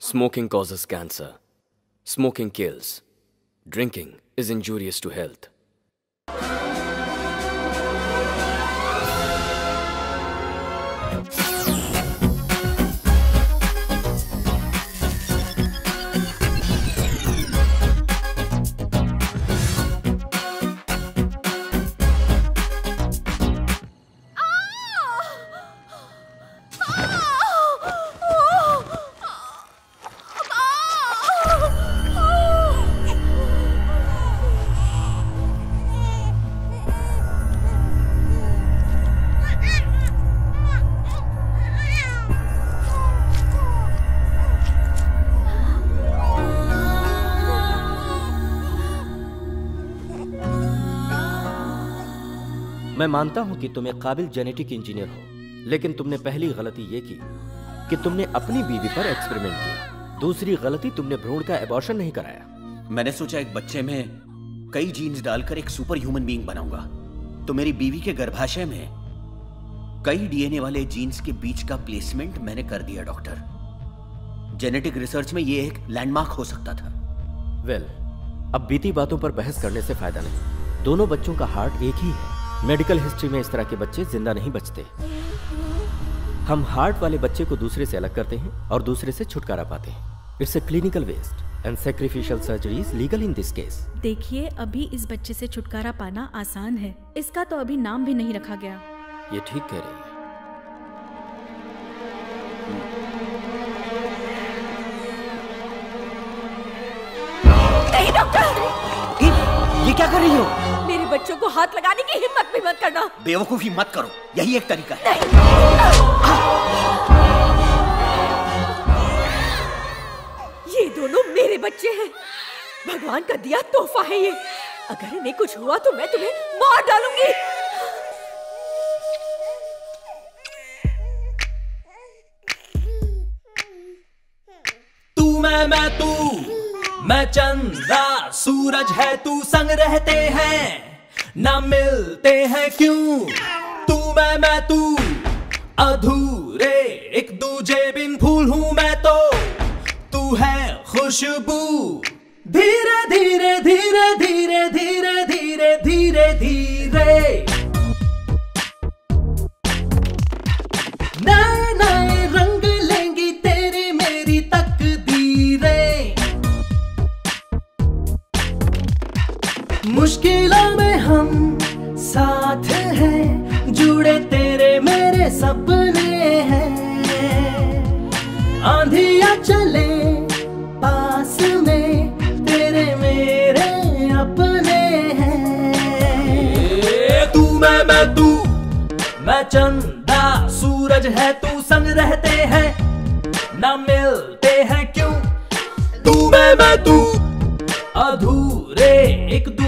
Smoking causes cancer. Smoking kills. Drinking is injurious to health. मानता हूँ कि तुम एक काबिल जेनेटिक इंजीनियर हो लेकिन तुमने पहली गलती ये की कि तुमने अपनी बीवी पर एक्सपेरिमेंट किया दूसरी गलती तुमने भ्रूण का एबॉर्शन नहीं कराया। मैंने सोचा एक बच्चे में कई जीन्स डालकर एक सुपर ह्यूमन बीइंग बनाऊँगा। तो मेरी बीवी के गर्भाशय में कई डीएनए वाले जीन्स के बीच का प्लेसमेंट मैंने कर दिया डॉक्टर जेनेटिक रिसर्च में ये एक लैंडमार्क हो सकता था। वेल अब बीती बातों पर बहस करने से फ़ायदा नहीं। दोनों बच्चों का हार्ट एक ही है। मेडिकल हिस्ट्री में इस तरह के बच्चे ज़िंदा नहीं बचते। हम हार्ट वाले बच्चे को दूसरे से अलग करते हैं और दूसरे से छुटकारा पाते हैं। It's a clinical waste and sacrificial surgery is legal in this case देखिए अभी इस बच्चे से छुटकारा पाना आसान है। इसका तो अभी नाम भी नहीं रखा गया। ये ठीक कह रही है। क्या कर रही हो? मेरे बच्चों को हाथ लगाने की हिम्मत भी मत करना। बेवकूफ़ी मत करो यही एक तरीका है। ये दोनों मेरे बच्चे हैं। भगवान का दिया तोहफा है ये। अगर इन्हें कुछ हुआ तो मैं तुम्हें मार डालूँगी। तू मैं मैं तू। मैं चंदा सूरज है, तू संग रहते हैं। ना मिलते हैं क्यों? तू मैं मैं तू अधूरे, एक दूजे बिन फूल हूँ मैं तो। तू है खुशबू। धीरे धीरे धीरे धीरे धीरे धीरे धीरे धीरे। नए नए हम साथ हैं, जुड़े तेरे मेरे सपने हैं। आंधिया चले पास में, तेरे मेरे अपने हैं। तू मैं मैं तू, मैं चंदा, सूरज है, तू संग रहते हैं। ना मिलते हैं क्यों? तू मैं मैं तू, अधूरे, एक दूजे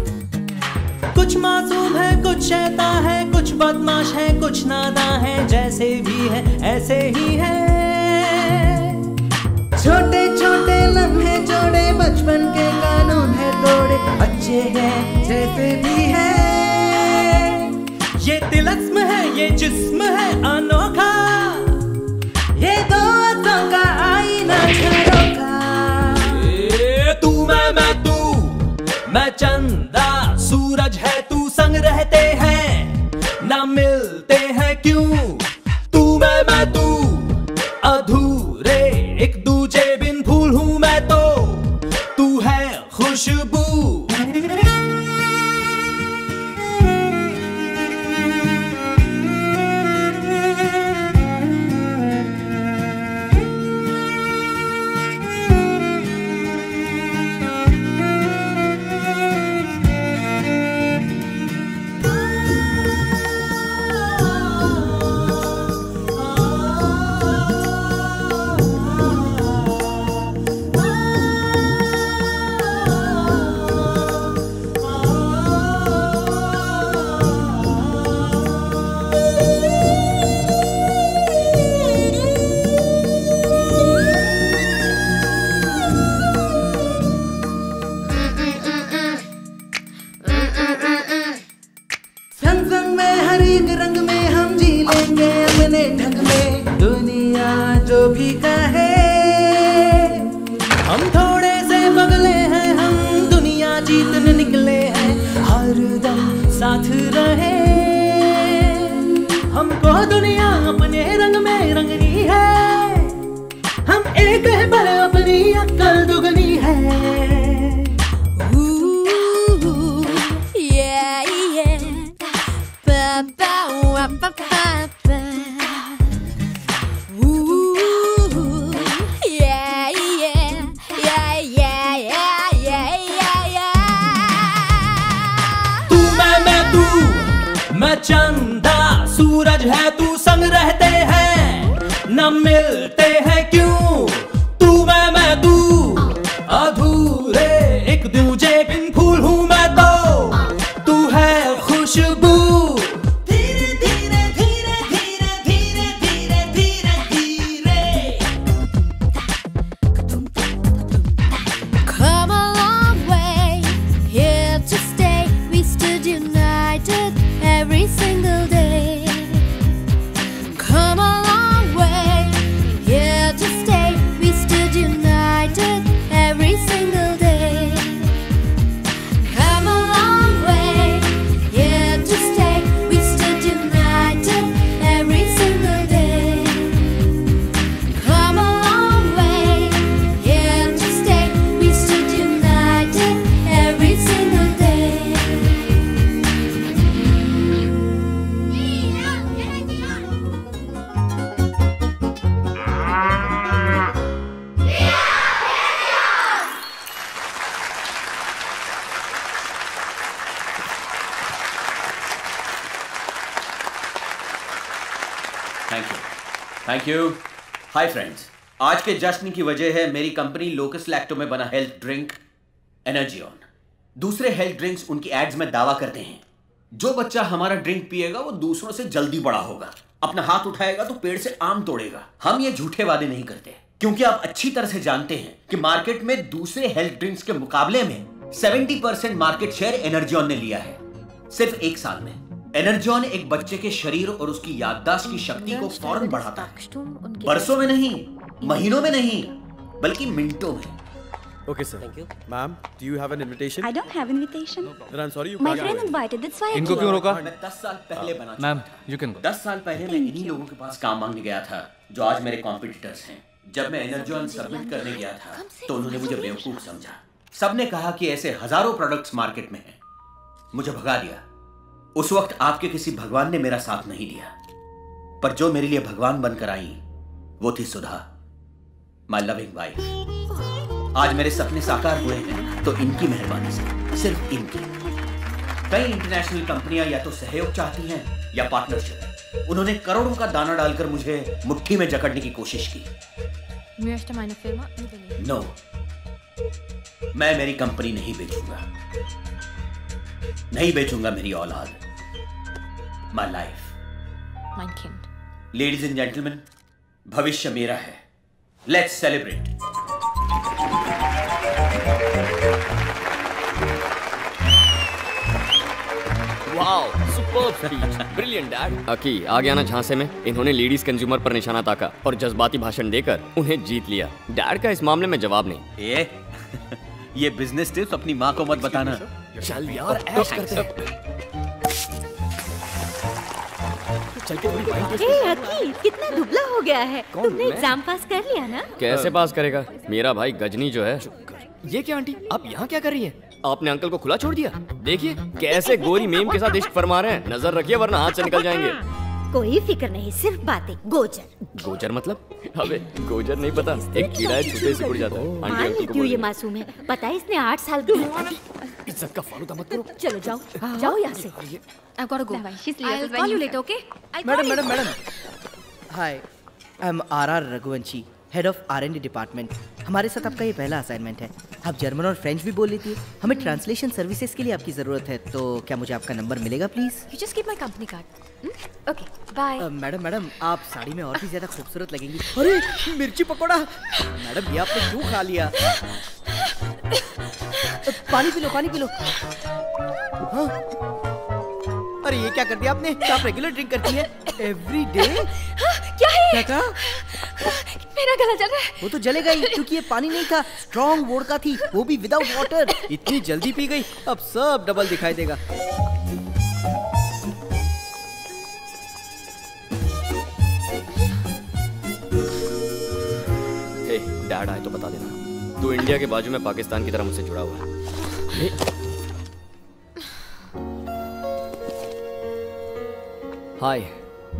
कुछ मासूम है, कुछ शैता है, कुछ बदमाश है, कुछ नादा है, जैसे भी है, ऐसे ही है। छोटे छोटे लम्हे जोड़े, बचपन के कानून है तोड़े, अच्छे हैं, जैसे भी है। ये तिलस्म है, ये जिस्म है, अनोखा। ये दो आईना मैं तू, मैं चंदा, सूरज है संग रहते आज की वजह है मेरी कंपनी लोकस लैक्टो में बना हेल्थ ड्रिंक एनर्जी ऑन दूसरे हेल्थ ड्रिंक्स उनकी एड्स में दावा करते हैं। जो बच्चा हमारा ड्रिंक पिएगा वो दूसरों से जल्दी बड़ा होगा। अपना हाथ उठाएगा तो पेड़ से आम तोड़ेगा। हम ये झूठे वादे नहीं करते। क्योंकि आप अच्छी तरह से जानते हैं कि मार्केट में दूसरे हेल्थ ड्रिंक्स के मुकाबले में 70 परसेंट मार्केट शेयर एनर्जियन ने लिया है। सिर्फ़ एक साल में। एनर्जियन एक बच्चे के शरीर और उसकी याददाश्त की शक्ति को फ़ौरन बढ़ाता है। बरसों में नहीं महीनों में नहीं बल्कि मिनटों में। Okay, sir. Thank you. Ma'am, do you have an invitation? I don't have invitation. Then I'm sorry you My friend invited, that's why इनको क्यों रोका? मैं दस साल पहले बना मैम यू कैन था। दस साल पहले मैं इन्हीं लोगों के पास काम मांगने गया था जो आज मेरे कॉम्पिटिटर्स हैं। जब मैं एनर्जॉन सबमिट करने गया था तो उन्होंने मुझे बेवकूफ़ समझा। सबने कहा कि ऐसे हज़ारों प्रोडक्ट्स मार्केट में हैं। मुझे भगा दिया। उस वक्त आपके किसी भगवान ने मेरा साथ नहीं दिया। पर जो मेरे लिए भगवान बनकर आई वो थी सुधा। माई लविंग वाइफ आज मेरे सपने साकार हुए हैं तो इनकी मेहरबानी से सिर्फ़ इनकी। कई इंटरनेशनल कंपनियाँ या तो सहयोग चाहती हैं या पार्टनरशिप उन्होंने करोड़ों का दाना डालकर मुझे मुट्ठी में जकड़ने की कोशिश की? नो मैं मेरी कंपनी नहीं बेचूँगा। नहीं बेचूँगा मेरी औलाद। My life ladies and gentleman भविष्य मेरा है। Let's celebrate wow superb speech brilliant dad Aki आ गया ना झांसे में। इन्होंने लेडीज़ कंज्यूमर पर निशाना ताका और जज्बाती भाषण देकर उन्हें जीत लिया। डैड का इस मामले में जवाब नहीं। ये ये बिज़नेस टिप्स अपनी माँ को मत बताना। चल यार ऐश करते हैं? ए कितना दुबला हो गया है। तुमने एग्ज़ाम पास कर लिया ना? कैसे पास करेगा? मेरा भाई गजनी जो है। ये क्या आंटी? आप यहाँ क्या कर रही हैं? आपने अंकल को खुला छोड़ दिया? देखिए कैसे गोरी मेम के साथ इश्क फरमा रहे हैं। नज़र रखिए वरना हाथ से निकल जाएँगे। कोई फ़िक्र नहीं सिर्फ़ बातें गोचर। गोजर मतलब? अबे गोजर नहीं पता। एक कीड़ा है छुपे से उड़ जाता है। आंटी मान अंकल को लेती हूँ बोल ये मासूम है? पता है इसने आठ साल की इज़्ज़त का फालूदा मत करो। चलो जाओ जाओ यहाँ से। I've got to go. she's I'll little call when you you later, okay? I'll madam. Madam madam. Hi I am R R Raghuvanshi head of R and D department हमारे साथ आपका ये पहला असाइनमेंट है आप जर्मन और French भी बोल लेती है हमें ट्रांसलेशन सर्विसेज़ के लिए आपकी ज़रूरत है तो क्या मुझे आपका नंबर मिलेगा please just keep my company card. Hmm? Okay. Bye. Madam madam आप साड़ी में और भी ज़्यादा खूबसूरत लगेंगी अरे मिर्ची पकौड़ा मैडम ये आपने क्यों खा लिया पानी पी लो पानी पी लो हाँ? अरे ये क्या कर दिया आपने? आप रेगुलर ड्रिंक करती है? एवरी डे क्या है क्या कहा मेरा गला जल रहा है। वो तो जलेगा ही क्योंकि ये पानी नहीं था। स्ट्रॉन्ग वोडका थी वो भी विदाउट वाटर इतनी जल्दी पी गई अब सब डबल दिखाई देगा। हे डैड आए तो बता देना। तू इंडिया के बाजू में पाकिस्तान की तरह मुझसे जुड़ा हुआ है। हाय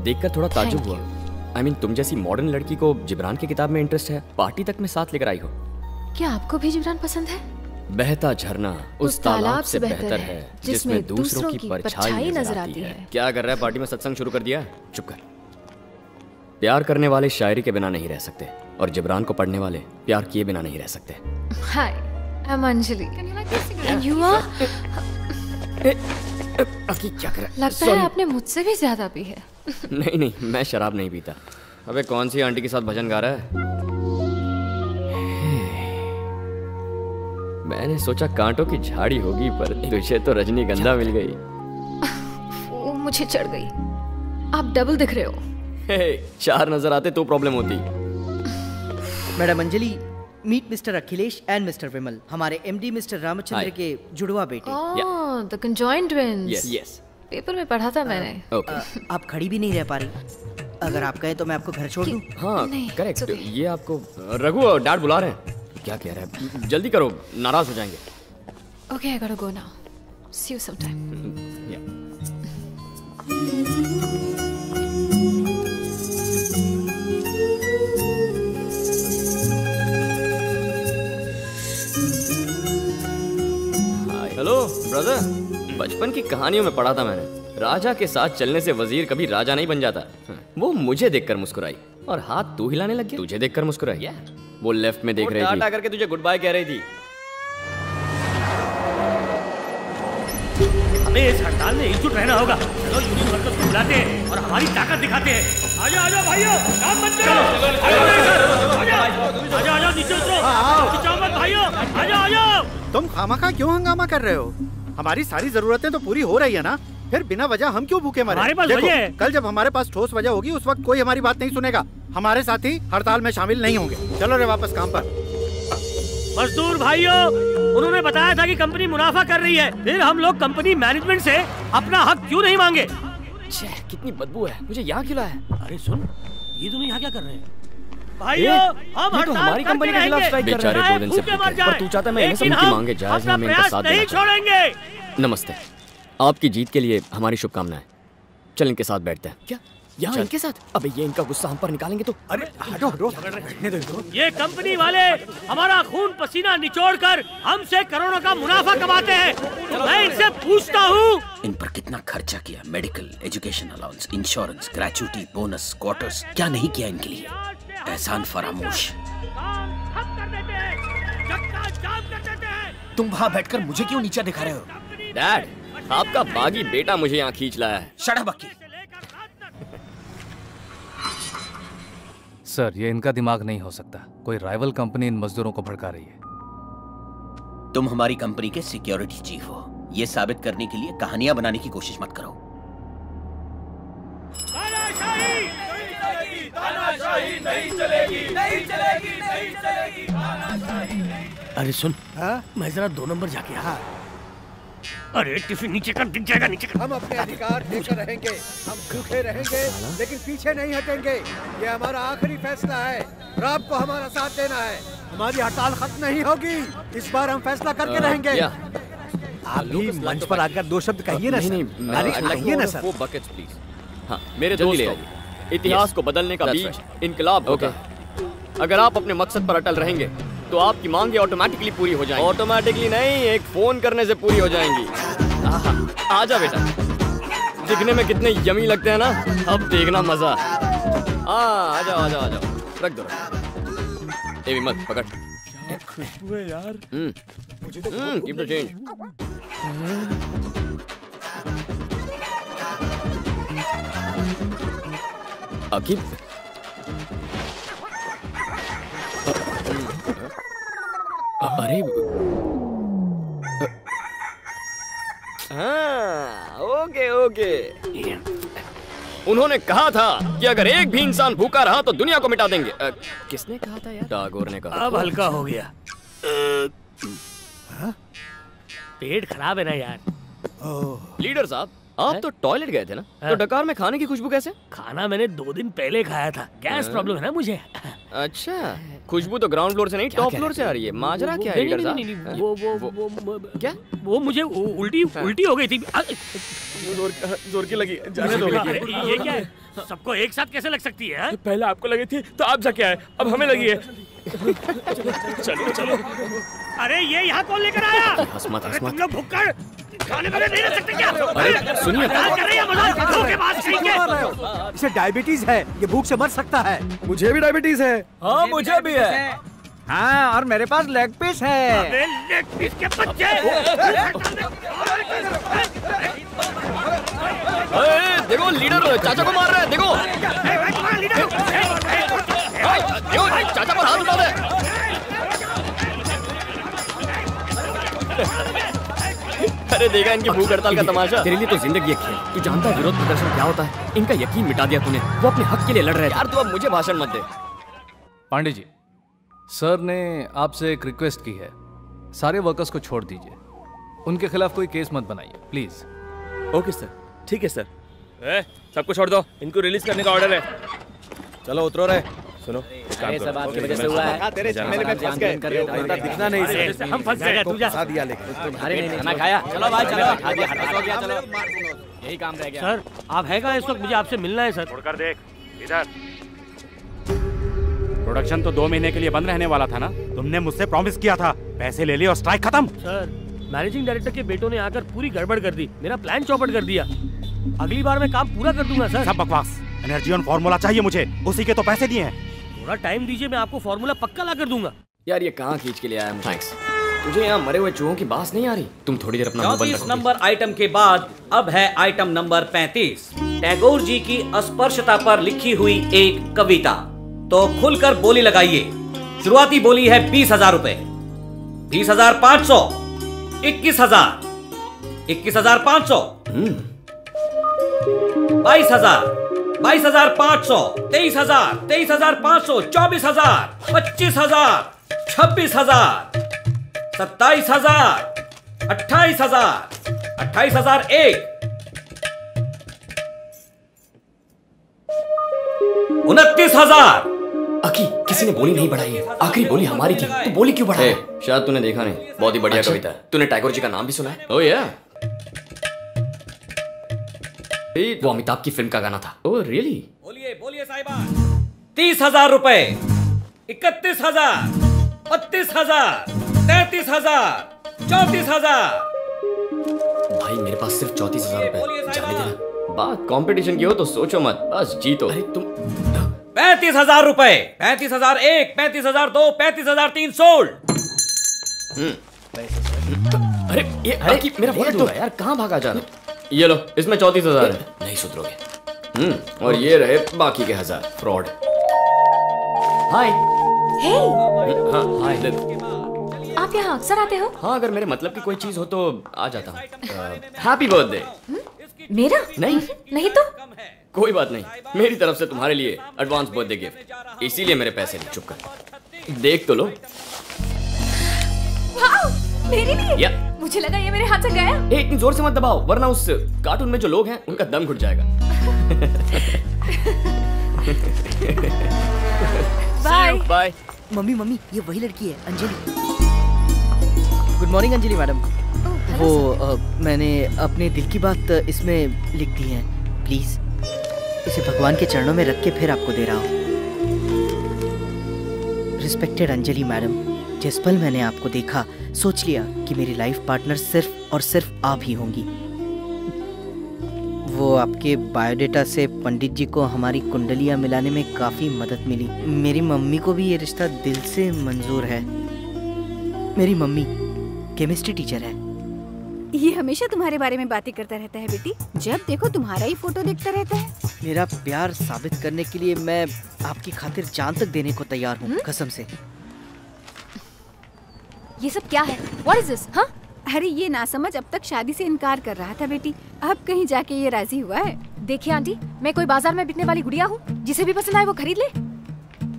देखकर थोड़ा ताजुब हुआ। आई I मीन mean, तुम जैसी मॉडर्न लड़की को जिब्रान की किताब में इंटरेस्ट है पार्टी तक में साथ लेकर आई हो। क्या आपको भी जिब्रान पसंद है? बहता झरना उस तालाब से बेहतर है जिसमें दूसरों की परछाई नज़र आती है। क्या कर रहा है पार्टी में सत्संग शुरू कर दिया? चुप कर। प्यार करने वाले शायरी के बिना नहीं रह सकते और जिब्रान को पढ़ने वाले प्यार किए बिना नहीं रह सकते। Hi I am Anjali and you are Aki क्या कर? रहा लगता है आपने मुझसे भी ज़्यादा पी है। नहीं नहीं मैं शराब नहीं पीता। अबे कौन सी आंटी के साथ भजन गा रहा है? मैंने सोचा कांटों की झाड़ी होगी पर तुझे तो रजनीगंधा मिल गई। वो मुझे चढ़ गई। आप डबल दिख रहे हो। चार नज़र आते तो प्रॉब्लम होती। Madam Anjali meet mister Akhilesh and mister Vimal हमारे एमडी मिस्टर रामचंद्र Hi. के जुड़वा बेटे। ओह the conjoint twins yes yes paper में पढ़ा था मैंने। ओके अ, आप खड़ी भी नहीं रह पा रही। अगर आप कहें तो मैं आपको घर छोड़ दूँ? हाँ करेक्ट okay. ये आपको रघु और डैड बुला रहे हैं। क्या कह रहे हैं? जल्दी करो नाराज़ हो जाएँगे। Okay I got go now see you some time brother बचपन की कहानियों में पढ़ा था मैंने। राजा के साथ चलने से वज़ीर कभी राजा नहीं बन जाता। वो मुझे देखकर मुस्कुराई। और हाथ तू हिलाने लग गया। तुझे देखकर मुस्कुराई। वो लेफ़्ट में देख रही थी। करके तुझे गुड बाय कह रही थी। हमें इस हड़ताल में एकजुट रहना होगा। चलो यूनियन वर्कर्स को बुलाते हैं और हमारी ताकत दिखाते हैं। आजा आजा भाइयों काम मत करो। आजा आजा नीचे उतरो। खिंचाओ मत भाइयों। आजा आजा। तुम खामखा क्यों हंगामा कर रहे हो? हमारी सारी जरूरतें तो पूरी हो रही है ना? फिर बिना वजह हम क्यों भूखे मरे? हमारे पास वजह कल जब हमारे पास ठोस वजह होगी उस वक्त कोई हमारी बात नहीं सुनेगा। हमारे साथी हड़ताल में शामिल नहीं होंगे। चलो रे वापस काम पर। मजदूर भाइयों उन्होंने बताया था कि कंपनी मुनाफा कर रही है। फिर हम लोग कंपनी मैनेजमेंट से अपना हक क्यों नहीं मांगे? कितनी बदबू है। मुझे यहाँ क्यों लाया है? अरे सुन ये दोनों यहाँ क्या कर रहे हैं? भाइयों हम तो हड़ताल हमारी कंपनी के खिलाफ रहेंगे। स्ट्राइक कर रहे हैं। बेचारे दो दिन से हैं। पर तू चाहता है मैं इनसे मांगे जायज़ इनका साथ नहीं छोड़ेंगे नमस्ते आपकी जीत के लिए हमारी शुभकामनाएँ चल इनके साथ बैठते हैं क्या यहाँ इनके साथ। अबे ये इनका गुस्सा हम पर निकालेंगे तो अरे हटो हटो। ये कंपनी वाले हमारा खून पसीना निचोड़ कर हमसे करोड़ों का मुनाफा कमाते हैं। तो मैं इनसे पूछता हूँ। इन पर कितना खर्चा किया? Medical education allowance insurance gratuity bonus quarters. क्या नहीं किया इनके लिए? एहसान फरामोश। काम ठप कर देते हैं चक्का जाम कर तुम वहाँ बैठकर मुझे क्यों नीचा दिखा रहे हो? डैड आपका बागी बेटा मुझे यहाँ खींच लाया है। शड़ा बक्की सर ये इनका दिमाग नहीं हो सकता। कोई राइवल कंपनी इन मजदूरों को भड़का रही है। तुम हमारी कंपनी के सिक्योरिटी चीफ हो। ये साबित करने के लिए कहानियाँ बनाने की कोशिश मत करो। अरे सुन मैं जरा दो नंबर जाके आ अरे टिफ़िन नीचे कर दिख जाएगा नीचे कर। हम अपने अधिकार लेकर रहेंगे हम भूखे रहेंगे लेकिन पीछे नहीं हटेंगे। ये हमारा आखिरी फैसला है। और आपको हमारा साथ देना है। हमारी हड़ताल खत्म नहीं होगी। इस बार हम फैसला करके रहेंगे। आप भी मंच पर आकर दो शब्द कहिए ना नहीं सर। अरे कहिए ना सर। four buckets, please. हाँ मेरे दोस्तों इतिहास को बदलने का बीज इनकलाब होता है। अगर आप अपने मकसद पर अटल रहेंगे तो आपकी मांगे ऑटोमेटिकली पूरी हो जाएँगी। ऑटोमेटिकली नहीं एक फ़ोन करने से पूरी हो जाएँगी। आहा, आजा बेटा। दिखने में कितने यमी लगते हैं ना? अब देखना मज़ा। हाँ आ जाओ आ जाओ आ जाओ रख दो। रख। ए विमल पकड़। खुशबू है यार। हम्म। Hmm keep the change Aqib अरे हाँ ओके ओके। उन्होंने कहा था कि अगर एक भी इंसान भूखा रहा तो दुनिया को मिटा देंगे। अ, किसने कहा था यार? टागोर ने कहा। अब हल्का हो गया। हाँ? पेट खराब है ना यार। लीडर साहब आप है? तो टॉयलेट गए थे ना? तो डकार में खाने की खुशबू कैसे? खाना मैंने दो दिन पहले खाया था। गैस हाँ? प्रॉब्लम है ना मुझे? अच्छा। खुशबू तो ग्राउंड फ्लोर से नहीं टॉप फ्लोर से आ रही है। माजरा क्या है वो वो वो क्या? वो मुझे उल्टी उल्टी हो गई थी। ज़ोर ज़ोर की लगी जाने दो ये क्या है? सबको एक साथ कैसे लग सकती है हाँ? पहले आपको लगी थी तो आप जाके आए अब हमें लगी है। चलो चलो। अरे ये यहाँ कौन लेकर आया? हंस मत, हंस अरे, मत। तुम लोग भुक्कड़। खाने वाले नहीं रह सकते क्या? अरे, सुनिए। हैं? इसे डायबिटीज़ है। ये भूख से मर सकता है। मुझे भी डायबिटीज़ है। हाँ मुझे भी है। हाँ। और मेरे पास लेग पीस है। अबे, लेग पीस के बच्चे! देखो लीडर चाचा को मार अरे देखा इनकी भूख हड़ताल का तमाशा। तेरे लिए तो ज़िंदगी एक खेल तू जानता है विरोध प्रदर्शन क्या होता है? इनका यकीन मिटा दिया तूने। वो अपने हक के लिए लड़ रहे यार तू अब मुझे भाषण मत दे। पांडे जी सर ने आपसे एक रिक्वेस्ट की है। सारे वर्कर्स को छोड़ दीजिए। उनके खिलाफ कोई केस मत बनाइए प्लीज़ ओके सर ठीक है सर सबको छोड़ दो। इनको रिलीज़ करने का ऑर्डर है। चलो उतरो रे। सुनो। सब आपकी वजह से हुआ है। तेरे झमेले में फंस गए कर रहे थे। दिखना नहीं हम फंस गए, तू जा। दिया लेकिन अरे नहीं, नहीं, खाना खाया। चलो भाई चलो। खा दिया हो गया चलो। यही काम रह गया। सर आप है कहाँ इस वक्त? मुझे आपसे मिलना है सर। कर देख इधर। प्रोडक्शन तो दो महीने के लिए बंद रहने वाला था ना? तुमने मुझसे प्रॉमिस किया था पैसे ले लिए और स्ट्राइक खत्म। सर मैनेजिंग डायरेक्टर के बेटों ने आकर पूरी गड़बड़ कर दी। मेरा प्लान चौपट कर दिया। अगली बार मैं काम पूरा कर दूँगा सर। सब बकवास। एनर्जी ऑन फॉर्मूला चाहिए मुझे उसी के तो पैसे दिए हैं। थोड़ा टाइम दीजिए मैं आपको फॉर्मूला पक्का ला कर दूँगा। यार ये कहाँ खींच के ले आया थैंक्स तुझे यहाँ मरे हुए चूहों की बास नहीं आ रही? तुम थोड़ी देर अपना मुँह बंद चौतीस रखो। नंबर आइटम के बाद अब है आइटम नंबर पैंतीस। टैगोर जी की अस्पर्शता पर लिखी हुई एक कविता। तो खुलकर बोली लगाइए। शुरुआती बोली है बीस हज़ार रूपए। बीस हज़ार पाँच सौ। इक्कीस हज़ार। इक्कीस हज़ार पाँच सौ। बाईस हज़ार। बाईस हज़ार पाँच सौ तेईस हज़ार तेईस हज़ार पाँच सौ चौबीस हज़ार पच्चीस हज़ार छब्बीस हज़ार सत्ताईस हज़ार अट्ठाईस हज़ार अट्ठाईस हज़ार एक। उनतीस हज़ार। अकी किसी ने बोली नहीं बढ़ाई है। आखिरी बोली हमारी थी। तू बोली क्यों बढ़ाई शायद तूने देखा नहीं। बहुत ही बढ़िया कविता। है तूने टैगोर जी का नाम भी सुना है? ओह या वो अमिताभ की फ़िल्म का गाना था। ओह रियली बोलिए बोलिए साहिबा तीस हज़ार रुपए इकतीस हज़ार बत्तीस हज़ार तैतीस हज़ार चौतीस हज़ार। भाई मेरे पास सिर्फ़ चौतीस हज़ार रुपए जाने देना। बात कंपटीशन की हो तो सोचो मत। बस जीतो। अरे तुम पैंतीस हज़ार रुपए पैंतीस हज़ार एक पैंतीस हज़ार दो पैंतीस हज़ार तीन सोल्ड अरे ये अरे मेरा फ़ोन दूँगा यार कहाँ भागा जा रहा ये लो इसमें चौतीस हज़ार है। नहीं सुधरोगे। हम्म और ये रहे बाकी के हज़ार फ्रॉड। हाय। हाँ। हाय। आप यहाँ अक्सर आते हो? हाँ अगर मेरे मतलब की कोई चीज़ हो तो आ जाता हूँ। हैप्पी बर्थडे मेरा? नहीं। नहीं तो? कोई बात नहीं मेरी तरफ़ से तुम्हारे लिए एडवांस बर्थडे गिफ्ट इसीलिए मेरे पैसे चुप कर। देख तो लो। वाओ, मेरे लिए? या। मुझे लगा ये मेरे हाथ से गया। ए, इतनी ज़ोर से मत दबाओ वरना उस कार्टून में जो लोग हैं उनका दम घुट जाएगा। बाय बाय मम्मी मम्मी ये वही लड़की है Anjali. Good morning Anjali madam. वो अ, मैंने अपने दिल की बात इसमें लिख दी है। प्लीज़ इसे भगवान के चरणों में रख के फिर आपको दे रहा हूँ। रिस्पेक्टेड अंजलि मैडम जिस पल मैंने आपको देखा सोच लिया कि मेरी लाइफ पार्टनर सिर्फ़ और सिर्फ़ आप ही होंगी। वो आपके बायोडेटा से पंडित जी को हमारी कुंडलियाँ मिलाने में काफ़ी मदद मिली। मेरी मम्मी को भी ये रिश्ता दिल से मंजूर है। मेरी मम्मी केमिस्ट्री टीचर है। ये हमेशा तुम्हारे बारे में बातें करता रहता है बेटी। जब देखो तुम्हारा ही फ़ोटो देखता रहता है। मेरा प्यार साबित करने के लिए मैं आपकी खातिर जान तक देने को तैयार हूँ कसम से। ये सब क्या है? व्हाट इज़ दिस हाँ अरे ये ना समझ अब तक शादी से इनकार कर रहा था बेटी। अब कहीं जाके ये राज़ी हुआ है। देखिए आंटी मैं कोई बाज़ार में बिकने वाली गुड़िया हूँ जिसे भी पसंद आए वो खरीद ले।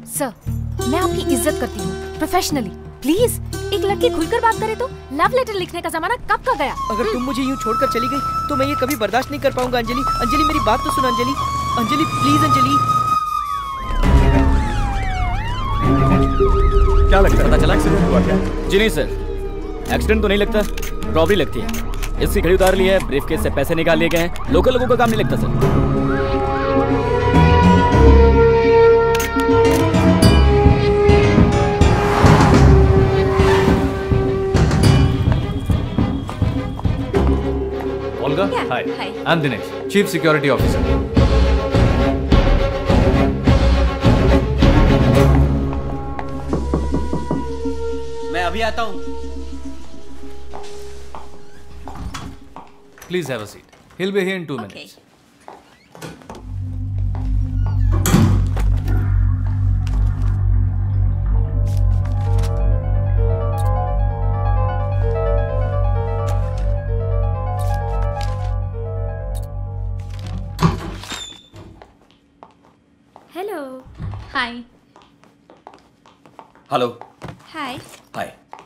सर मैं आपकी इज़्ज़त करती हूँ प्रोफेशनली प्लीज़ एक लड़की खुलकर बात करे तो लव लेटर लिखने का जमाना कब का गया? अगर तुम मुझे यूँ छोड़कर चली गई तो मैं ये कभी बर्दाश्त नहीं कर पाऊँगा अंजलि। अंजलि मेरी बात तो सुन अंजलि। अंजलि प्लीज़ अंजलि। क्या लगता है पता चला एक्सीडेंट हुआ क्या जी नहीं सर एक्सीडेंट तो नहीं लगता रॉबरी लगती है इसकी घड़ी उतार ली है ब्रीफ केस से पैसे निकाल लिए गए हैं लोकल लोगों का काम नहीं लगता sir Olga, Yeah, hi. hi. I'm Dinesh, Chief Security Officer. आता हूँ Please have a seat. He'll be here in two minutes.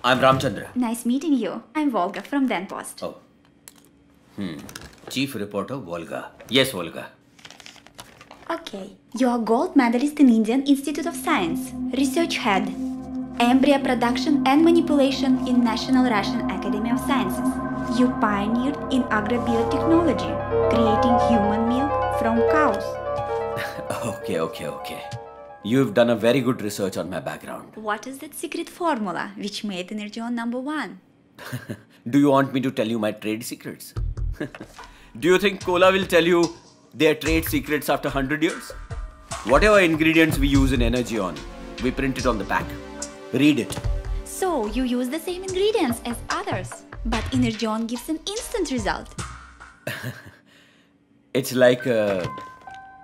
I'm Ramchandra. Nice meeting you. I'm Volga from Danpost. Oh. Hmm. Chief reporter Volga. Yes, Volga. Okay. You're gold medalist in Indian Institute of Science, research head, embryo production and manipulation in National Russian Academy of Sciences. You pioneered in agrobiotechnology, creating human milk from cows. okay, okay, okay. You've done a very good research on my background. What is that secret formula which made Energon number one? Do you want me to tell you my trade secrets? Do you think Cola will tell you their trade secrets after 100 years? Whatever ingredients we use in Energy On, we print it on the pack. Read it. So you use the same ingredients as others, but Energon gives an instant result. It's like uh,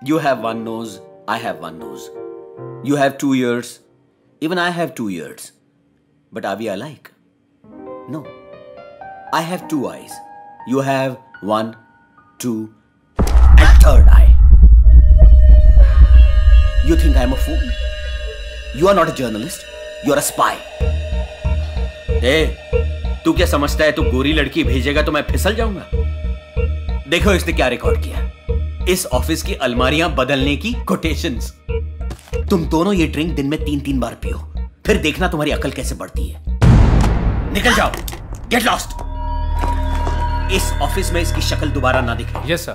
you have one nose, I have one nose. You have two ears, even I have two ears. But are we alike? No. I have two eyes. You have one, two, and third eye. You think I'm a fool? You are not a journalist. You are a spy. ए, तू क्या समझता है तू गोरी लड़की भेजेगा तो मैं फिसल जाऊँगा देखो इसने क्या रिकॉर्ड किया इस ऑफ़िस की अलमारियाँ बदलने की कोटेशंस तुम दोनों ये ड्रिंक दिन में तीन तीन बार पियो। फिर देखना तुम्हारी अकल कैसे बढ़ती है। निकल जाओ। गेट लॉस्ट इस ऑफ़िस में इसकी शक्ल दोबारा ना दिखे। यस सर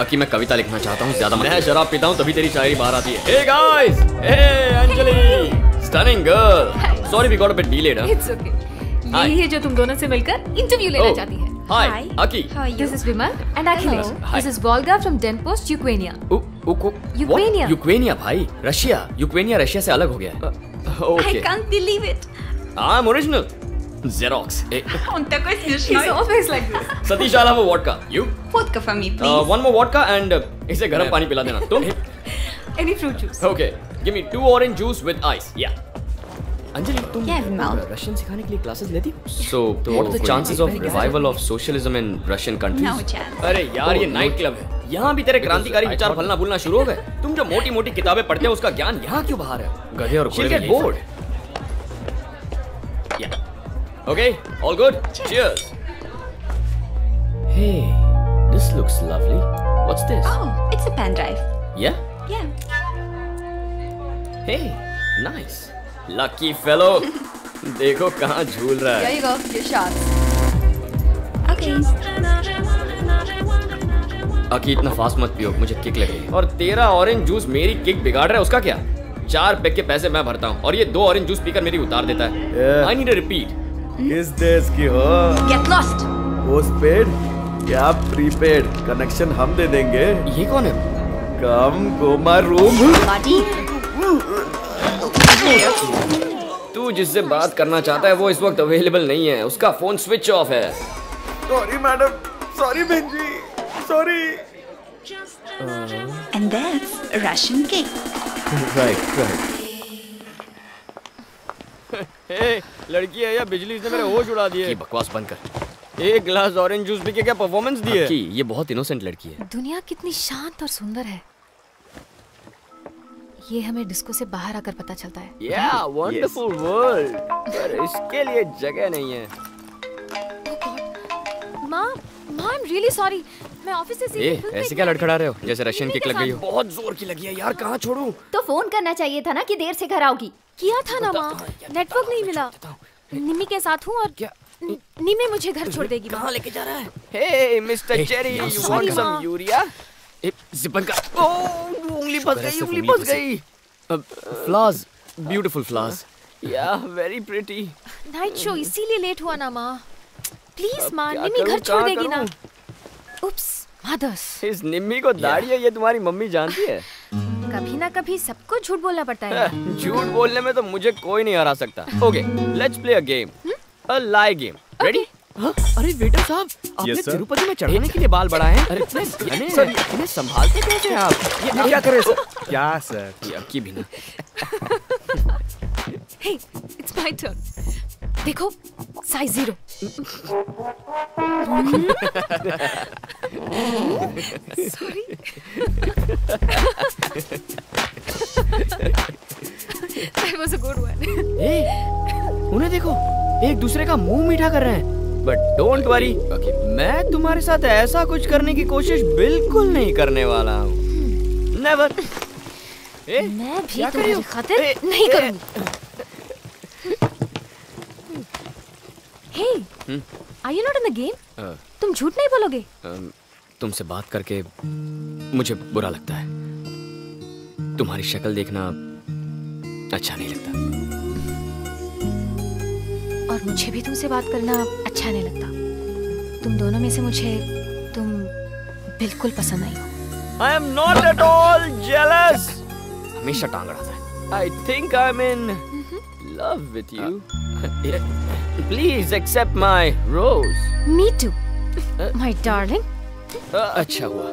अकी मैं कविता लिखना चाहता हूँ ज़्यादा मैं शराब पीता हूँ तभी तेरी शायरी बाहर आती है। Guys Anjali stunning girl sorry we got a bit delayed It's okay. यही है जो तुम दोनों से मिलकर इंटरव्यू लेना Oh. चाहती है। Hi, Aki. This is Vimal and Akhilesh. Hi. This is Volga from Denpost, Ukraine. यूक्रेनिया यूक्रेनिया भाई रशिया यूक्रेनिया रशिया से अलग हो गया है I okay can't believe it. I am original xerox Он такой He's смешной. always like this. Satish I have a vodka you Vodka for me, please. One more vodka and इसे गर्म पानी पिला देना तुम Any fruit juice. Okay give me two orange juice with ice या अंजलि तुम. Russian सिखाने के लिए क्लासेस लेती हो so what are the chances of revival of socialism in Russian countries अरे यार ये Oh, नाइट क्लब है यहाँ भी तेरे क्रांतिकारी विचार फलना भूलना शुरू हो गए तुम जो मोटी मोटी किताबें पढ़ते हो उसका ज्ञान यहाँ क्यों बाहर है गधे और घोड़े. Yeah. Okay, all good? Cheers. Hey, this looks lovely. What's this? Oh, it's a pen drive. Yeah? Yeah. Hey, nice. Lucky fellow. देखो कहाँ झूल रहा है you go. Your shots. Okay. अकी इतना फास्ट मत पियो मुझे किक लगेगी और तेरा ऑरेंज जूस मेरी किक बिगाड़ रहा है उसका क्या चार पैक के पैसे मैं भरता हूँ और ये दो ऑरेंज जूस पीकर मेरी उतार देता है आई नीड रिपीट किस देश की हो Get lost. पोस्टपेड या प्रीपेड कनेक्शन हम दे देंगे ये कौन है कम गोमा रूम. तू जिससे बात करना चाहता है वो इस वक्त अवेलेबल नहीं है। उसका फ़ोन स्विच ऑफ़ है। सॉरी मैडम सॉरी बहन जी sorry And that's Russian cake. Right right Hey, लड़की है या बिजली इसने मेरे होश उड़ा दिए? बकवास बंद कर। एक गिलास ऑरेंज जूस पी के क्या परफॉर्मेंस दी है ये बहुत इनोसेंट लड़की है। दुनिया कितनी शांत और सुंदर है। ये हमें डिस्को से बाहर आकर पता चलता है। या वंडरफुल वर्ल्ड पर इसके लिए जगह नहीं है। माँ माँ आई एम रियली सॉरी मैं ऑफ़िस से ए ऐसे क्या लड़खड़ा रहे हो? जैसे रशियन मम्मी किक लग गई हो। बहुत ज़ोर की लगी है यार कहाँ छोड़ू? तो फ़ोन करना चाहिए था ना कि देर से घर आओगी। किया था ना माँ? नेटवर्क नहीं मिला। निम्मी के साथ हूँ और न- निम्मी मुझे घर छोड़ देगी कहाँ लेके जा रहा है? Hey mister cherry you want some urea ए जिपन का ओ उंगली फंस गई उंगली फंस गई फ्लावर्स ब्यूटीफुल फ्लावर्स या वेरी प्रिटी नाइट शो इसीलिए लेट हुआ ना माँ प्लीज़ माँ निम्मी घर छोड़ देगी ना उप्स मदर्स इस निम्मी को दाढ़ी है ये तुम्हारी मम्मी जानती है कभी ना कभी सबको झूठ बोलना पड़ता है झूठ बोलने में तो मुझे कोई नहीं हरा सकता okay let's play a game a lie game ready अरे वेटर साहब आपने तिरुपति में चढ़ाने के लिए बाल बढ़ाए हैं। अरे सर। इन्हें संभालते कैसे हैं आप? ये क्या करे सर क्या सर ये अक्की भी ना हे इट्स माय टर्न देखो size zero sorry that was a good one ए, उन्हें देखो एक दूसरे का मुँह मीठा कर रहे हैं। बट डोंट वरी मैं तुम्हारे साथ ऐसा कुछ करने की कोशिश बिल्कुल नहीं करने वाला हूँ। नेवर मैं भी तुम्हारी खातिर ए, नहीं ए, करूँगी। Hey are you not in the game तुम झूठ नहीं बोलोगे? अम, तुमसे बात करके मुझे बुरा लगता है। तुम्हारी शक्ल देखना अच्छा नहीं लगता। और मुझे भी तुमसे बात करना अच्छा नहीं लगता। तुम दोनों में से मुझे तुम बिल्कुल पसंद नहीं हो। I am not at all jealous हमेशा टांग अड़ाता है I think I am in love with you please accept my rose me to my darling अच्छा हुआ।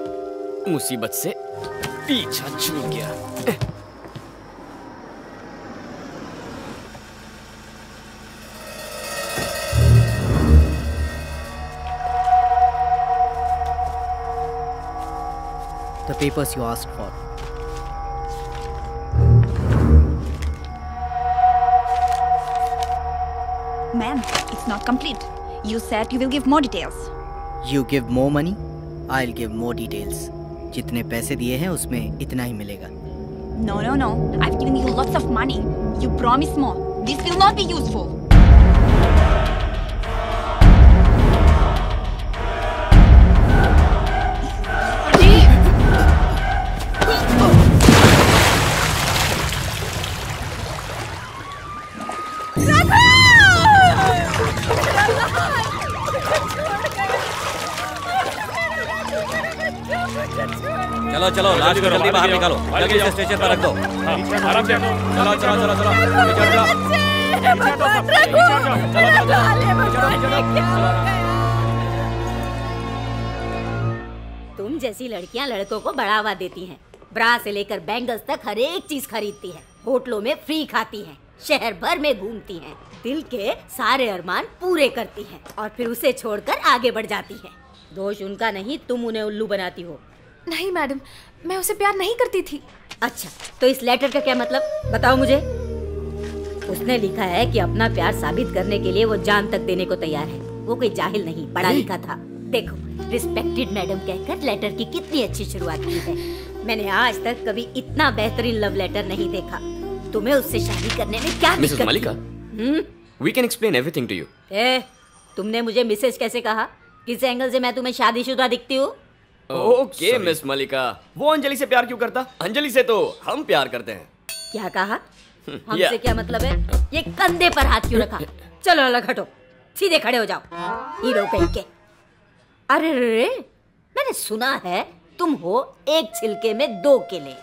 मुसीबत से पीछा छूट गया। The papers you asked for. Ma'am, it's not complete. You said you will give more details. You give more money, I'll give more details. जितने पैसे दिए हैं उसमें इतना ही मिलेगा No, no, no. I've given you lots of money. You promise more. This will not be useful. चलो चलो लाश को जल्दी बाहर निकालो जल्दी से स्टेशन पर रख दो आराम से चलो चलो चलो चलो तुम जैसी लड़कियाँ लड़कों को बढ़ावा देती हैं ब्रा से लेकर बैंगल्स तक हर एक चीज़ खरीदती हैं होटलों में फ्री खाती हैं शहर भर में घूमती हैं दिल के सारे अरमान पूरे करती हैं और फिर उसे छोड़कर आगे बढ़ जाती हैं दोष उनका नहीं तुम उन्हें उल्लू बनाती हो नहीं मैडम मैं उसे प्यार नहीं करती थी। अच्छा तो इस लेटर का क्या मतलब? बताओ मुझे। उसने लिखा है कि अपना प्यार साबित करने के लिए वो जान तक देने को तैयार है। वो कोई जाहिल नहीं पढ़ा लिखा था। देखो रिस्पेक्टेड मैडम कहकर लेटर की कितनी अच्छी शुरुआत की है। मैंने आज तक कभी इतना बेहतरीन लव लेटर नहीं देखा। तुम्हें उससे शादी करने में क्या मिसेस दिक्कत मलिका थी? We can explain everything to you ए तुमने मुझे मिसेज कैसे कहा? किस एंगल से मैं तुम्हें शादीशुदा दिखती हूँ? ओके मिस मलिका वो अंजलि से प्यार क्यों करता? अंजलि से तो हम प्यार करते हैं। क्या कहा? हमसे क्या मतलब है? ये कंधे पर हाथ क्यों रखा? चलो अलग हटो। सीधे खड़े हो जाओ। हीरो कहीं के। अरे रे रे मैंने सुना है तुम हो एक छिलके में दो केले।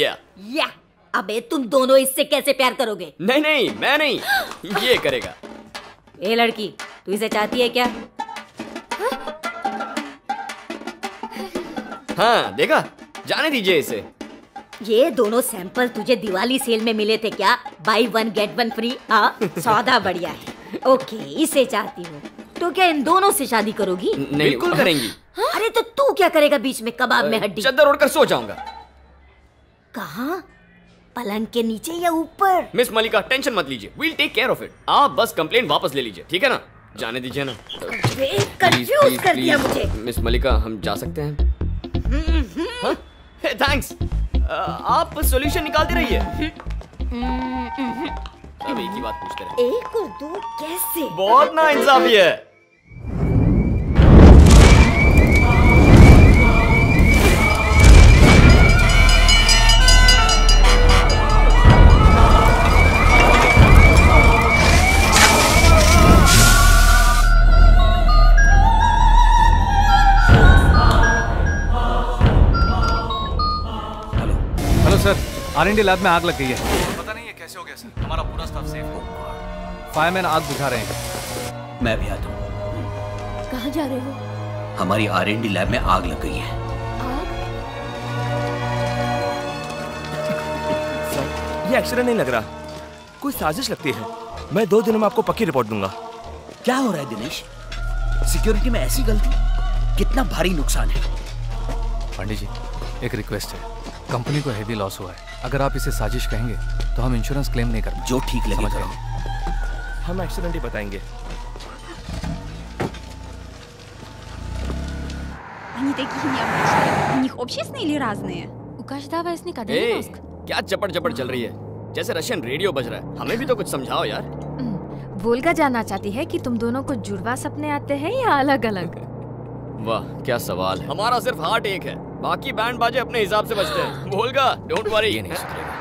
या या अबे तुम दोनों इससे कैसे प्यार करोगे? नहीं नहीं मैं नहीं। ये करेगा। ए लड़की तू इसे चाहती है क्या? हाँ? देखा? जाने दीजिए इसे। ये दोनों सैंपल तुझे दिवाली सेल में मिले थे क्या? Buy one get one free हाँ सौदा बढ़िया है। ओके इसे चाहती हूँ। तो क्या इन दोनों से शादी करोगी? नहीं, बिल्कुल करेंगी। हाँ? अरे तो तू क्या करेगा बीच में कबाब में हड्डी? चद्दर ओढ़कर सो जाऊँगा। कहाँ? पलंग के नीचे या ऊपर? मिस मलिका टेंशन मत लीजिए। We'll take care of it आप बस कंप्लेन वापस ले लीजिए ठीक है ना? जाने दीजिए ना। कंफ्यूज कर दिया मुझे। मिस मलिका हम जा सकते हैं? थैंक्स आप सॉल्यूशन निकालते रहिए। सब एक ही बात पूछते रहे एक और दो कैसे? बहुत ना इंसाफी है। आर लैब में आग लग गई है। पता नहीं है कैसे हो गया सर। हमारा पूरा स्टाफ सेफ़ हो। फायरमैन आग बुझा रहे हैं। मैं भी आता हूँ। कहाँ जा रहे हो? हमारी आर लैब में आग लग गई है। ये एक्सीडेंट नहीं लग रहा। कोई साजिश लगती है। मैं दो दिनों में आपको पक्की रिपोर्ट दूँगा। क्या हो रहा है दिनेश? सिक्योरिटी में ऐसी गलती? कितना भारी नुकसान है? पंडित जी एक रिक्वेस्ट है। कंपनी को हैवी लॉस हुआ है। अगर आप इसे साजिश कहेंगे तो हम इंश्योरेंस क्लेम नहीं कर जो ठीक लगे करो हम एक्सीडेंट ही बताएंगे Они такие необычные. У них общественные или разные? У каждого из них ए, क्या चपड़ चपड़ चल रही है जैसे रशियन रेडियो बज रहा है हमें भी तो कुछ समझाओ यार वोल्गा जानना चाहती है कि तुम दोनों को जुड़वा सपने आते हैं या अलग अलग वाह क्या सवाल है हमारा सिर्फ हार्ट एक है बाकी बैंड बाजे अपने हिसाब से बजते हैं। बोलगा डोंट वरी ये नहीं सुधरेगा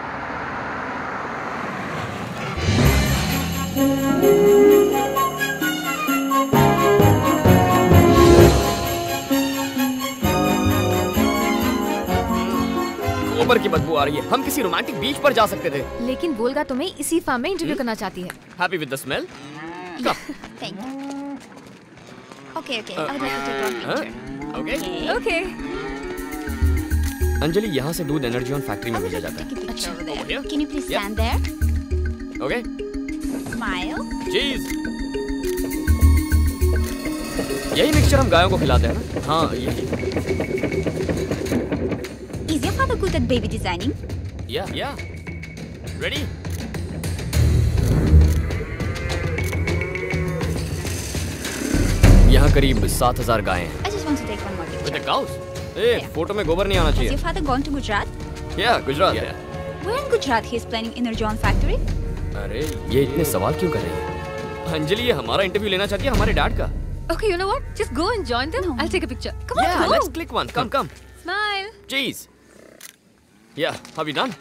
गोबर की बदबू आ रही है। हम किसी रोमांटिक बीच पर जा सकते थे। लेकिन बोलगा तुम्हें इसी फार्म में इंटरव्यू करना चाहती है। Happy with the smell Thank you. Okay, okay. I would like to take one picture. Okay okay Anjali यहाँ से दूध एनर्जी ऑन फैक्ट्री में भेजा जाता है ओके. चीज़ यही मिक्सचर हम गायों को खिलाते हैं ना हाँ यही Is your father good at baby designing? या या रेडी यहाँ करीब सात हज़ार गायें हैं I just want to take one more picture. With cows A photo में गोबर नहीं आना Has your father gone to Gujarat? या गुजरात है Where in Gujarat he is planning energy on factory? अरे ये इतने सवाल क्यों कर रही है अंजलि ये हमारा इंटरव्यू लेना चाहती है हमारे डैड का Okay, you know what? Just go and join them. No. I'll take a picture. Come on, Yeah, go. let's click one. Come, come. Smile. Jeez. Yeah, have you done?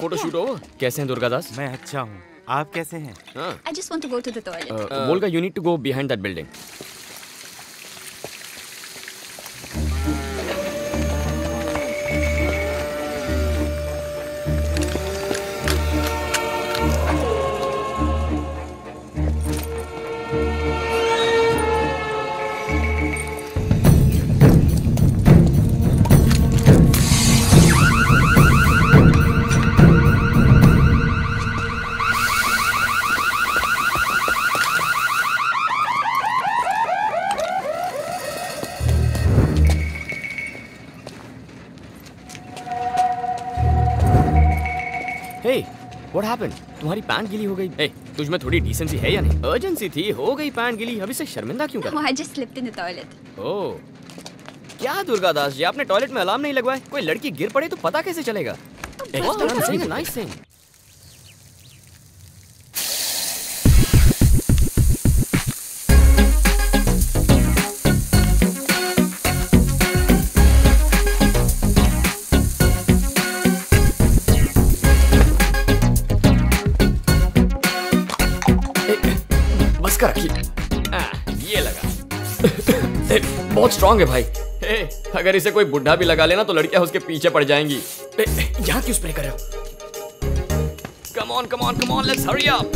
Photo shoot over कैसे हैं दुर्गा दास मैं अच्छा हूँ आप कैसे हैं हाँ I just want to go to the toilet. Volga you need to go behind that building hey happened तुम्हारी पैंट गिली हो गई। Hey, तुझ में थोड़ी डिसेंसी है या नहीं? अर्जेंसी थी हो गई पैंट गिली। अभी से शर्मिंदा क्यों कर? Oh, I just slipped in the toilet. ओह क्या दुर्गा दास जी आपने टॉयलेट में अलार्म नहीं लगवाया कोई लड़की गिर पड़े तो पता कैसे चलेगा? नाइस थिंग बस कर रखिए ये लगा। ए, बहुत स्ट्रांग है भाई। ए, अगर इसे कोई बुढ़ा भी लगा लेना तो लड़कियाँ उसके पीछे पड़ जाएँगी। यहाँ क्यों स्प्रे कर रहे हो? Come on come on come on let's hurry up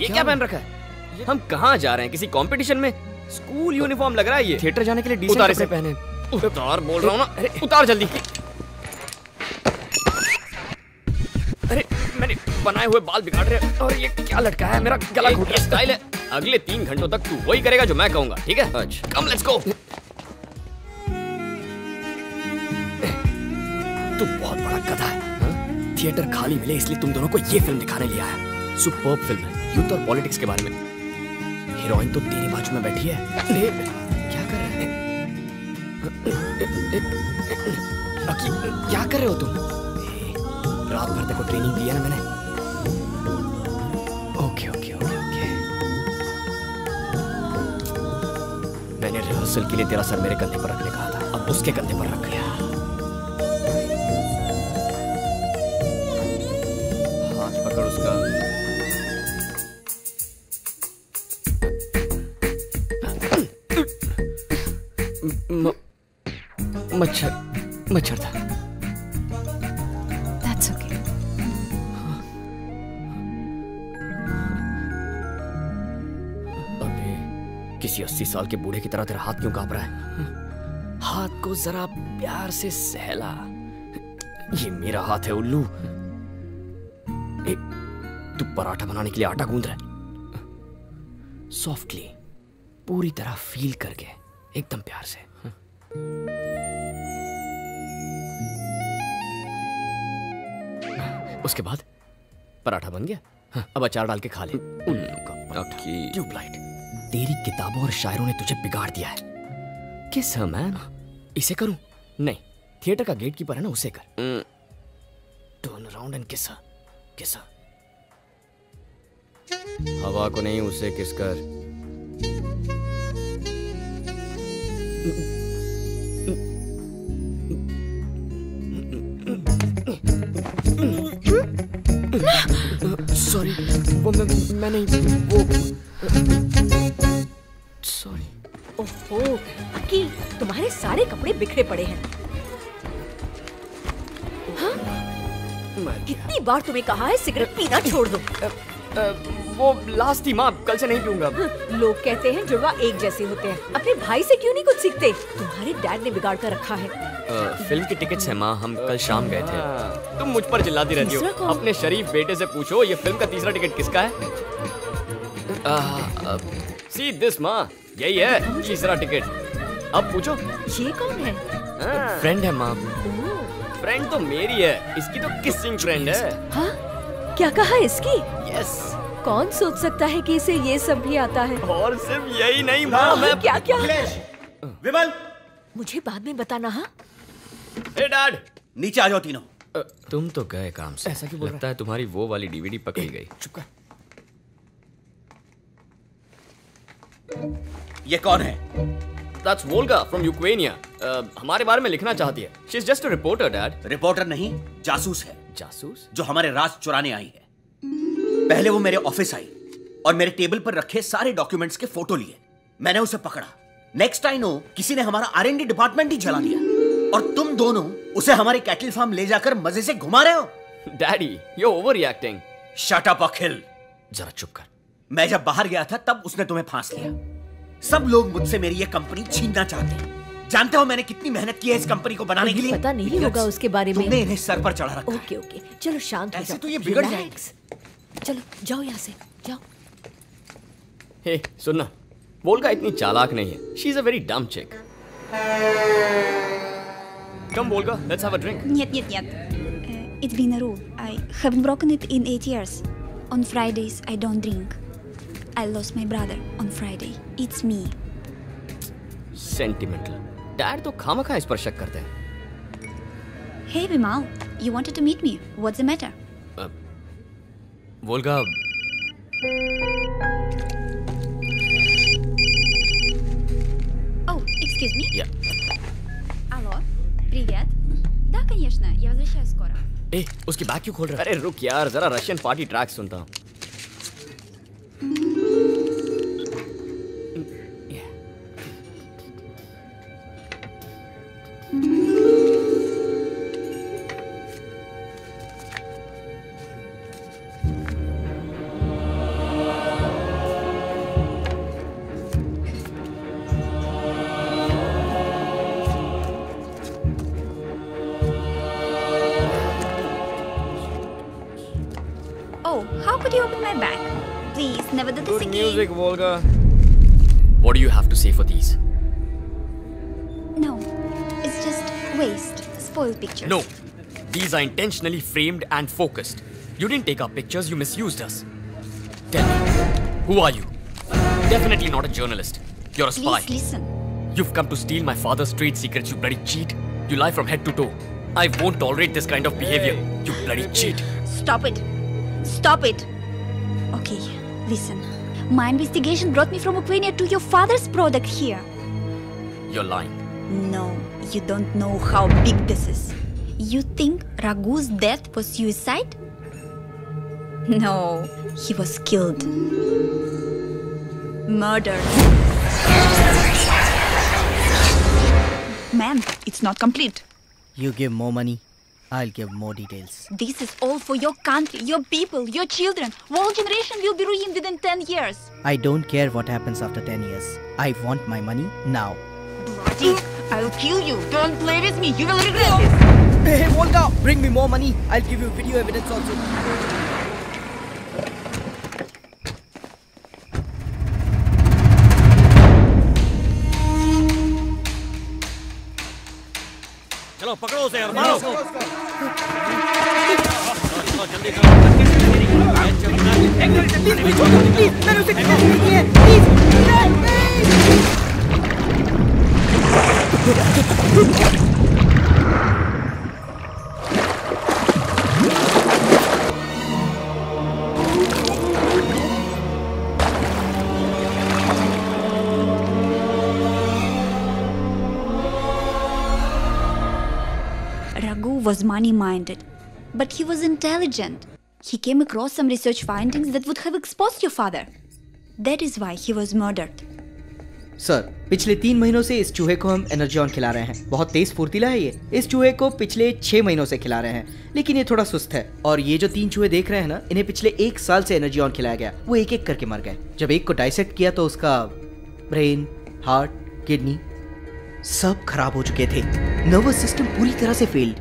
ये क्या पहन रखा है? हम कहाँ जा रहे हैं? किसी कंपटीशन में? स्कूल यूनिफॉर्म लग रहा है ये। थिएटर जाने के लिए उतार इसे पहने। उतार बोल रहा हूँ ना। अरे उतार जल्दी। अरे मैंने बनाए हुए बाल बिगाड़ रहे और ये क्या लटका है? मेरा गला घुट रहा स्टाइल है। अगले तीन घंटों तक तू वही करेगा जो मैं कहूँगा ठीक है? अच्छा। कम लेट्स गो तू बहुत बड़ा गधा है हाँ? थिएटर खाली मिले इसलिए तुम दोनों को ये फ़िल्म दिखाने लिया है। सुपर फ़िल्म है। यूथ और पॉलिटिक्स के बारे में। हीरोइन तो तेरी बाजू में बैठी है। अरे, क्या कर रहे हैं? क्या कर रहे हो तुम? रात भर तेरे को ट्रेनिंग दी है ना मैंने। ओके ओके ओके ओके मैंने रिहर्सल के लिए तेरा सर मेरे कंधे पर रखने कहा था। अब उसके कंधे पर रख। गया हाथ पकड़ उसका। मच्छर मच्छर था। That's okay. अबे किसी अस्सी साल के बूढ़े की तरह तेरा हाथ क्यों काँप रहा है? हाथ को जरा प्यार से सहला। ये मेरा हाथ है उल्लू। ए, तू पराठा बनाने के लिए आटा गूंद रहा है। सॉफ्टली पूरी तरह फील करके एकदम प्यार से। उसके बाद पराठा बन गया। हाँ, अब अचार डाल के खा ले। का ट्यूबलाइट तेरी किताबों और शायरों ने तुझे बिगाड़ दिया है। किस मैन इसे करूँ? नहीं थिएटर का गेट कीपर है ना उसे कर। टर्न अराउंड एंड किस किस हवा को नहीं उसे किस कर। सॉरी वो मैं, मैं नहीं वो सॉरी ओहो अक्की तुम्हारे सारे कपड़े बिखरे पड़े हैं। हाँ? कितनी बार तुम्हें कहा है सिगरेट पीना छोड़ दो। वो लास्ट थी माँ कल से नहीं पीऊँगा। लोग कहते हैं जुड़वा एक जैसे होते हैं। अपने भाई से क्यों नहीं कुछ सीखते? तुम्हारे डैड ने बिगाड़ कर रखा है। फ़िल्म की टिकट्स है माँ हम कल शाम गए थे। तुम मुझ पर चिल्लाती रहती हो। अपने शरीफ बेटे से पूछो ये फ़िल्म का तीसरा टिकट किसका है? सी दिस माँ। यही है तीसरा टिकट। अब पूछो। ये कौन है? फ्रेंड है माँ। फ्रेंड तो मेरी है। इसकी तो किसिंग फ्रेंड है। हाँ? क्या कहा इसकी? यस कौन सोच सकता है कि इसे ये सब भी आता है? और सिर्फ़ यही नहीं माँ मैं क्या क्या? विमल! मुझे बाद में बताना हाँ? हे डैड नीचे आ जाओ तीनों। तुम तो गए काम से। ऐसा क्यों लगता है तुम्हारी वो वाली डीवीडी पकड़ी गई। चुप कर। ये कौन है? That's Volga from Ukraine. Uh, हमारे बारे में लिखना चाहती है। She's just a reporter, Dad. Reporter नहीं जासूस है। जासूस? जो हमारे राज चुराने आई है। पहले वो मेरे ऑफ़िस आई और मेरे टेबल पर रखे सारे डॉक्यूमेंट्स के फ़ोटो लिए। मैंने उसे पकड़ा। नेक्स्ट आई नो किसी ने हमारा आरएनडी डिपार्टमेंट ही जला दिया। और तुम दोनों उसे हमारे कैटल फार्म ले जाकर मज़े से घुमा रहे हो। Daddy you're overreacting. Shut up Akhil. जरा चुप कर। मैं जब बाहर गया था तब उसने तुम्हें फांस लिया। सब लोग मुझसे मेरी ये कंपनी छीनना चाहते हैं। जानते हो मैंने कितनी मेहनत की है इस कंपनी को बनाने के लिए? पता नहीं होगा उसके बारे में। तुमने इन्हें सर पर चढ़ा रखा ओके ओके। चलो शांत हो ऐसे जाओ। तो ये बिगड़ Relax. चलो जाओ यहाँ से जाओ। हे सुनना। वोल्गा इतनी चालाक नहीं है। She's a very dumb chick. Come Volga, let's have a drink. Нет, нет, нет. Uh, it's been a rule. I haven't broken it in eight years. On Fridays, I don't drink. I lost my brother on Friday. It's me. Sentimental. Dad तो खामखा इस पर शक करते हैं Hey, Vimal. You wanted to meet me. What's the matter? Volga Oh, excuse me. या Алло. Привет. Да, конечно. Я возвращаюсь скоро. ए उसकी bag क्यों खोल रहा है अरे रुक यार जरा रशियन पार्टी ट्रैक सुनता हूँ Pictures. No. These are intentionally framed and focused. You didn't take our pictures, you misused us. Tell me, who are you? Definitely not a journalist. You're a spy. Please listen. You've come to steal my father's trade secrets, you bloody cheat. You lie from head to toe. I won't tolerate this kind of behavior. You bloody cheat. Stop it. Stop it. Okay, listen. My investigation brought me from Ukraine to your father's product here. You're lying. No, you don't know how big this is. You think Raghu's death was suicide? No, he was killed. Murdered. Man, it's not complete. You give more money, I'll give more details. This is all for your country, your people, your children. Whole generation will be ruined within 10 years. I don't care what happens after 10 years. I want my money now. Bloody, I'll kill you. Don't play with me. You will regret this. Hey, hey, Volga, bring me more money. I'll give you video evidence also. चलो पकड़ो उसे यार मारो Raghu was money minded, but he was intelligent. He came across some research findings that would have exposed your father. That is why he was murdered. Sir पिछले तीन महीनों से इस चूहे को हम एनर्जी ऑन खिला रहे हैं। बहुत तेज फुर्तीला है ये। इस चूहे को पिछले छह महीनों से खिला रहे हैं। लेकिन ये थोड़ा सुस्त है। और ये जो तीन चूहे देख रहे हैं ना इन्हें पिछले एक साल से एनर्जी ऑन खिलाया गया। वो एक एक करके मर गए। जब एक को डाइसेक्ट किया तो उसका ब्रेन हार्ट किडनी सब खराब हो चुके थे। नर्वस सिस्टम पूरी तरह से फेल्ड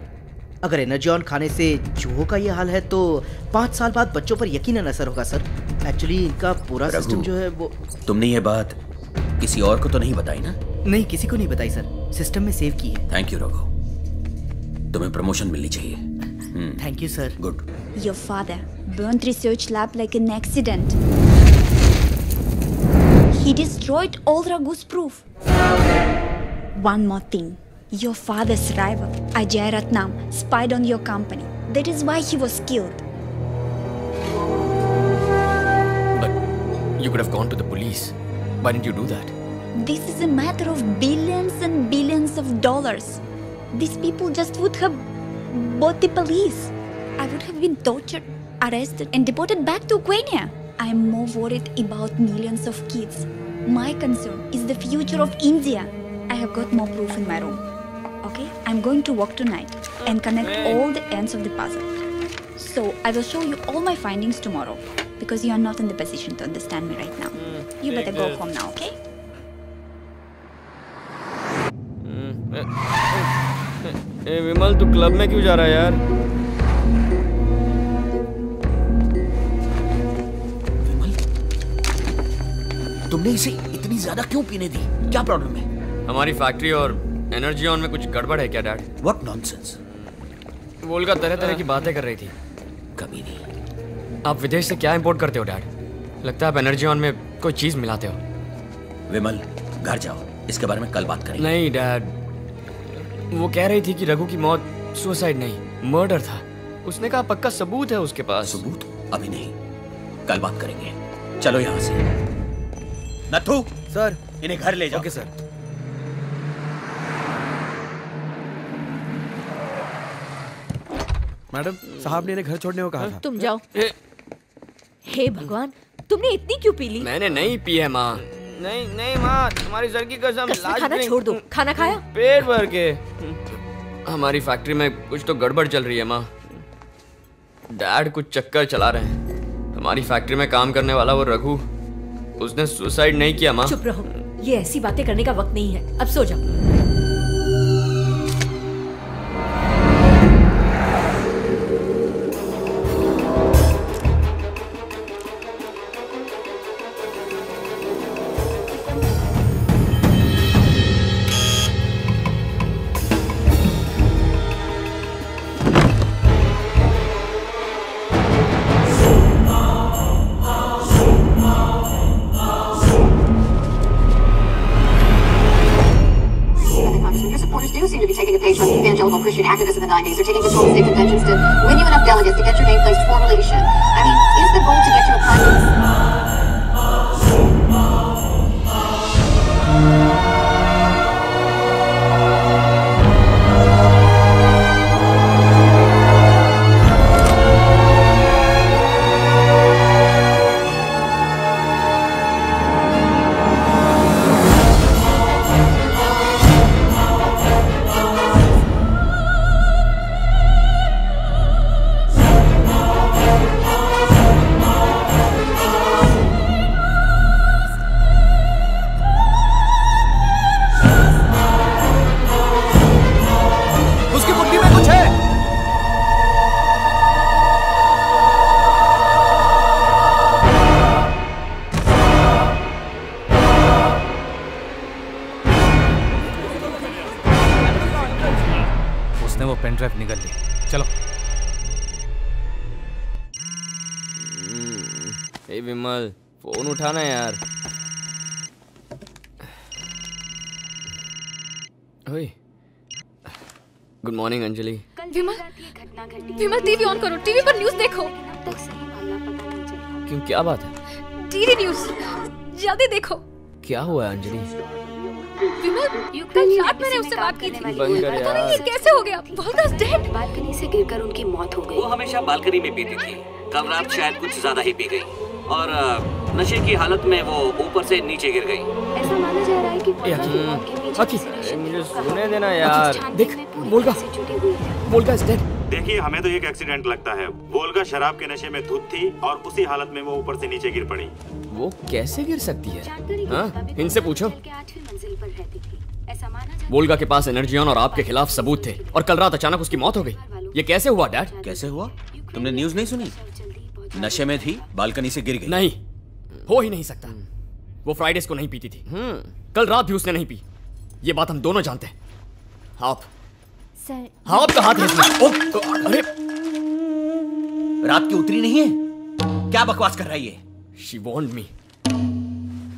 अगर एनर्जी ऑन खाने से चूहों का ये हाल है तो पाँच साल बाद बच्चों पर यकीन असर होगा सर। एक्चुअली इनका पूरा सिस्टम जो है वो तुमने ये बात किसी और को तो नहीं बताई ना? नहीं किसी को नहीं बताई सर। सिस्टम में सेव की है। Thank you Raghu. तुम्हें प्रमोशन मिलनी चाहिए। Thank you sir good your father burn research lab like an accident he destroyed all Raghu's proof one more thing your father's driver Ajay Ratnam spied on your company that is why he was killed but you could have gone to the Why didn't you do that? This is a matter of billions and billions of dollars. These people just would have bought the police. I would have been tortured, arrested, and deported back to Ukraine. I am more worried about millions of kids. My concern is the future of India. I have got more proof in my room. Okay? I'm going to walk tonight and connect all the ends of the puzzle. So I will show you all my findings tomorrow because you are not in the position to understand me right now. Hmm. You better go home now, okay? ए विमल तू club में क्यों जा रहा है यार? विमल तुमने इसे इतनी ज़्यादा क्यों पीने दी? क्या प्रॉब्लम है? हमारी फैक्ट्री और एनर्जी ऑन में कुछ गड़बड़ है क्या डैड व्हाट नॉनसेंस वोल्गा तरह तरह की बातें कर रही थी। कभी नहीं। आप विदेश से क्या इंपोर्ट करते हो डैड लगता है आप एनर्जी ऑन में कोई चीज़ मिलाते हो? विमल घर जाओ। इसके बारे में कल बात करें नहीं डैड। वो कह रही थी कि रघु की मौत सुसाइड नहीं मर्डर था। उसने कहा पक्का सबूत है उसके पास। सबूत? अभी नहीं। कल बात करेंगे। चलो यहाँ से। नथु सर। इन्हें घर ले जाओ। Okay sir. मैडम साहब ने इन्हें घर छोड़ने को कहा था। तुम जाओ। हे भगवान तुमने इतनी क्यों पी ली? मैंने नहीं पी है माँ। नहीं नहीं माँ तुम्हारी सर की कसम खाना छोड़ दो। खाना खाया? पेट भर के। हमारी फैक्ट्री में कुछ तो गड़बड़ चल रही है माँ। डैड कुछ चक्कर चला रहे हैं। हमारी फैक्ट्री में काम करने वाला वो रघु उसने सुसाइड नहीं किया माँ। चुप रहो। ये ऐसी बातें करने का वक्त नहीं है। अब सो जाओ। Morning Anjali Vimal Vimal TV on करो टीवी पर न्यूज़ देखो। क्यों क्या बात है? टीवी न्यूज़ जल्दी देखो। क्या हुआ है अंजलि विमल कल रात मैंने उससे बात की थी। बंद कर पता नहीं ये कैसे हो गया। वोल्गा's dead बालकनी से गिरकर उनकी मौत हो गई। वो हमेशा बालकनी में पीती थी। कल रात शायद कुछ ज़्यादा ही पी गई। और नशे की हालत में वो ऊपर से नीचे गिर गई। ऐसा माना जा रहा है कि मुझे सोने देना यार। देख वोल्गा वोल्गा इज़ डेड देखिए हमें तो एक एक्सीडेंट लगता है। वोल्गा शराब के नशे में धुत थी और उसी हालत में वो ऊपर से नीचे गिर पड़ी। वो कैसे गिर सकती है? हाँ? इनसे पूछो। वोल्गा के पास एनर्जियन और आपके खिलाफ सबूत थे और कल रात अचानक उसकी मौत हो गई। ये कैसे हुआ डैड कैसे हुआ? तुमने न्यूज़ नहीं सुनी? नशे में थी बालकनी से गिर गई। नहीं हो ही नहीं सकता। वो फ्राइडेज को नहीं पीती थी। कल रात भी उसने नहीं पी। ये बात हम दोनों जानते हैं। आप सर। हाँ आपका हाथ है इसमें ओ, अरे। रात की उतरी नहीं है? क्या बकवास कर रही है शी वॉन्ट मी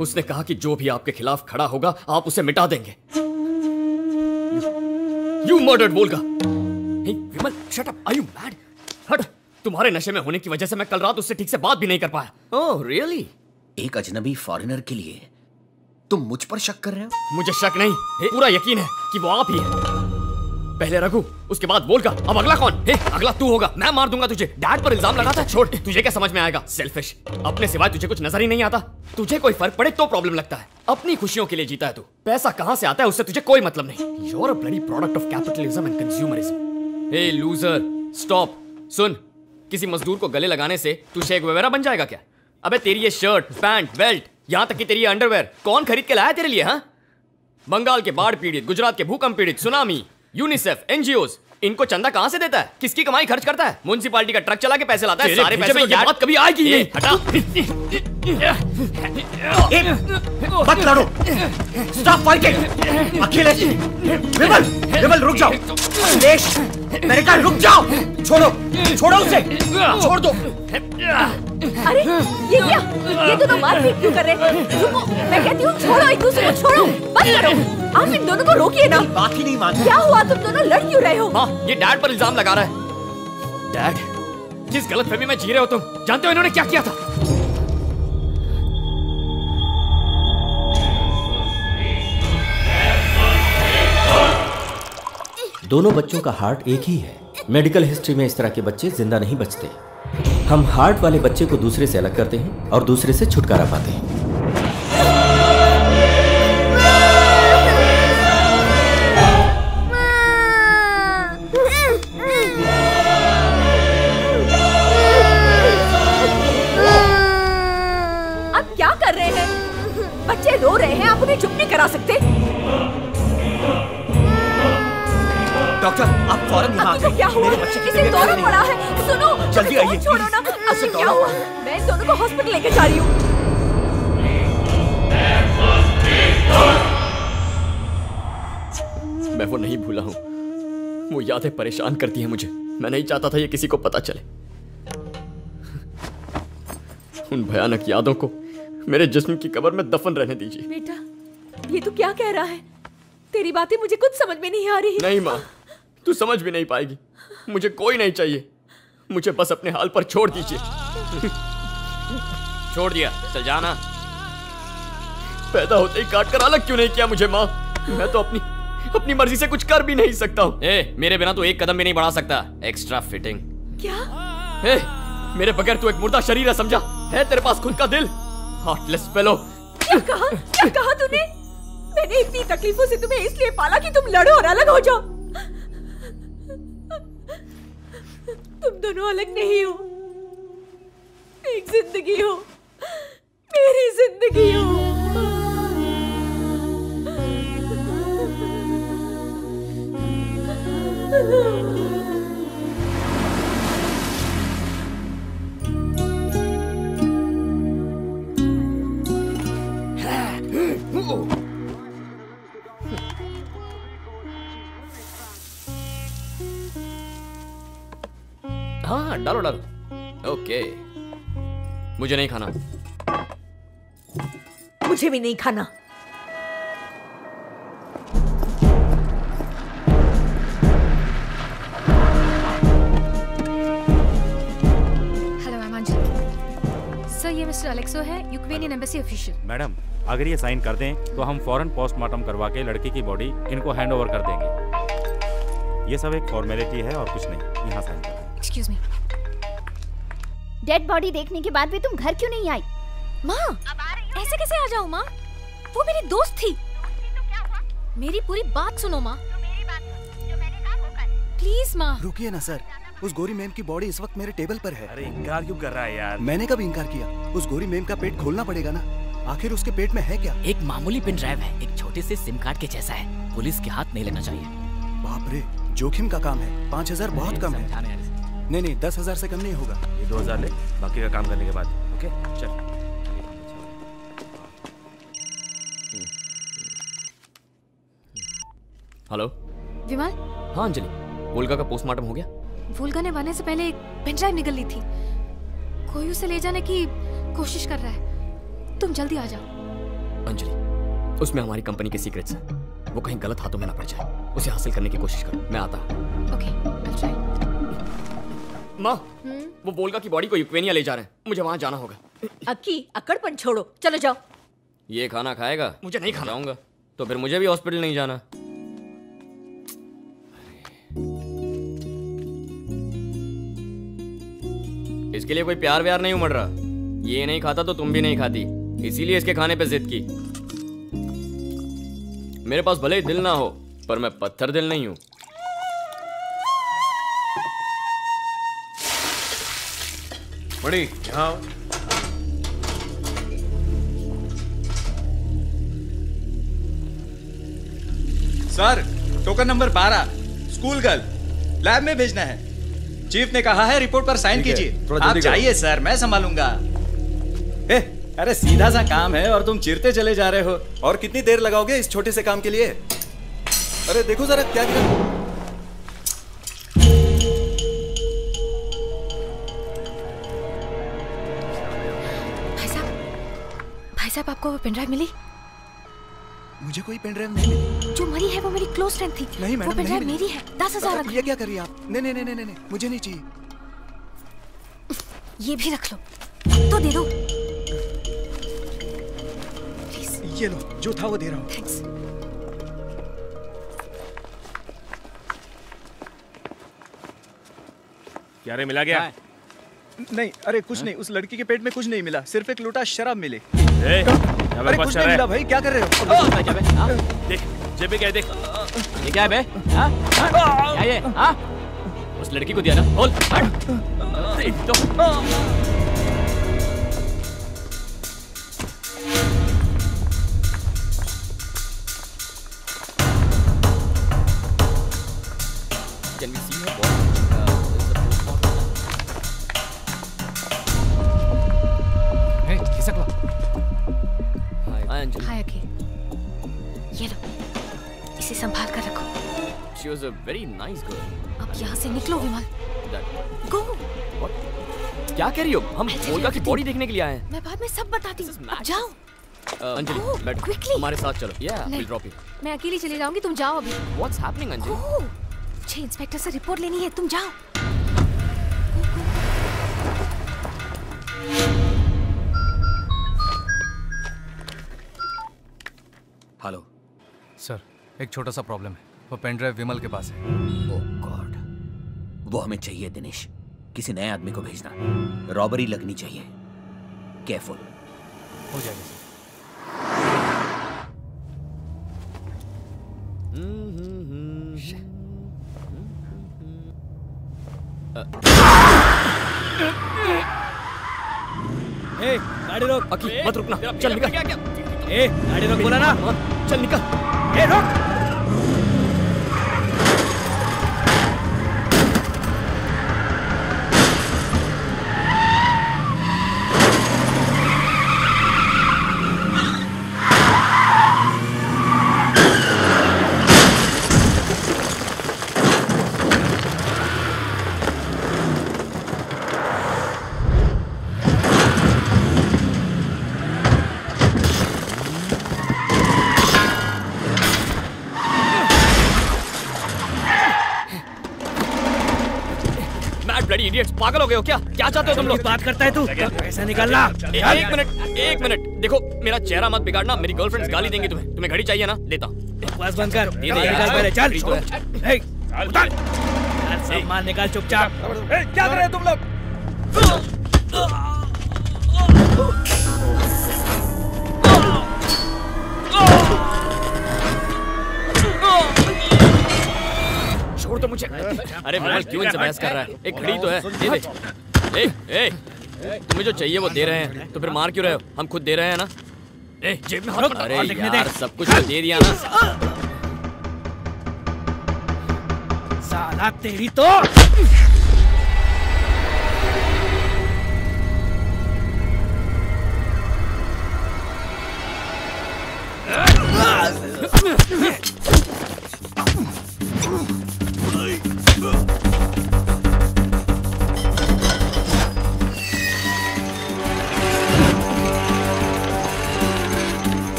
उसने कहा कि जो भी आपके खिलाफ खड़ा होगा आप उसे मिटा देंगे। You murdered Volga hey Vimal shut up are you mad हट। तुम्हारे नशे में होने की वजह से मैं कल रात उससे ठीक से बात भी नहीं कर पाया। ओह रियली एक अजनबी फॉरेनर के लिए तुम मुझ पर शक कर रहे हो? मुझे शक नहीं। पूरा यकीन है कि वो आप ही है। पहले रघु उसके बाद बोल का। अब अगला कौन? हे, अगला तू होगा। मैं मार दूँगा तुझे। डैड पर इल्ज़ाम लगाता है। छोड़, तुझे क्या समझ में आएगा? सेल्फिश अपने सिवाय तुझे कुछ नज़र ही नहीं आता। तुझे कोई फ़र्क पड़े तो प्रॉब्लम लगता है। अपनी खुशियों के लिए जीता है तू। पैसा कहाँ से आता है, उससे तुझे कोई मतलब नहीं। Your bloody product of capitalism and consumerism hey loser stop सुन, किसी मजदूर को गले लगाने से तू शेख वगैरह बन जाएगा क्या? अबे, तेरी ये शर्ट पैंट बेल्ट यहाँ तक कि तेरी अंडरवेयर कौन खरीद के लाया तेरे लिए हाँ? बंगाल के बाढ़ पीड़ित, गुजरात के भूकंप पीड़ित सुनामी यूनिसेफ एनजीओस इनको चंदा कहाँ से देता है? किसकी कमाई खर्च करता है? म्युनिसिपालिटी का ट्रक चला के पैसे लाता है सारे पैसे तो यार बात कभी आएगी नहीं। हटा। मत लड़ो। स्टॉप फाइटिंग अखिलेश विमल विमल रुक जाओ। अखिलेश मैंने कहा रुक जाओ। छोड़ो छोड़ो उसे। छोड़ दो। अरे ये क्या? ये दोनों मारपीट क्यों कर रहे हैं? रुको मैं कहती हूँ छोड़ो एक दूसरे को छोड़ो बंद करो। आप इन दोनों को रोकिए ना। बात ही नहीं मानते। क्या हुआ? तुम दोनों लड़ क्यों रहे हो? हाँ ये डैड पर इल्ज़ाम लगा रहा है। डैड किस गलत फहमी में जी रहे हो तुम जानते हो इन्होंने क्या किया था? दोनों बच्चों का हार्ट एक ही है। मेडिकल हिस्ट्री में इस तरह के बच्चे ज़िंदा नहीं बचते। हम हार्ट वाले बच्चे को दूसरे से अलग करते हैं और दूसरे से छुटकारा पाते हैं। आप क्या कर रहे हैं? बच्चे रो रहे हैं, आप उन्हें चुप नहीं करा सकते। डॉक्टर आप फ़ौरन यहाँ आ तो जाइए। क्या हुआ? मेरे बच्चे की इसे दौरा पड़ा है। सुनो जल्दी आइए, छोड़ो ना। अब क्या हुआ? मैं दोनों को हॉस्पिटल लेके जा रही हूँ। मैं वो नहीं भूला हूँ। वो यादें परेशान करती हैं मुझे। मैं नहीं चाहता था ये किसी को पता चले। उन भयानक यादों को मेरे जिस्म की कब्र में दफन रहने दीजिए। बेटा ये तो क्या कह रहा है? तेरी बातें मुझे कुछ समझ में नहीं आ रही। नहीं माँ। तू समझ भी नहीं पाएगी। मुझे कोई नहीं चाहिए। मुझे बस अपने हाल पर छोड़ दीजिए। छोड़ दिया। चल जाना। पैदा होते ही काट कर अलग क्यों नहीं किया मुझे माँ? मैं तो अपनी अपनी मर्ज़ी से कुछ कर भी नहीं सकता हूँ। ए मेरे बिना तू एक कदम भी नहीं बढ़ा सकता। एक्स्ट्रा फिटिंग क्या? ए, मेरे बगैर तू एक मुर्दा शरीर है समझा? है तेरे पास खुद का दिल? हार्टलेस फेलो क्या कहा? क्या कहा तूने? मैंने इतनी तकलीफों से तुम्हें इसलिए पाला कि तुम लड़ो और अलग हो जाओ। तुम दोनों अलग नहीं हो। एक ज़िंदगी हो मेरी ज़िंदगी हो। हाँ डालो डालो। ओके। मुझे नहीं खाना। मुझे भी नहीं खाना। हेलो मैम अंजलि सर ये मिस्टर अलेक्सो है यूक्रेनियन एम्बेसी ऑफिशियल मैडम अगर ये साइन कर दें तो हम फ़ौरन पोस्टमार्टम करवा के लड़की की बॉडी इनको हैंड ओवर कर देंगे। ये सब एक फॉर्मेलिटी है और कुछ नहीं। यहाँ साइन कर। एक्सक्यूज मी डेड बॉडी देखने के बाद भी तुम घर क्यों नहीं आई? माँ ऐसे कैसे आ जाऊँ माँ? वो मेरी दोस्त थी। मेरी पूरी बात सुनो माँ। प्लीज़ माँ। रुकिए ना सर। उस गोरी मैम की बॉडी इस वक्त मेरे टेबल पर है। अरे इनकार क्यों कर रहा है यार? मैंने कब इनकार किया। उस गोरी मैम का पेट खोलना पड़ेगा ना। आखिर उसके पेट में है क्या? एक मामूली पिन ड्राइव है। एक छोटे से सिम कार्ड के जैसा है। पुलिस के हाथ नहीं लेना चाहिए। बाप रे जोखिम का काम है। पाँच हज़ार बहुत कम है। नहीं नहीं दस हज़ार से कम नहीं होगा। ये दो हज़ार ले बाकी का काम करने के बाद ओके? चल। हेलो? विमल? हाँ अंजलि। वोल्गा का पोस्टमार्टम हो गया। वोल्गा ने बनने से पहले एक पेन ड्राइव निकल ली थी। कोई उसे ले जाने की कोशिश कर रहा है। तुम जल्दी आ जाओ। अंजलि उसमें हमारी कंपनी के सीक्रेट्स हैं। वो कहीं गलत हाथों में ना पड़ जाए। उसे हासिल करने की कोशिश करो। मैं आता हूँ। ओके माँ वो वोल्गा की बॉडी को यूक्रेनिया ले जा रहे हैं। मुझे वहाँ जाना होगा। अक्की अकड़पन छोड़ो चलो जाओ। ये खाना खाएगा? मुझे नहीं खाना। जाऊँगा। तो फिर मुझे भी हॉस्पिटल नहीं जाना। इसके लिए कोई प्यार व्यार नहीं उमड़ रहा। ये नहीं खाता तो तुम भी नहीं खाती। इसीलिए इसके खाने पे जिद की। मेरे पास भले ही दिल ना हो पर मैं पत्थर दिल नहीं हूँ। मणि यहाँ sir token number 12 school girl lab में भेजना है। चीफ ने कहा है रिपोर्ट पर साइन कीजिए। आप जाइए सर मैं संभालूँगा। ए, अरे सीधा सा काम है और तुम चिरते चले जा रहे हो। और कितनी देर लगाओगे इस छोटे से काम के लिए? अरे देखो जरा क्या किया। आपको वो पेन ड्राइव मिली? मुझे कोई पेन ड्राइव नहीं मिली। जो मरी है वो मेरी क्लोज फ्रेंड थी। नहीं मैडम पेन नहीं ड्राइव मिली। मेरी है। दस हज़ार ये क्या कर रही आप? नहीं नहीं नहीं नहीं नहीं मुझे नहीं चाहिए। ये भी रख लो। तो दे दो। ये लो जो था वो दे रहा हूँ। थैंक्स क्या रे मिला गया नहीं अरे कुछ नहीं उस लड़की के पेट में कुछ नहीं मिला सिर्फ़ एक लोटा शराब मिले। ए, अरे कुछ नहीं मिला भाई क्या कर रहे हो? देख जेब क्या है देख। ये क्या है बे? हाँ? हाँ? क्या ये? हाँ? उस लड़की को दिया ना बोल। हट तो Hi, हाय अकी ये लो इसे संभाल कर रखो। She was a very nice girl. अब यहाँ से निकलो विमल। That. गो क्या कह रही हो? हम की बॉडी देखने के लिए आए हैं। मैं बाद में सब बताती हूँ। जाओ। Uh, Anjali quickly. हमारे साथ चलो। Yeah we'll drop you. मैं अकेली चली जाऊँगी तुम जाओ अभी। What's happening Anjali? गो मुझे इंस्पेक्टर से रिपोर्ट लेनी है तुम जाओ। हेलो। सर एक छोटा सा प्रॉब्लम है। वो पेन ड्राइव विमल के पास है। ओ गॉड वो हमें चाहिए दिनेश। किसी नए आदमी को भेजना। रॉबरी लगनी चाहिए। केयरफुल हो जाएगा सर। ए, गाड़ी रोक। अकी मत रुकना। चल निकल। ए, गाड़ी रोक बोला ना। चल निकल। ए, रोक। हो गए हो क्या? क्या चाहते हो तुम लोग? बात करता है तू। पैसा निकालना। एक मिनट एक मिनट देखो मेरा चेहरा मत बिगाड़ना मेरी गर्लफ्रेंड गाली देंगे तुम्हें। तुम्हें घड़ी चाहिए ना? देता बस बंद कर। निकाल चल। तो है। माल निकाल चुपचाप। क्या कर रहे हो तुम लोग? छोड़ तो मुझे। अरे विमल क्यों इनसे बहस कर रहा है? एक घड़ी तो है। दे दे ए ए तुम्हें जो चाहिए वो दे रहे हैं। तो फिर मार क्यों रहे हो? हम खुद दे रहे हैं ना? ए जेब में हाथ अरे यार सब कुछ तो दे दिया ना। साला तेरी तो!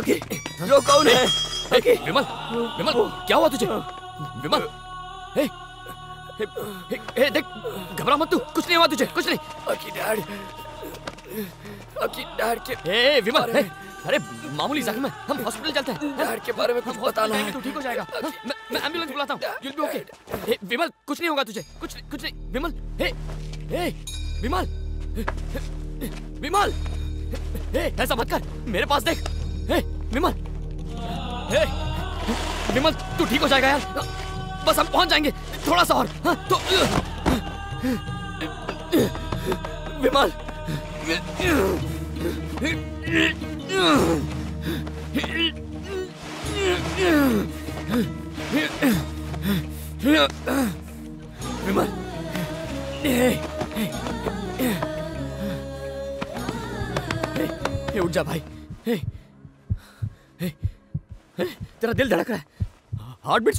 कमीने ओके रोको उन्हें। विमल विमल क्या हुआ तुझे? विमल हे हे हे, हे देख घबरा मत तू कुछ नहीं हुआ तुझे कुछ नहीं। ओके डैड ओके डैड के हे विमल हे, अरे मामूली जख्म है हम हॉस्पिटल चलते हैं डैड के बारे में कुछ बताना है। तो ठीक हो जाएगा हाँ, मैं मैं एंबुलेंस बुलाता हूँ you'll be okay हे विमल कुछ नहीं होगा तुझे कुछ कुछ नहीं। विमल हे हे विमल हे, हे, विमल हे ऐसा मत कर मेरे पास देख। जाएगा यार। बस हम पहुँच जाएँगे थोड़ा सा और हाँ,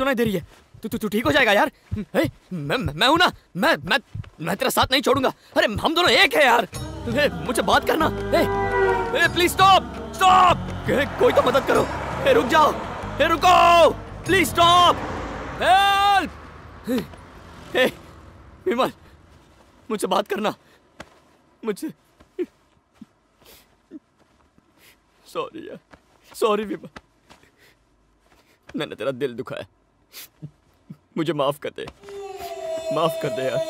सुनाई दे रही है। तू तू ठीक हो जाएगा यार। हे मैं मैं हूँ ना, मैं मैं मैं तेरा साथ नहीं छोड़ूँगा। अरे, हम दोनों एक है यार। हे मुझे बात करना। Hey hey please stop stop कोई तो मदद करो। हे रुक जाओ। हे रुको। प्लीज़ स्टॉप हेल्प विमल, मुझसे बात करना। मुझसे सॉरी यार। सॉरी विमल। मैंने तेरा दिल दुखाया। मुझे माफ़ कर दे। माफ़ कर दे यार।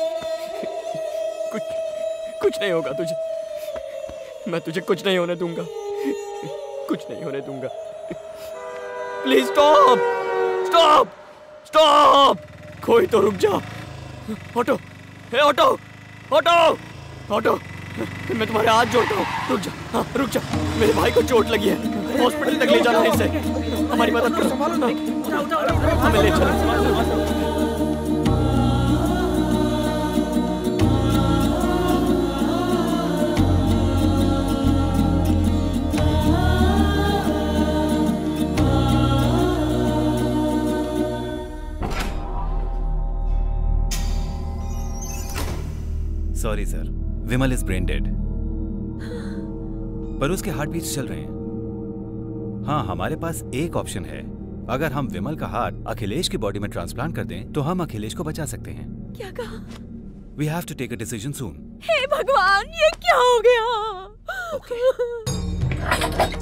कुछ कुछ नहीं होगा तुझे। मैं तुझे कुछ नहीं होने दूँगा। कुछ नहीं होने दूँगा। प्लीज़ स्टॉप स्टॉप स्टॉप कोई तो रुक जा। Auto hey auto auto auto मैं तुम्हारे हाथ जोड़ता हूँ। रुक जा। हाँ रुक जा। मेरे भाई को चोट लगी है। हॉस्पिटल तक ले जाना है इसे। हमारी मदद करो। Sorry sir Vimal is brain dead पर उसके हार्ट बीट्स चल रहे हैं। हाँ हमारे पास एक ऑप्शन है। अगर हम विमल का हार्ट अखिलेश की बॉडी में ट्रांसप्लांट कर दें तो हम अखिलेश को बचा सकते हैं। क्या कहा? We have to take a decision soon hey भगवान ये क्या हो गया? हेलो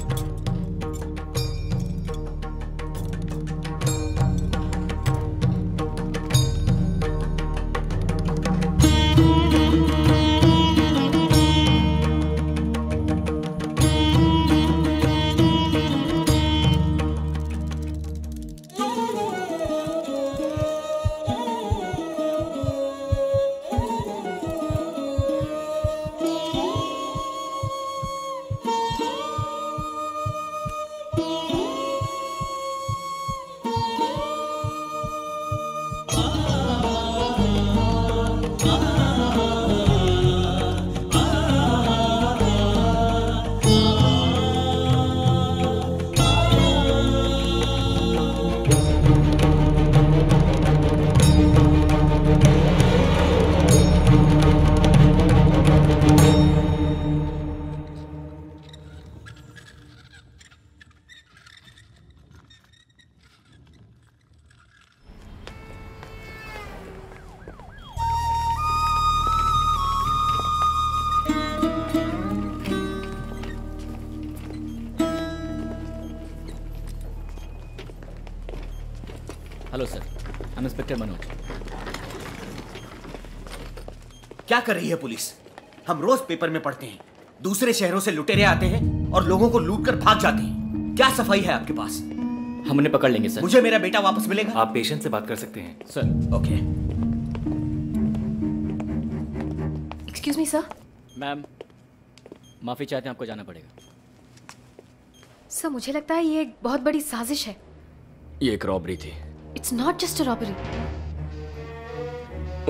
क्या कर रही है पुलिस? हम रोज पेपर में पढ़ते हैं दूसरे शहरों से लुटेरे आते हैं और लोगों को लूट कर भाग जाते हैं। क्या सफ़ाई है आपके पास? हम उन्हें पकड़ लेंगे सर। मुझे मेरा बेटा वापस मिलेगा? आप पेशेंट से बात कर सकते हैं। Sir okay. Excuse me sir ma'am माफ़ी चाहते हैं आपको जाना पड़ेगा। सर मुझे लगता है ये एक बहुत बड़ी साजिश है। ये एक रॉबरी थी। It's not just a robbery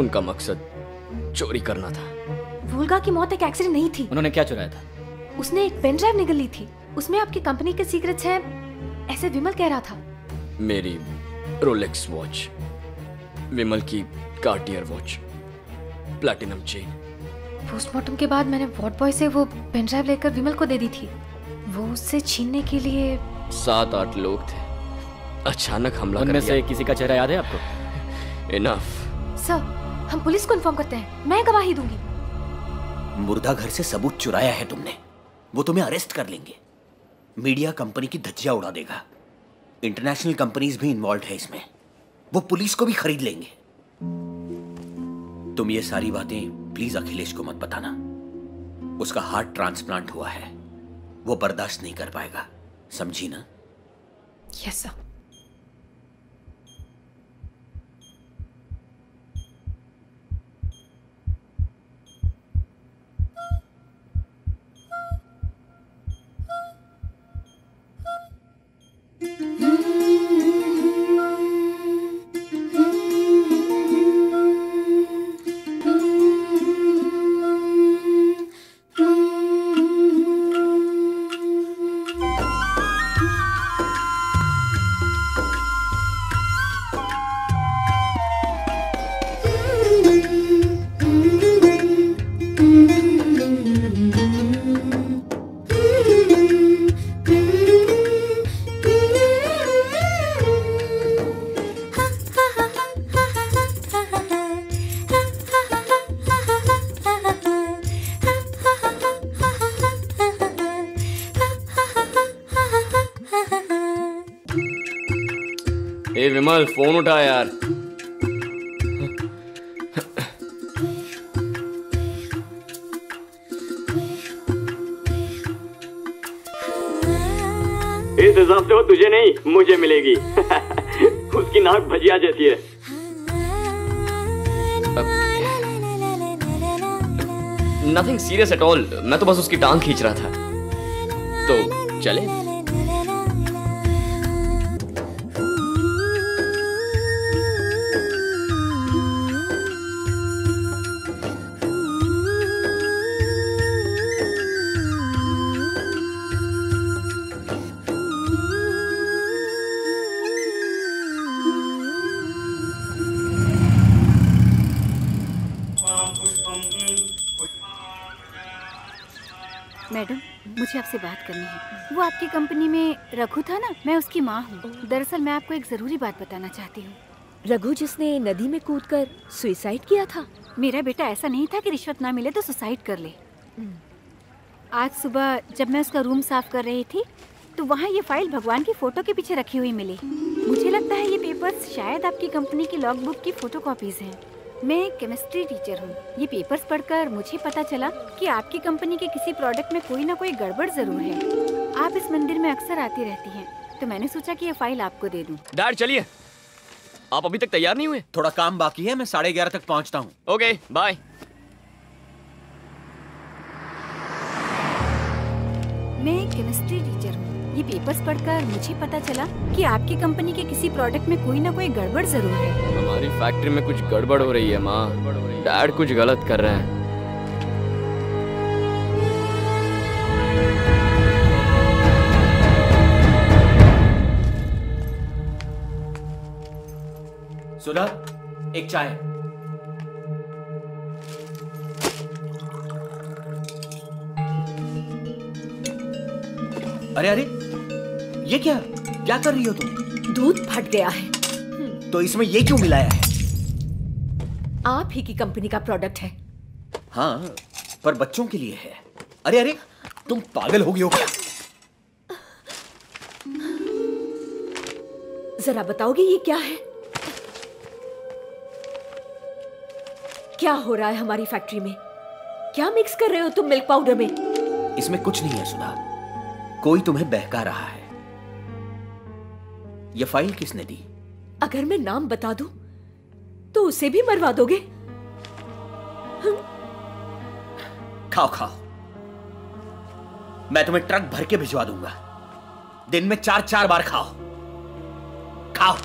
उनका मकसद चोरी करना था। वोल्गा की मौत एक एक्सीडेंट नहीं थी। उन्होंने क्या चुराया था? उसने एक पेन ड्राइव निकल ली थी। उसमें आपकी कंपनी के सीक्रेट्स हैं ऐसे विमल कह रहा था। मेरी रोलेक्स वॉच विमल की Cartier watch platinum chain postmortem के बाद मैंने वार्ड बॉय से वो पेन ड्राइव लेकर विमल को दे दी थी। वो उससे छीनने के लिए सात आठ लोग थे। अचानक हमला उनमें से किसी का चेहरा याद है आपको इनफ सर हम पुलिस को इन्फॉर्म करते हैं। मैं गवाही दूँगी। मुर्दा घर से सबूत चुराया है तुमने। वो तुम्हें अरेस्ट कर लेंगे। मीडिया कंपनी की धज्जियाँ उड़ा देगा। इंटरनेशनल कंपनीज़ भी इन्वॉल्व है इसमें। वो पुलिस को भी खरीद लेंगे। तुम ये सारी बातें प्लीज़ अखिलेश को मत बताना। उसका हार्ट ट्रांसप्लांट हुआ है। वो बर्दाश्त नहीं कर पाएगा। समझी ना? यस सर विमल फ़ोन उठा यार। इस हिसाब से वो तुझे नहीं मुझे मिलेगी। उसकी नाक भजिया जैसी है। नथिंग सीरियस एट ऑल मैं तो बस उसकी टांग खींच रहा था। तो चले। मैं हूँ। दरअसल मैं आपको एक ज़रूरी बात बताना चाहती हूँ। रघु जिसने नदी में कूदकर सुसाइड किया था। मेरा बेटा ऐसा नहीं था कि रिश्वत ना मिले तो सुसाइड कर ले। आज सुबह जब मैं उसका रूम साफ़ कर रही थी तो वहाँ ये फ़ाइल भगवान की फ़ोटो के पीछे रखी हुई मिली। मुझे लगता है ये पेपर्स शायद आपकी कंपनी की लॉग बुक की फ़ोटो कॉपीज हैं। मैं केमिस्ट्री टीचर हूँ। ये पेपर्स पढ़कर मुझे पता चला कि आपकी कंपनी के किसी प्रोडक्ट में कोई ना कोई गड़बड़ ज़रूर है। आप इस मंदिर में अक्सर आती रहती हैं। तो मैंने सोचा कि ये फ़ाइल आपको दे दूँ। डैड चलिए। आप अभी तक तैयार नहीं हुए? थोड़ा काम बाकी है मैं साढ़े ग्यारह तक पहुँचता हूँ। ओके बाय मैं एक केमिस्ट्री टीचर हूँ। ये पेपर्स पढ़कर मुझे पता चला कि आपकी कंपनी के किसी प्रोडक्ट में कोई ना कोई गड़बड़ ज़रूर है। हमारी फैक्ट्री में कुछ गड़बड़ हो रही है माँ। डैड कुछ गलत कर रहे हैं। सुधा एक चाय। अरे अरे ये क्या? क्या कर रही हो तुम? दूध फट गया है। तो इसमें ये क्यों मिलाया है? आप ही की कंपनी का प्रोडक्ट है। हाँ पर बच्चों के लिए है। अरे अरे तुम पागल हो गई हो क्या? जरा बताओगे ये क्या है? क्या हो रहा है हमारी फैक्ट्री में? क्या मिक्स कर रहे हो तुम मिल्क पाउडर में? इसमें कुछ नहीं है सुधा। कोई तुम्हें बहका रहा है। यह फ़ाइल किसने दी? अगर मैं नाम बता दूँ तो उसे भी मरवा दोगे? खाओ खाओ। मैं तुम्हें ट्रक भर के भिजवा दूँगा। दिन में चार चार बार खाओ। खाओ।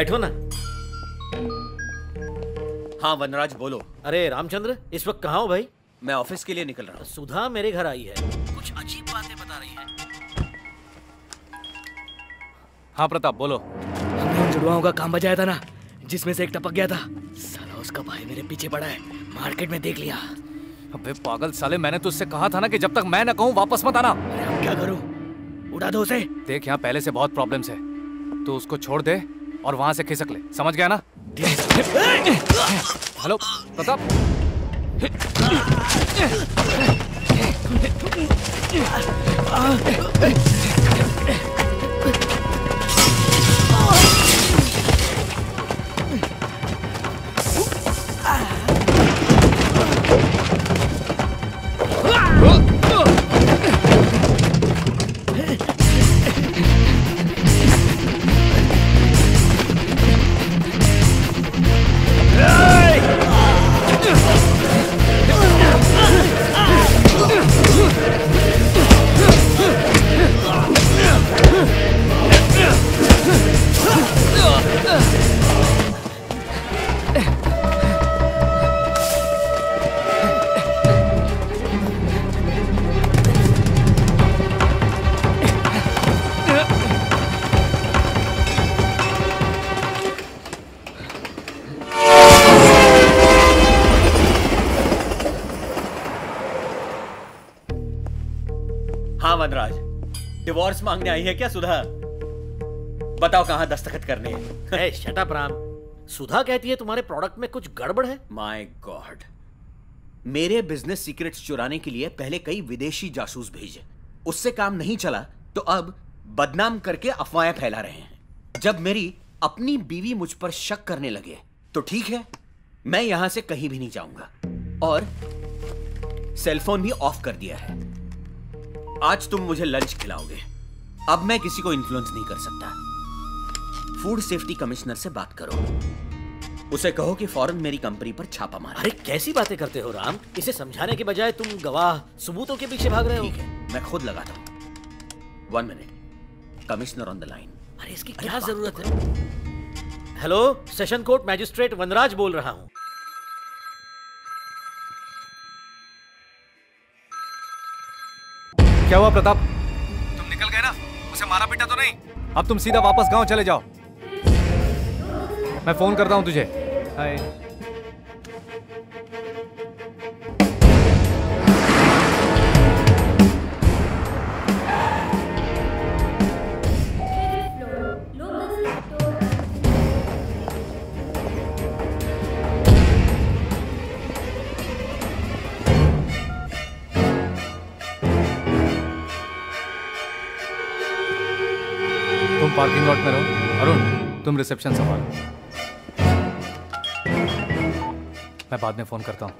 बैठो ना। हाँ वनराज बोलो। अरे रामचंद्र इस वक्त कहाँ हो भाई? मैं ऑफ़िस के लिए निकल रहा हूँ। सुधा मेरे घर आई है। कुछ अजीब बातें बता रही है। हाँ प्रताप बोलो। हमने उन जुड़वाओं का काम बजाया था ना जिसमें से एक टपक गया था। साला उसका भाई मेरे पीछे पड़ा है। मार्केट में देख लिया। अबे पागल साले मैंने तो उससे कहा था ना कि जब तक मैं ना कहूँ वापस मत आना। अरे अब क्या करूँ? उड़ा दो उसे। देख यहाँ पहले से बहुत प्रॉब्लम्स है। तो उसको छोड़ दे। और वहाँ से खिसक ले। समझ गया ना? हेलो प्रताप? हाँ मांगने आई है क्या सुधा? बताओ कहाँ दस्तखत करने हैं? राम सुधा कहती है तुम्हारे प्रोडक्ट में कुछ गड़बड़ है? माय गॉड मेरे बिज़नेस सीक्रेट्स चुराने के लिए पहले कई विदेशी जासूस भेजे। उससे काम नहीं चला तो अब बदनाम करके अफवाहें फैला रहे हैं। जब मेरी अपनी बीवी मुझ पर शक करने लगे तो ठीक है मैं यहाँ से कहीं भी नहीं जाऊँगा। और सेलफोन भी ऑफ़ कर दिया है। आज तुम मुझे लंच खिलाओगे। अब मैं किसी को इन्फ्लुएंस नहीं कर सकता। फ़ूड सेफ्टी कमिश्नर से बात करो। उसे कहो कि फ़ौरन मेरी कंपनी पर छापा मारे। अरे कैसी बातें करते हो राम? इसे समझाने के बजाय तुम गवाह सबूतों के पीछे भाग रहे हो। ठीक है मैं खुद लगाता हूँ। One minute commissioner on the line अरे इसकी क्या ज़रूरत है? Hello session court magistrate Vanraj बोल रहा हूँ। क्या हुआ प्रताप? उसे मारा पीटा तो नहीं। अब तुम सीधा वापस गाँव चले जाओ। मैं फ़ोन करता हूँ तुझे। हाय। तुम पार्किंग लॉट में रहो। अरुण तुम रिसेप्शन संभालो। मैं बाद में फ़ोन करता हूँ।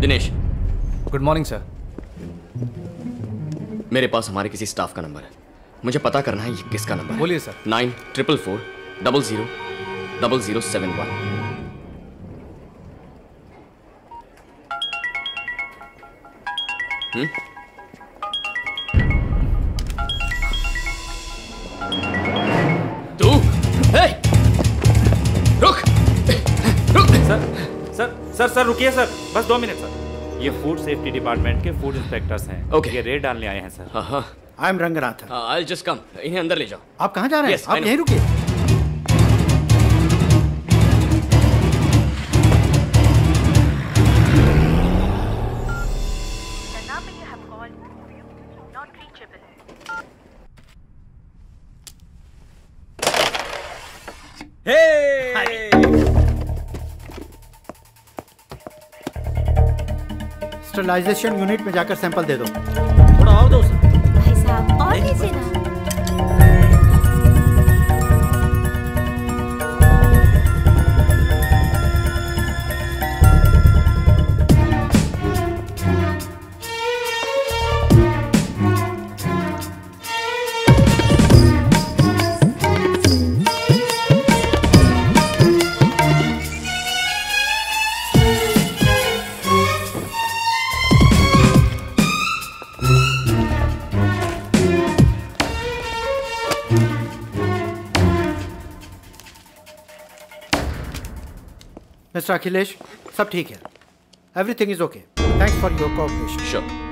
दिनेश। गुड मॉर्निंग सर मेरे पास हमारे किसी स्टाफ का नंबर है। मुझे पता करना है ये किसका नंबर बोलिए sir nine triple four double zero double zero seven one. Hmm? रुकिए सर। बस दो मिनट सर। ये फ़ूड सेफ्टी डिपार्टमेंट के फ़ूड इंस्पेक्टर्स हैं। Okay. ये रेड डालने आए हैं सर। हाँ हाँ। I am Ranganath I just come इन्हें अंदर ले जाओ। आप कहाँ जा रहे हैं? Yes, आप. यहीं रुकिए। स्टरलाइजेशन यूनिट में जाकर सैंपल दे दो। थोड़ा और दो भाई साहब और नीचे ना। मिस्टर अखिलेश सब ठीक है। Everything is okay thanks for your cooperation sure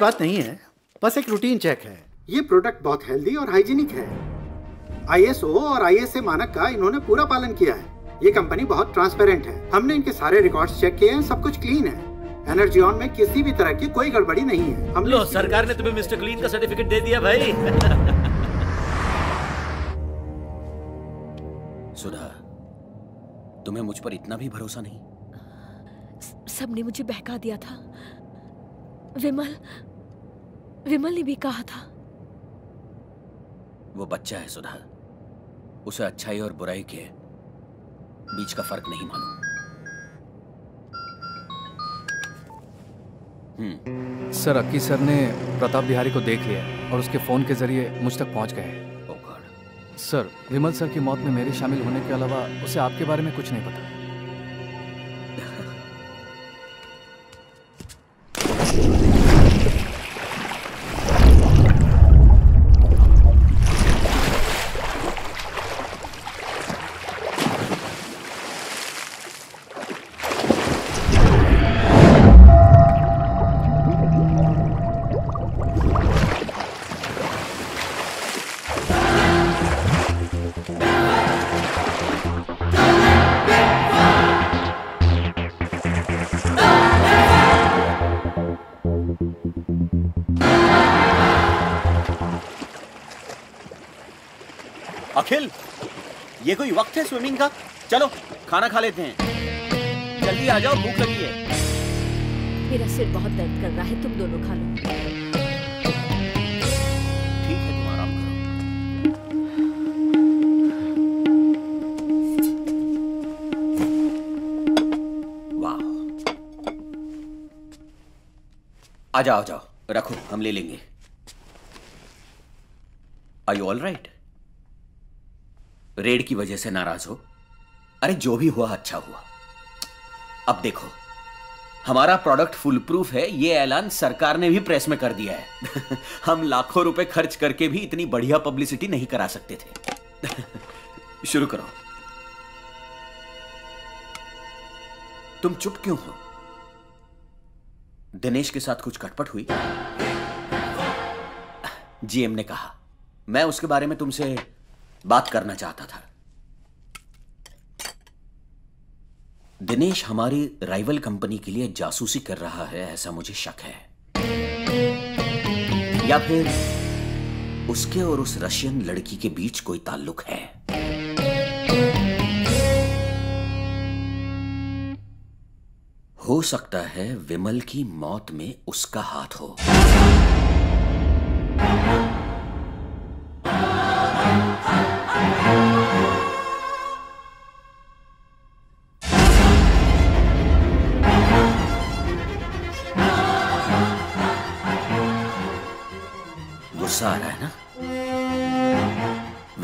बात नहीं है बस एक रूटीन चेक है। ये प्रोडक्ट बहुत हेल्दी और हाइजीनिक है। आईएसओ और आईएसए मानक का इन्होंने पूरा पालन किया है। ये कंपनी बहुत ट्रांसपेरेंट है। हमने इनके सारे रिकॉर्ड्स चेक किए हैं सब कुछ क्लीन है। एनर्जी ऑन में किसी भी तरह की कोई गड़बड़ी नहीं है। हमने लो सरकार ने तुम्हें मिस्टर क्लीन का सर्टिफिकेट दे दिया भाई। सुधा तुम्हें मुझ पर इतना भी भरोसा नहीं? सबने मुझे बहका दिया था। विमल विमल ने भी कहा था। वो बच्चा है सुधा। उसे अच्छाई और बुराई के बीच का फ़र्क नहीं मालूम। सर अक्की सर ने प्रताप बिहारी को देख लिया और उसके फ़ोन के ज़रिए मुझ तक पहुँच गए सर विमल सर की मौत में मेरे शामिल होने के अलावा उसे आपके बारे में कुछ नहीं पता। अखिल ये कोई वक्त है स्विमिंग का? चलो खाना खा लेते हैं। जल्दी आ जाओ भूख लगी है। मेरा सिर बहुत दर्द कर रहा है तुम दोनों खा लो। ठीक है तुम आराम करो। वाह। आ जाओ आ जाओ रखो हम ले लेंगे। I you all right raid की वजह से नाराज़ हो। अरे, जो भी हुआ अच्छा हुआ। अब देखो, हमारा प्रोडक्ट फुल प्रूफ है, ये ऐलान सरकार ने भी प्रेस में कर दिया है। हम लाखों रुपए खर्च करके भी इतनी बढ़िया पब्लिसिटी नहीं करा सकते थे। शुरू करो। तुम चुप क्यों हो? दिनेश के साथ कुछ खटपट हुई? जीएम ने कहा, मैं उसके बारे में तुमसे बात करना चाहता था। दिनेश हमारी राइवल कंपनी के लिए जासूसी कर रहा है, ऐसा मुझे शक है। या फिर उसके और उस रशियन लड़की के बीच कोई ताल्लुक है? हो सकता है विमल की मौत में उसका हाथ हो।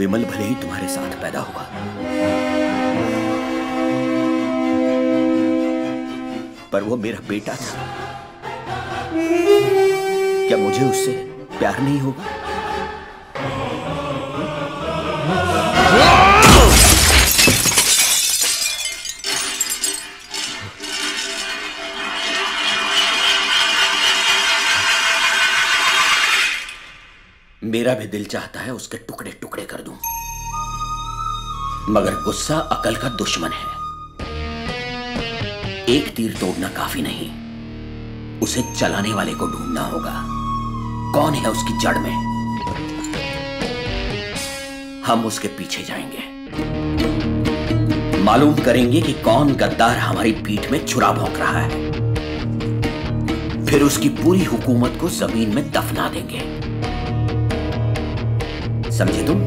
विमल भले ही तुम्हारे साथ पैदा हुआ। पर वो मेरा बेटा था। क्या मुझे उससे प्यार नहीं होगा? मेरा भी दिल चाहता है उसके टुकड़े टुकड़े कर दूँ। मगर गुस्सा अकल का दुश्मन है। एक तीर तोड़ना काफ़ी नहीं, उसे चलाने वाले को ढूंढना होगा। कौन है उसकी जड़ में? हम उसके पीछे जाएँगे। मालूम करेंगे कि कौन गद्दार हमारी पीठ में छुरा भोंक रहा है। फिर उसकी पूरी हुकूमत को ज़मीन में दफना देंगे। समझे तुम?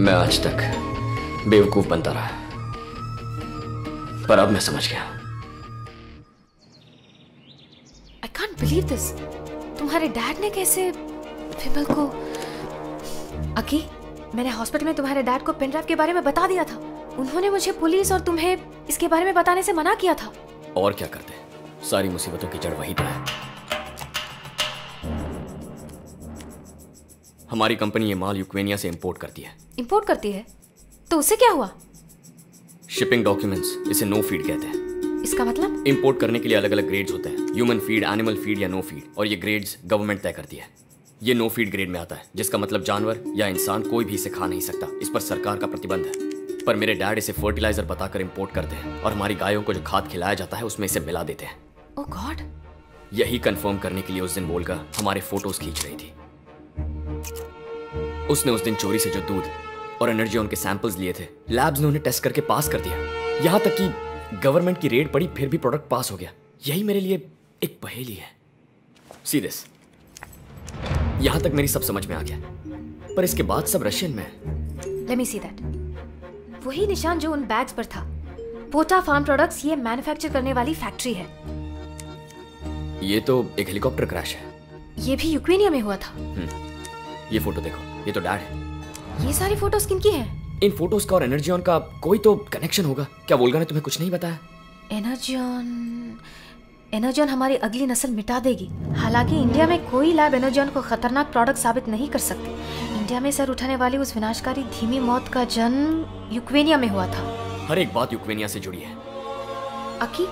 मैं आज तक बेवकूफ़ बनता रहा। पर अब मैं समझ गया। आई कांट बिलीव दिस तुम्हारे डैड ने कैसे विमल को अकी? मैंने हॉस्पिटल में तुम्हारे डैड को पेन ड्राइव के बारे में बता दिया था। उन्होंने मुझे पुलिस और तुम्हें इसके बारे में बताने से मना किया था। और क्या करते? सारी मुसीबतों की जड़ वही तो है। हमारी कंपनी ये माल यूक्रेनिया से इंपोर्ट करती है। इंपोर्ट करती है? तो उससे क्या हुआ? शिपिंग डॉक्यूमेंट्स इसे नो फ़ीड कहते हैं। इसका मतलब? इंपोर्ट करने के लिए अलग अलग ग्रेड्स होते हैं। ह्यूमन फ़ीड एनिमल फ़ीड या नो फ़ीड और ये ग्रेड्स गवर्नमेंट तय करती है। ये नो फ़ीड ग्रेड में आता है जिसका मतलब जानवर या इंसान कोई भी इसे खा नहीं सकता। इस पर सरकार का प्रतिबंध है। पर मेरे डैड इसे फर्टिलाइज़र बताकर इंपोर्ट करते हैं और हमारी गायों को जो खाद खिलाया जाता है उसमें इसे मिला देते हैं। ओ गॉड यही कंफर्म करने के लिए उस दिन बोलकर हमारे फ़ोटोज़ खींच रही थी। उसने उस दिन चोरी से जो दूध और एनर्जी के सैंपल्स लिए थे लैब्स ने उन्हें टेस्ट करके पास कर दिया। यहाँ तक कि गवर्नमेंट की रेड पड़ी फिर भी प्रोडक्ट पास हो गया। यही मेरे लिए एक पहेली है। सी दिस यहाँ तक मेरी सब समझ में आ गया। पर इसके बाद सब रशियन में है। लेट मी सी दैट वही निशान जो उन बैग्स पर था। पोटा फार्म प्रोडक्ट्स ये मैन्युफैक्चर करने वाली फैक्ट्री है। ये तो एक हेलीकॉप्टर क्रैश है। ये भी यूक्रेनिया में हुआ था। हम्म, ये फ़ोटो देखो। ये तो डैड है। ये सारी फ़ोटोज़ किनकी हैं? इन फ़ोटोज़ का और एनर्जी ऑन का कोई तो कनेक्शन होगा। क्या वोल्गा ने तुम्हें कुछ नहीं बताया? एनर्जियन एनर्जियन हमारी अगली नस्ल मिटा देगी। हालाँकि इंडिया में कोई लैब एनर्जियन को खतरनाक प्रोडक्ट साबित नहीं कर सकती। इंडिया में सर उठाने वाली उस विनाशकारी धीमी मौत का जन्म यूक्रेनिया में हुआ था। हर एक बात यूक्रेनिया से जुड़ी है। अकी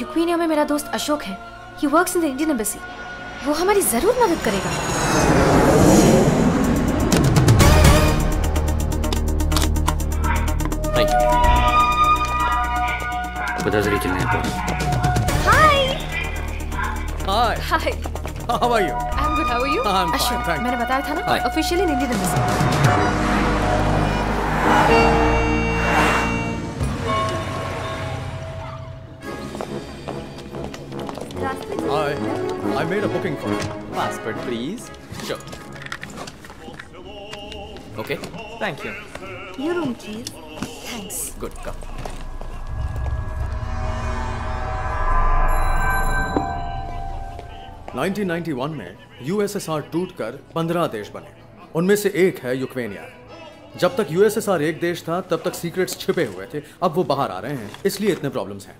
यूक्रेनिया में मेरा दोस्त अशोक है। He works in the Indian embassy वो हमारी ज़रूर मदद करेगा। подозрительная пара. Hi hi hi how are you I am good how are you I'm fine, Ashok thank you. मैंने बताया था ना Hi. Officially in Indian embassy Hi. I made a booking for you. Passport, please. Sure. Okay. Thank you. Your room, please. Thanks. Good. Come. 1991 में USSR टूटकर 15 देश बने। उनमें से एक है यूक्रेनिया। जब तक यूएसएसआर एक देश था तब तक सीक्रेट्स छिपे हुए थे। अब वो बाहर आ रहे हैं इसलिए इतने प्रॉब्लम्स हैं।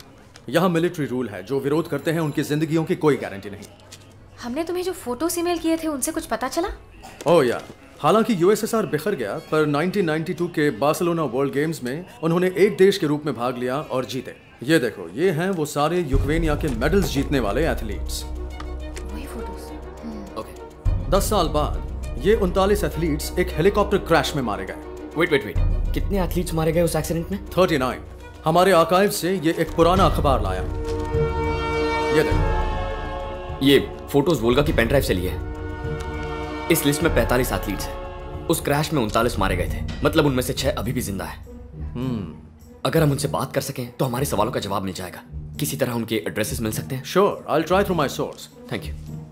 यहाँ मिलिट्री रूल है जो विरोध करते हैं उनकी जिंदगियों की कोई गारंटी नहीं। हमने तुम्हें जो फोटोस ईमेल किए थे उनसे कुछ पता चला? ओ या। हालाँकि यूएसएसआर बिखर गया पर 1992 के बार्सिलोना वर्ल्ड गेम्स में उन्होंने एक देश के रूप में भाग लिया और जीते। ये देखो ये हैं वो सारे यूक्रेनिया के मेडल्स जीतने वाले एथलीट्स। दस साल बाद ये उनतालीस एथलीट्स एक हेलीकॉप्टर क्रैश में मारे गए। वेट वेट वेट कितने एथलीट्स मारे गए उस एक्सीडेंट में? 39 हमारे आर्काइव से ये एक पुराना अखबार लाया। ये देखो। ये फ़ोटोज़ वोल्गा की पेन ड्राइव से लिए हैं। इस लिस्ट में 45 एथलीट्स हैं। उस क्रैश में उनतालीस मारे गए थे। मतलब उनमें से छह अभी भी ज़िंदा है। हम्म। अगर हम उनसे बात कर सकें तो हमारे सवालों का जवाब मिल जाएगा। किसी तरह उनके एड्रेसेस मिल सकते हैं? Sure I try through my source thank you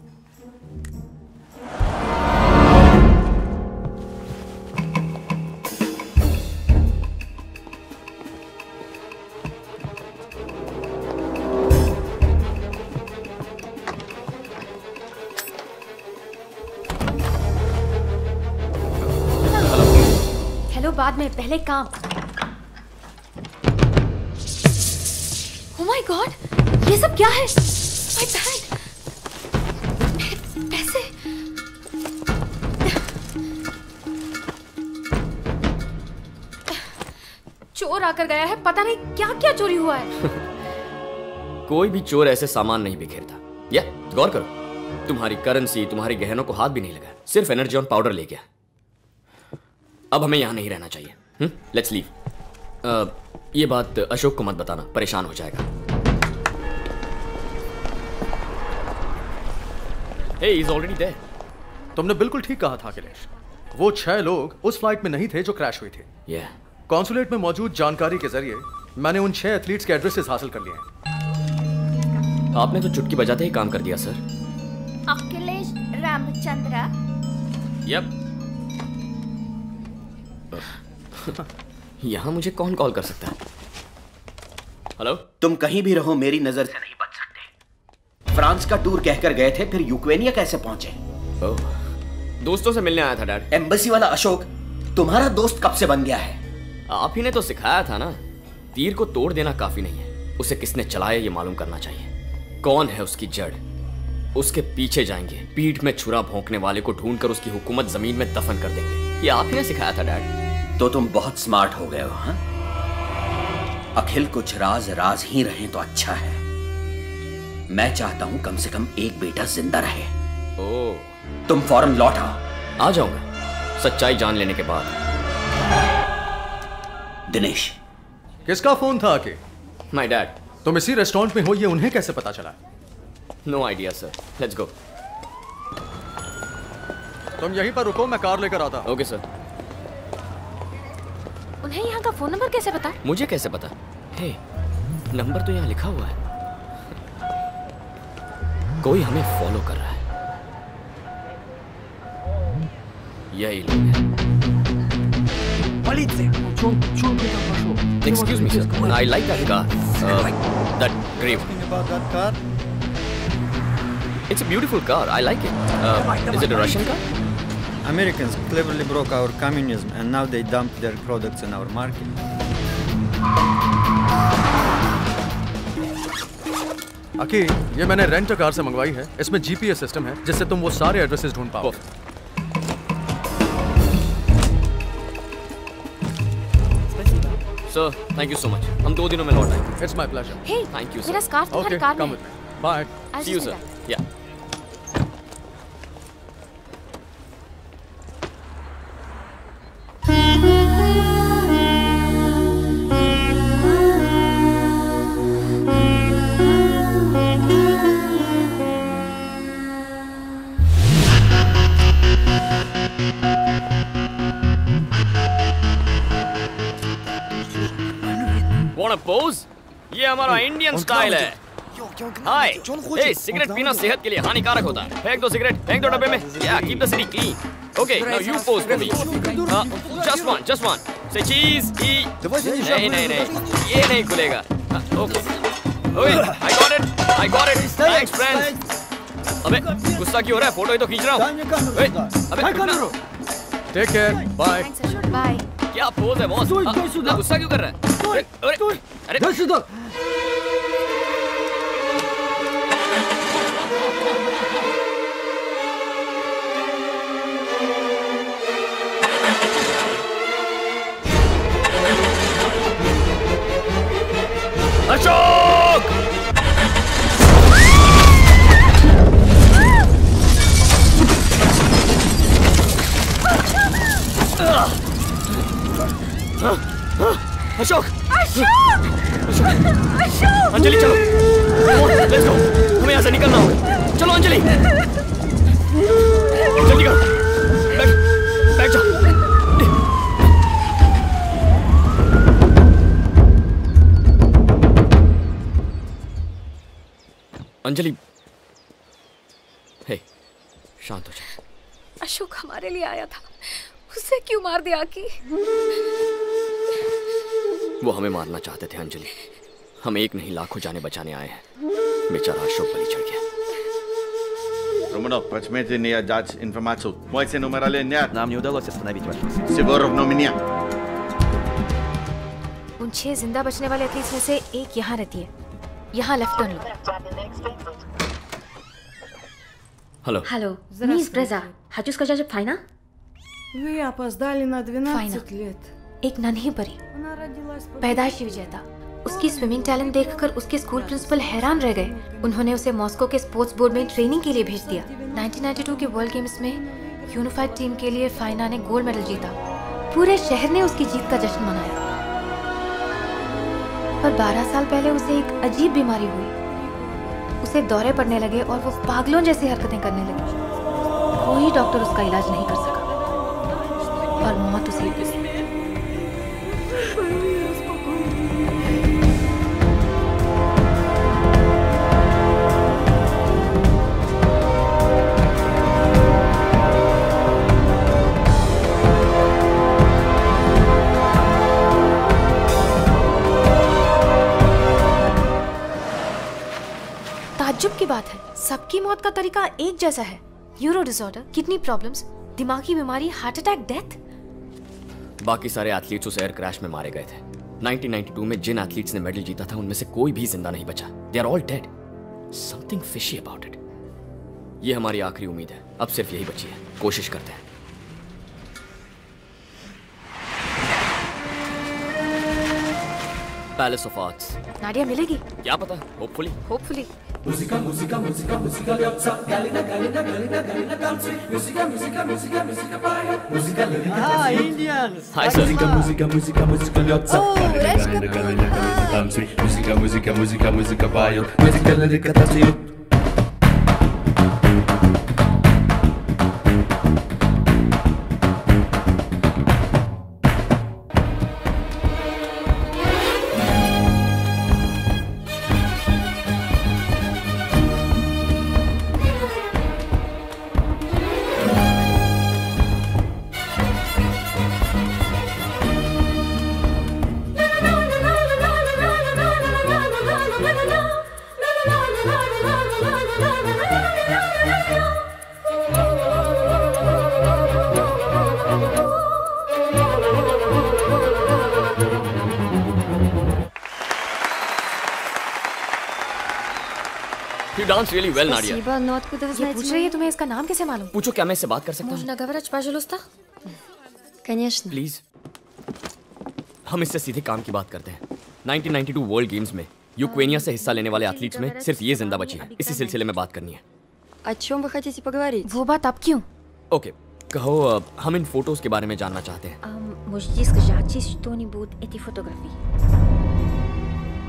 बाद में पहले काम। ओह माय गॉड ये सब क्या है? पैसे। चोर आकर गया है, पता नहीं क्या क्या चोरी हुआ है। कोई भी चोर ऐसे सामान नहीं बिखेरता। या, गौर करो। तुम्हारी करेंसी तुम्हारे गहनों को हाथ भी नहीं लगा। सिर्फ़ एनर्जी ऑन पाउडर ले गया अब हमें यहाँ नहीं रहना चाहिए। लेट्स लीव ये बात अशोक को मत बताना परेशान हो जाएगा। हे इज़ ऑलरेडी देयर तुमने बिल्कुल ठीक कहा था अखिलेश। वो छह लोग उस फ़्लाइट में नहीं थे जो क्रैश हुई थी। या कॉन्सुलेट में मौजूद जानकारी के ज़रिए मैंने उन छह एथलीट्स के एड्रेसेस हासिल कर लिए हैं। आपने तो चुटकी बजाते ही काम कर दिया सर अखिलेश रामचंद्रा। यप यहाँ मुझे कौन कॉल कर सकता है? हेलो तुम कहीं भी रहो मेरी नज़र से नहीं बच सकते। फ्रांस का टूर कहकर गए थे फिर यूक्रेनिया कैसे पहुँचे? ओह दोस्तों से मिलने आया था डैड। एम्बेसी वाला अशोक तुम्हारा दोस्त कब से बन गया है? आप ही ने तो सिखाया था ना। तीर को तोड़ देना काफ़ी नहीं है। उसे किसने चलाया ये मालूम करना चाहिए। कौन है उसकी जड़? उसके पीछे जाएँगे। पीठ में छुरा भोंकने वाले को ढूंढकर उसकी हुकूमत ज़मीन में दफन कर देंगे। ये आप ही ने सिखाया था डैड। तो तुम बहुत स्मार्ट हो गए हो हाँ? अखिल कुछ राज राज ही रहे तो अच्छा है। मैं चाहता हूँ कम से कम एक बेटा ज़िंदा रहे। ओ। तुम फ़ौरन लौट आओ। आ जाऊँगा। सच्चाई जान लेने के बाद। दिनेश। किसका फ़ोन था आके? माय डैड तुम इसी रेस्टोरेंट में हो ये उन्हें कैसे पता चला? No idea sir let's go तुम यहीं पर रुको मैं कार लेकर आता ओके सर तुम्हें यहाँ का फ़ोन नंबर कैसे पता मुझे कैसे पता हे, नंबर तो यहाँ लिखा हुआ है कोई हमें फॉलो कर रहा है यही लोग हैं Excuse me, sir. I like that car. Uh, that grey one. It's a beautiful car. I like it. Uh, is it a Russian car? Americans cleverly broke our communism and now they dump their products in our market. अकी ये मैंने rent car से मंगवाई है इसमें GPS system है जिससे तुम वो सारे एड्रेसेस ढूंढ पाओ Sir, thank you so much. हम दो दिनों में लौट आएँगे. It's my pleasure. Hey, Thank you, sir. मेरा स्कार्फ तुम्हारी कार में है। Bye. I'll See you, Want a pose? ये हमारा इंडियन स्टाइल है। हाय ए सिगरेट पीना सेहत के लिए हानिकारक होता है। फेंक दो सिगरेट फेंक दो डब्बे में। या keep the city clean okay now you pose for me just one just one say cheese ई नहीं नहीं नहीं। ये नहीं खुलेगा। Okay okay I got it I got it thanks friends अबे गुस्सा क्यों हो रहा है? फ़ोटो ही तो खींच रहा हूँ। ओए, अबे रुकना। टेक केयर बाय बाय क्या पोज है बॉस हाँ, इतना गुस्सा क्यों कर रहा है? अरे अरे अरे। अशोक! अशोक! अंजलि चलो। लेट्स गो हमें यहाँ से निकलना होगा। चलो अंजलि। जल्दी करो। बैठ बैठ जाओ। अंजलि हे शांत हो जा अशोक हमारे लिए आया था। उसे क्यों मार दिया कि वो हमें मारना चाहते थे अंजलि। हम एक नहीं लाखों जाने बचाने आए हैं। बेचारा अशोक बलि चढ़ गया। ज़िंदा बचने वाले एथलीट्स में से एक यहाँ रहती है। यहाँ लेफ्टन हेलो हेलो मीस का जब फाइना Вы опоздали на 12 лет. एक नन्ही परी Она родилась под... पैदाशी विजेता उसकी स्विमिंग टैलेंट देखकर उसके स्कूल प्रिंसिपल हैरान रह गए उन्होंने उसे मॉस्को के स्पोर्ट्स बोर्ड में ट्रेनिंग के लिए भेज दिया 1992 के वर्ल्ड गेम्स में यूनिफाइड टीम के लिए फाइना ने गोल्ड मेडल जीता पूरे शहर ने उसकी जीत का जश्न मनाया पर 12 साल पहले उसे एक अजीब बीमारी हुई उसे दौरे पड़ने लगे और वो पागलों जैसी हरकतें करने लगी कोई डॉक्टर उसका इलाज नहीं और मौत उसे। ताज्जुब की बात है। सबकी मौत का तरीका एक जैसा है। यूरो डिसऑर्डर किडनी प्रॉब्लम्स दिमागी बीमारी हार्ट अटैक डेथ बाकी सारे एथलीट्स उस एयर क्रैश में मारे गए थे। 1992 में जिन एथलीट्स ने मेडल जीता था, उनमें से कोई भी ज़िंदा नहीं बचा। They are all dead something fishy about it ये हमारी आखिरी उम्मीद है। अब सिर्फ़ यही बची है। कोशिश करते हैं। पैलेस ऑफ आर्ट्स नाडिया मिलेगी क्या पता hopefully hopefully Musica, musica, musica, musica liopsa, galina, galina, galina, galina, country. Musica, musica, musica, musica baia, musica lyrica. Ah, Indians! Hi, sir. Musica, musica, musica, musica liopsa, Oh, galina, let's galina, galina, galina, country. Musica, musica, musica, musica baia, musica lyrica, country. You dance really well, Nadia. Спасибо, но откуда вы знаете? पूछ रही है तुम्हें इसका नाम कैसे मालूम? पूछो क्या मैं इससे बात कर सकता हूँ Можно говорить, пожалуйста? Конечно. प्लीज हम इससे सीधे काम की बात करते हैं 1992 वर्ल्ड गेम्स में यूक्रेनिया से हिस्सा लेने वाले एथलीट्स में सिर्फ ये जिंदा बची है इसी सिलसिले में बात करनी है О чем вы хотите поговорить? वो बात अब क्यों? ओके कहो अ, हम इन फोटोज के बारे में जानना चाहते हैं Можете сказать что-нибудь эти фотографии?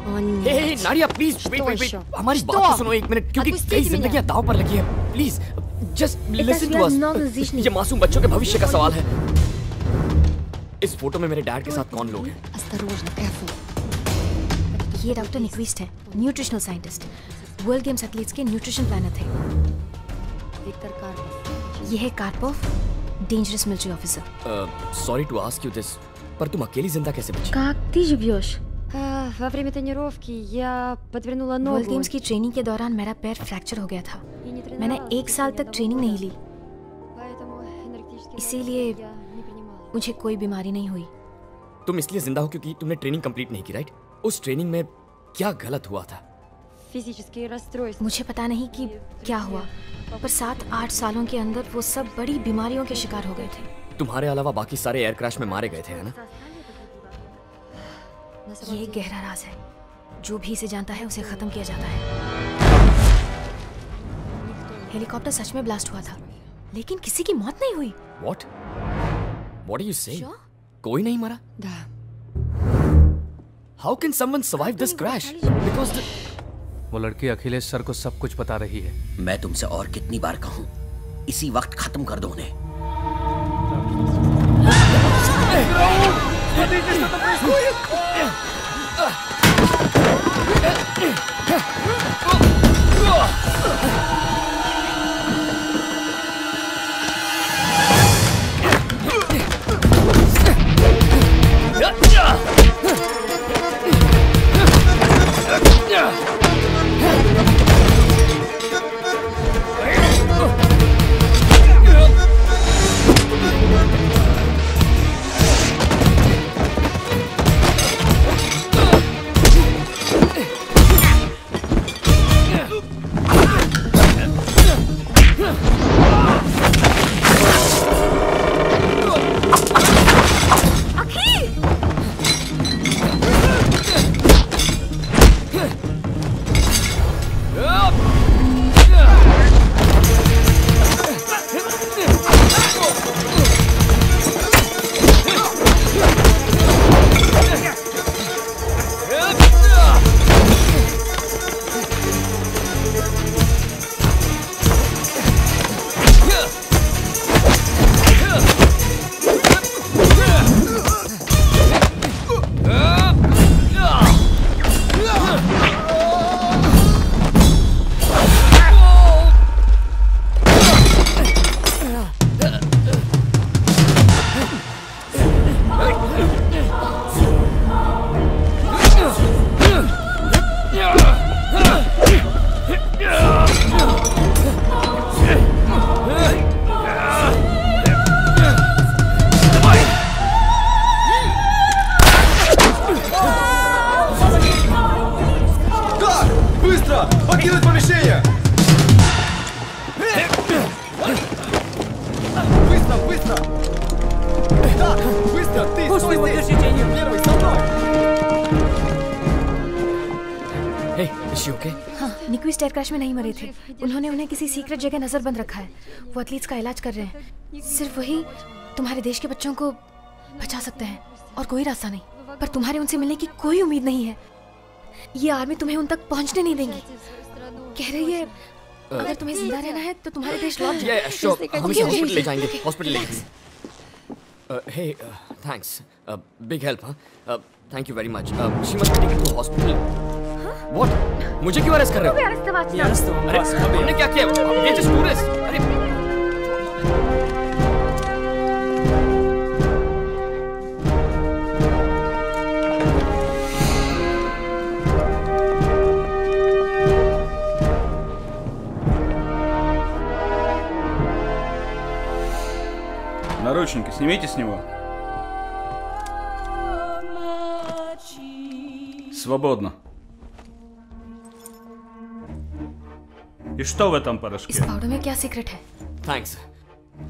हे हे नारिया प्लीज़ वेट वेट हमारी बात सुनो एक मिनट क्योंकि कई जिंदगियाँ दांव पर लगी है please just listen to us ये मासूम बच्चों के भविष्य का सवाल है। इस फ़ोटो में मेरे डैड के साथ कौन लोग हैं? ये डॉक्टर निक्विस्ट है nutritional scientist world games athletes के न्यूट्रिशन प्लानर थे ये है Karpov dangerous military officer sorry to ask you this पर तुम अकेली ज़िंदा कैसे बची? काकती जुबियोश। Во время тренировки я подвернула ногу. वर्ल्ड गेम्स की ट्रेनिंग के दौरान मेरा पैर फ्रैक्चर हो गया था मैंने एक साल तक ट्रेनिंग नहीं ली इसीलिए मुझे कोई बीमारी नहीं हुई तुम इसलिए जिंदा हो क्योंकि तुमने ट्रेनिंग कंप्लीट नहीं की राइट उस ट्रेनिंग में क्या गलत हुआ था फिजिकल расстройства मुझे पता नहीं कि क्या हुआ पर सात आठ सालों के अंदर वो सब बड़ी बीमारियों के शिकार हो गए थे तुम्हारे अलावा बाकी सारे एयर क्रैश में मारे गए थे है ना ये एक गहरा राज है। जो भी इसे जानता है उसे खत्म किया जाता है। हेलीकॉप्टर सच में ब्लास्ट हुआ था। लेकिन किसी की मौत नहीं हुई। What what are you saying कोई नहीं मरा। How can someone survive this crash because वो लड़की अखिलेश सर को सब कुछ बता रही है। मैं तुमसे और कितनी बार कहूँ इसी वक्त खत्म कर दो उन्हें। Так, में नहीं मरे थे। उन्होंने उन्हें किसी सीक्रेट जगह नजरबंद रखा है। वो एथलीट्स का इलाज कर रहे हैं। सिर्फ़ वही तुम्हारे देश के बच्चों को बचा सकते हैं और कोई रास्ता नहीं। पर तुम्हारे उनसे मिलने की कोई उम्मीद नहीं है। ये आर्मी तुम्हें उन तक पहुँचने नहीं देंगी। कह रही है अगर तुम्हें ज़िंदा रहना है तो तुम्हारे देश लौट जाओ। हम इसे हॉस्पिटल ले जाएँगे हॉस्पिटल ले जाएँगे। Hey thanks big help thank you very much she must be taken to hospital What? मुझे क्यों अरेस्ट कर रहे हो? तुम्हें अरेस्ट वाच ना। अरेस्ट अरे हमने क्या किया? ये जस्ट टूरिस्ट। अरे Наручники снимите с него. Свободно. И что в этом порошке? इस पाउडर में क्या सीक्रेट है थैंक्स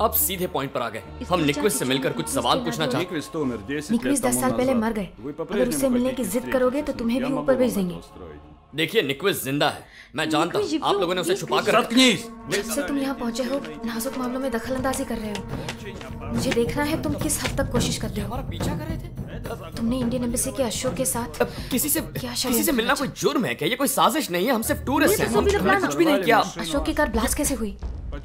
अब सीधे पॉइंट पर आ गए हम निक्विस्ट से मिलकर कुछ सवाल पूछना चाहते Никвист умер 10 निक्विस лет दस тому साल पहले назад. मर गए Вы अगर по-прежнему उससे मिलने की хотите जिद встретиться करोगे तो с ним? तुम्हें Я भी могу ऊपर भेज вам देंगे это устроить. देखिए निक्विस्ट जिंदा है मैं जानता हूँ आप लोगों ने उसे छुपा कर Заткнись! जब से तुम यहाँ पहुँचे हो नाजुक मामलों में दखल अंदाजी कर रहे हो मुझे देखना है तुम किस हद तक कोशिश करते हो पीछा कर रहे थे तुमने इंडियन एम्बेसी के अशोक के साथ किसी से क्या किसी से मिलना कोई जुर्म है क्या ये कोई साजिश नहीं है हम सिर्फ टूरिस्ट हैं तो हम- हमने कुछ भी नहीं किया अशोक की कार ब्लास्ट कैसे हुई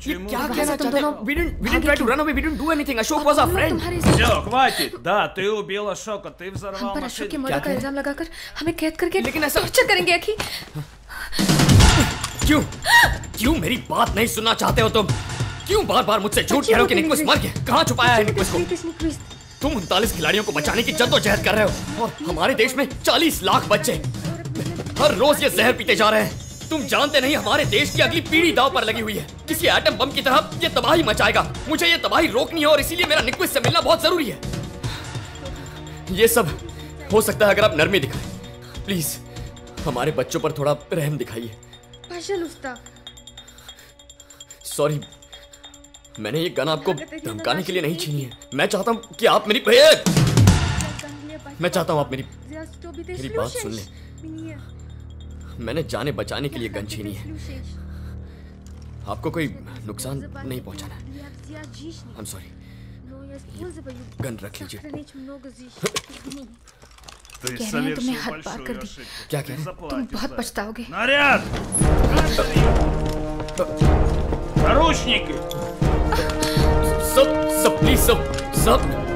ये क्या वहाँ कहना से तुम चाहते दोनों हैं we didn't we didn't try to run away we didn't do anything Ashok was our friend Все, хватит! Да, ты убил Ашока, ты हम взорвал पर अशोक के машину. मर्डर का इल्जाम लगाकर हमें कैद करके लेकिन ऐसा टॉर्चर करेंगे अखी क्यों क्यों मेरी बात नहीं सुनना चाहते हो तुम क्यों बार बार मुझसे झूठ कह रहे हो कि निक्विस्ट मर गया कहाँ छुपाया है निक्विस्ट को तुम उनतालीस खिलाड़ियों को बचाने की जद्दोजहद कर रहे हो और हमारे देश में चालीस लाख बच्चे। हर रोज ये जहर पीते जा रहे हैं। तुम जानते नहीं हमारे देश की अगली पीढ़ी दाव पर लगी हुई है। किसी एटम बम की तरह ये तबाही मचाएगा। मुझे ये तबाही रोकनी है और इसीलिए मेरा निक्विस से मिलना बहुत ज़रूरी है। ये सब हो सकता है अगर आप नरमी दिखाए। प्लीज़ हमारे बच्चों पर थोड़ा रहम दिखाइए। सॉरी मैंने ये गन आपको धमकाने के लिए नहीं छीनी है। मैं चाहता हूँ कि आप मेरी मैं चाहता हूँ आप मेरी मेरी बात सुन लें। मैंने जाने बचाने के लिए गन छीनी है। आपको कोई नुकसान नहीं पहुंचाना है। सॉरी गन रख लीजिए। कह रहे हैं हद पार कर दी। क्या कह रहे हैं? तुम बहुत पछताओगे। सब सब प्लीज़ सब सब।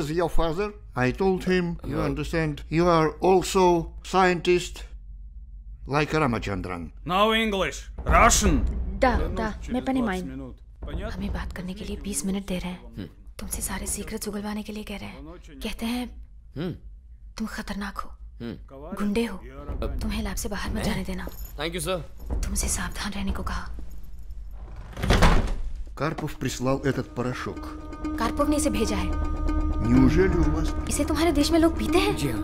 is your father? I told him, you understand, you are also scientist like Ramachandran. No English. Russian. दा दा मैं понимаю हमें बात करने के लिए 20 मिनट दे रहे हैं तुमसे सारे सीक्रेट्स उगलवाने के लिए कह रहे हैं कहते हैं तुम खतरनाक हो गुंडे हो तुम्हें लैब से बाहर मत जाने देना थैंक यू सर तुमसे सावधान रहने को कहा Карпов прислал этот порошок. कारपोव ने इसे भेजा है Неужели у вас... इसे तुम्हारे देश में लोग पीते हैं जी हाँ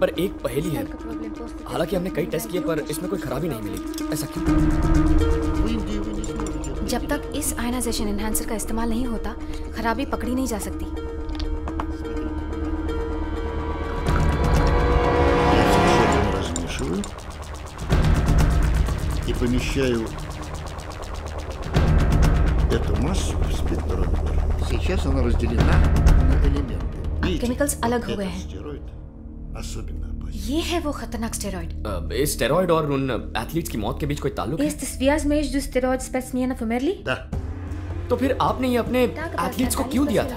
पर एक पहेली है हालांकि हमने कई टेस्ट किए पर इसमें कोई खराबी नहीं मिली ऐसा क्यों जब तक इस आयनाइजेशन एनहांसर का इस्तेमाल नहीं होता खराबी पकड़ी नहीं जा सकती размешиваю и помещаю эту массу в спектрометр. Сейчас она разделена на элементы. Видите, केमिकल्स अलग हो गए этот हैं стероид особенно опасен. ये है वो खतरनाक स्टेरॉइड अ, इस स्टेरॉइड और उन एथलीट्स की मौत के बीच कोई ताल्लुक है Este связь между стероид спортсменов и Мерли? Да. तो फिर आपने ये अपने एथलीट्स को क्यों दिया था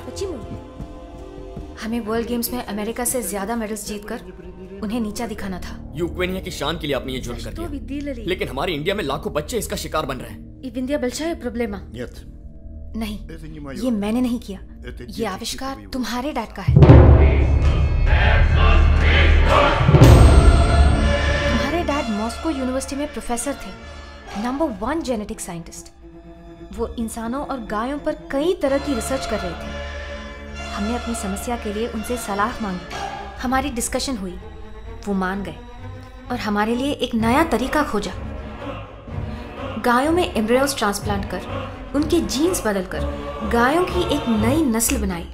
हमें वर्ल्ड गेम्स में अमेरिका से ज्यादा मेडल्स जीतकर उन्हें नीचा दिखाना था यूक्रेनिया की शान के लिए आपने ये जुर्म कर दिया делали? लेकिन हमारे इंडिया में लाखों बच्चे इसका शिकार बन रहे हैं И Виндия большая проблема. Нет, नहीं ये मैंने नहीं किया। ये आविष्कार तुम्हारे डैड का है। तुम्हारे डैड मॉस्को यूनिवर्सिटी में प्रोफेसर थे। नंबर वन जेनेटिक साइंटिस्ट वो इंसानों और गायों पर कई तरह की रिसर्च कर रहे थे। हमने अपनी समस्या के लिए उनसे सलाह मांगी। हमारी डिस्कशन हुई। वो मान गए और हमारे लिए एक नया तरीका खोजा। गायों में एम्ब्रियोस ट्रांसप्लांट कर उनके जीन्स बदलकर गायों की एक नई नस्ल बनाई।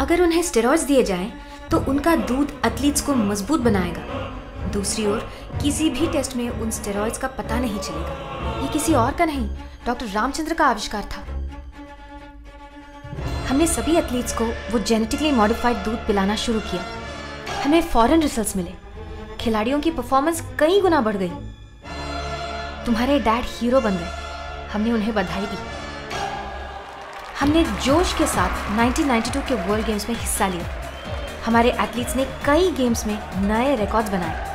अगर उन्हें स्टेरॉइड्स दिए जाएँ तो उनका दूध एथलीट्स को मज़बूत बनाएगा। दूसरी ओर, किसी भी टेस्ट में उन स्टेरॉइड्स का पता नहीं चलेगा। ये किसी और का नहीं, डॉक्टर रामचंद्र का आविष्कार था। हमने सभी एथलीट्स को वो जेनेटिकली मॉडिफाइड दूध पिलाना शुरू किया। हमें फॉरेन रिजल्ट्स मिले। खिलाड़ियों की परफॉर्मेंस कई गुना बढ़ गई। तुम्हारे डैड हीरो बन गए। हमने उन्हें बधाई दी। हमने जोश के साथ 1992 के वर्ल्ड गेम्स में हिस्सा लिया। हमारे एथलीट्स ने कई गेम्स में नए रिकॉर्ड्स बनाए।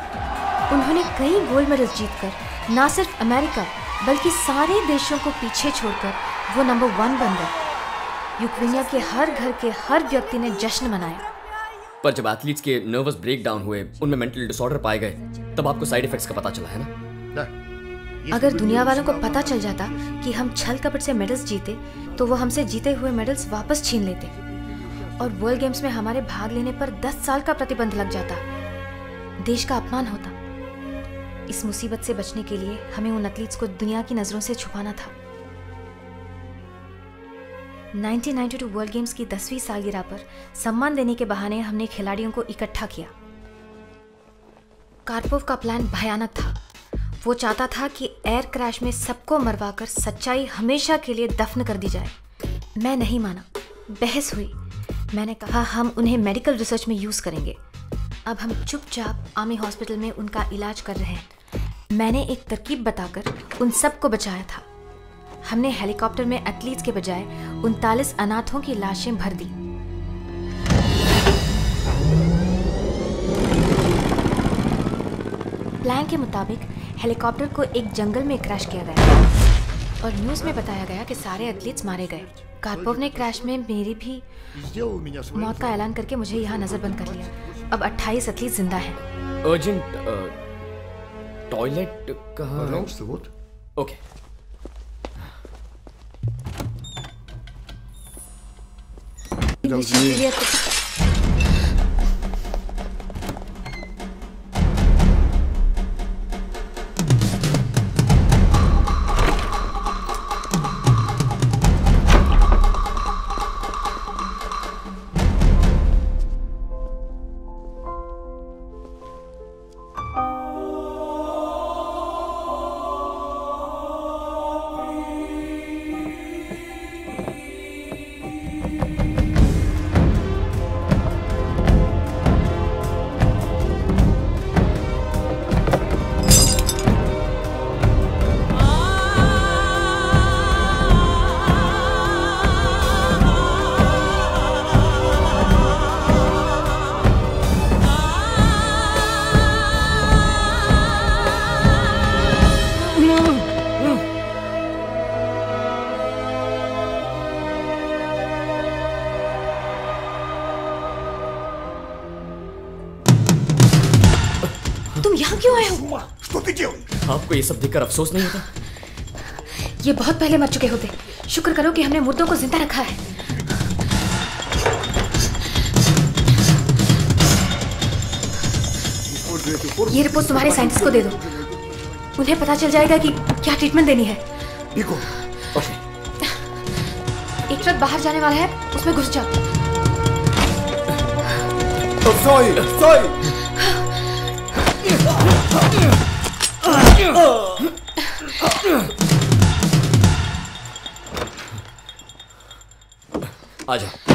उन्होंने कई गोल्ड मेडल्स जीतकर ना सिर्फ़ अमेरिका बल्कि सारे देशों को पीछे छोड़कर वो नंबर वन बन गए। यूक्रेनिया के हर घर के हर व्यक्ति ने जश्न मनाया। पर जब एथलीट्स के नर्वस ब्रेक डाउन हुए उनमें मेंटल डिसऑर्डर पाए गए तब आपको साइड इफेक्ट्स का पता चला है ना? अगर दुनिया वालों को पता चल जाता कि हम छल कपट से मेडल्स जीते तो वो हमसे जीते हुए मेडल्स वापस छीन लेते। और वर्ल्ड गेम्स में हमारे भाग लेने पर 10 साल का प्रतिबंध लग जाता। देश का अपमान होता। इस मुसीबत से बचने के लिए हमें उन एथलीट्स को दुनिया की नज़रों से छुपाना था। 1992 वर्ल्ड गेम्स की दसवीं सालगिरह पर सम्मान देने के बहाने हमने खिलाड़ियों को इकट्ठा किया। कार्पोव का प्लान भयानक था। वो चाहता था कि एयर क्रैश में सबको मरवाकर सच्चाई हमेशा के लिए दफन कर दी जाए। मैं नहीं माना। बहस हुई। मैंने कहा, हम उन्हें मेडिकल रिसर्च में यूज़ करेंगे। अब हम चुपचाप आर्मी हॉस्पिटल में उनका इलाज कर रहे हैं। मैंने एक तरकीब बताकर उन सबको बचाया था। हमने हेलीकॉप्टर में एथलीट्स के बजाय उनतालीस अनाथों की लाशें भर दी। प्लान के मुताबिक हेलीकॉप्टर को एक जंगल में क्रैश किया गया और न्यूज़ में बताया गया कि सारे एथलीट्स मारे गए। कार्पोव ने क्रैश में मेरी भी मौत का ऐलान करके मुझे यहाँ नजरबंद कर लिया। अब 28 एथलीट ज़िंदा हैं। अर्जेंट टॉयलेट कहाँ? ओके। इसलिए देखकर अफसोस नहीं होता? ये बहुत पहले मर चुके होते। शुक्र करो कि हमने मुर्दों को ज़िंदा रखा है। ये रिपोर्ट तुम्हारे साइंटिस्ट को दे दो। उन्हें पता चल जाएगा कि क्या ट्रीटमेंट देनी है। एक ट्रक बाहर जाने वाला है उसमें घुस जाओ। Soy, soy. आ जाओ।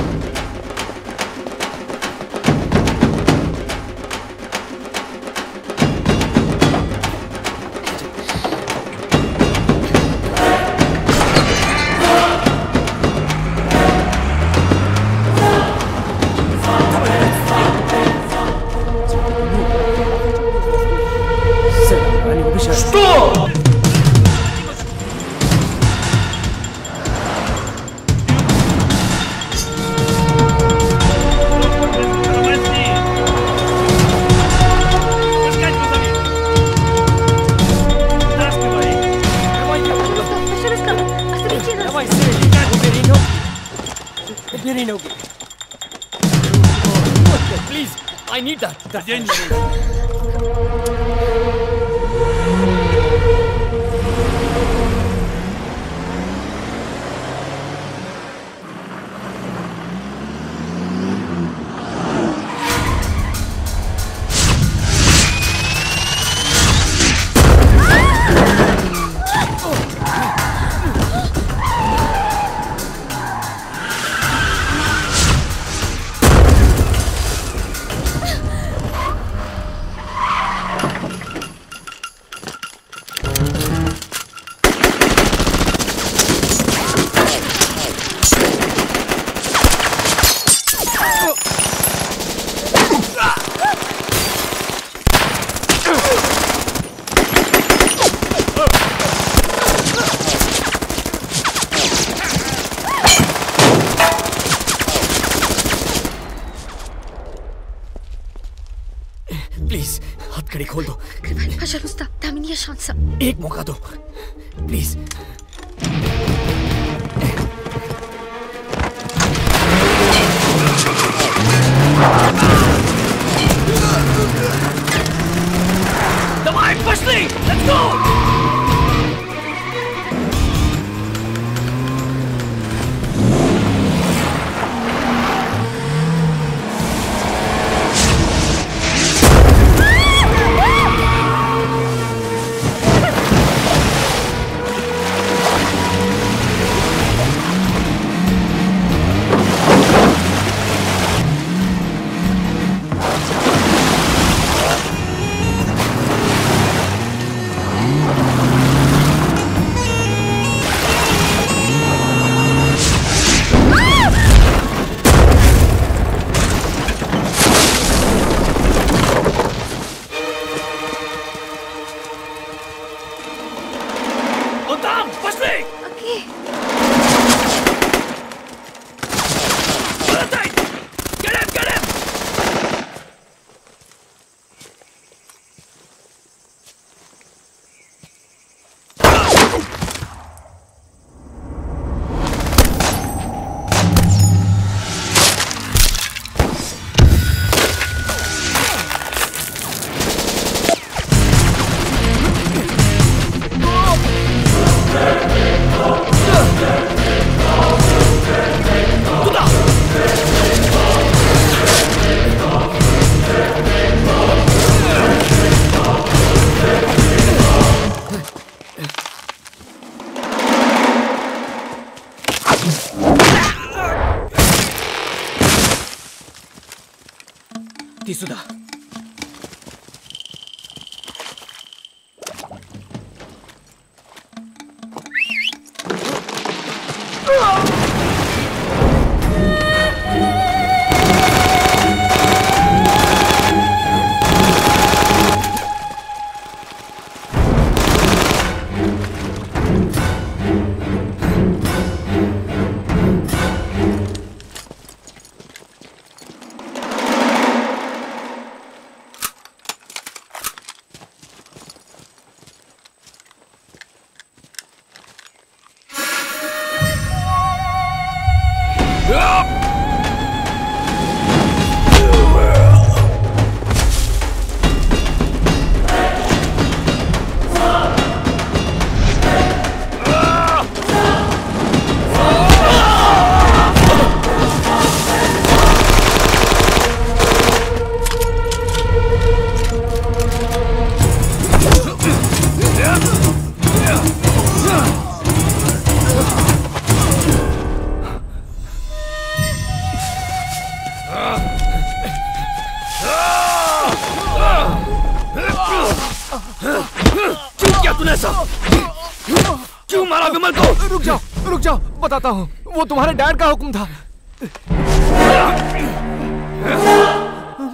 जाओ बताता हूँ वो तुम्हारे डैड का हुक्म था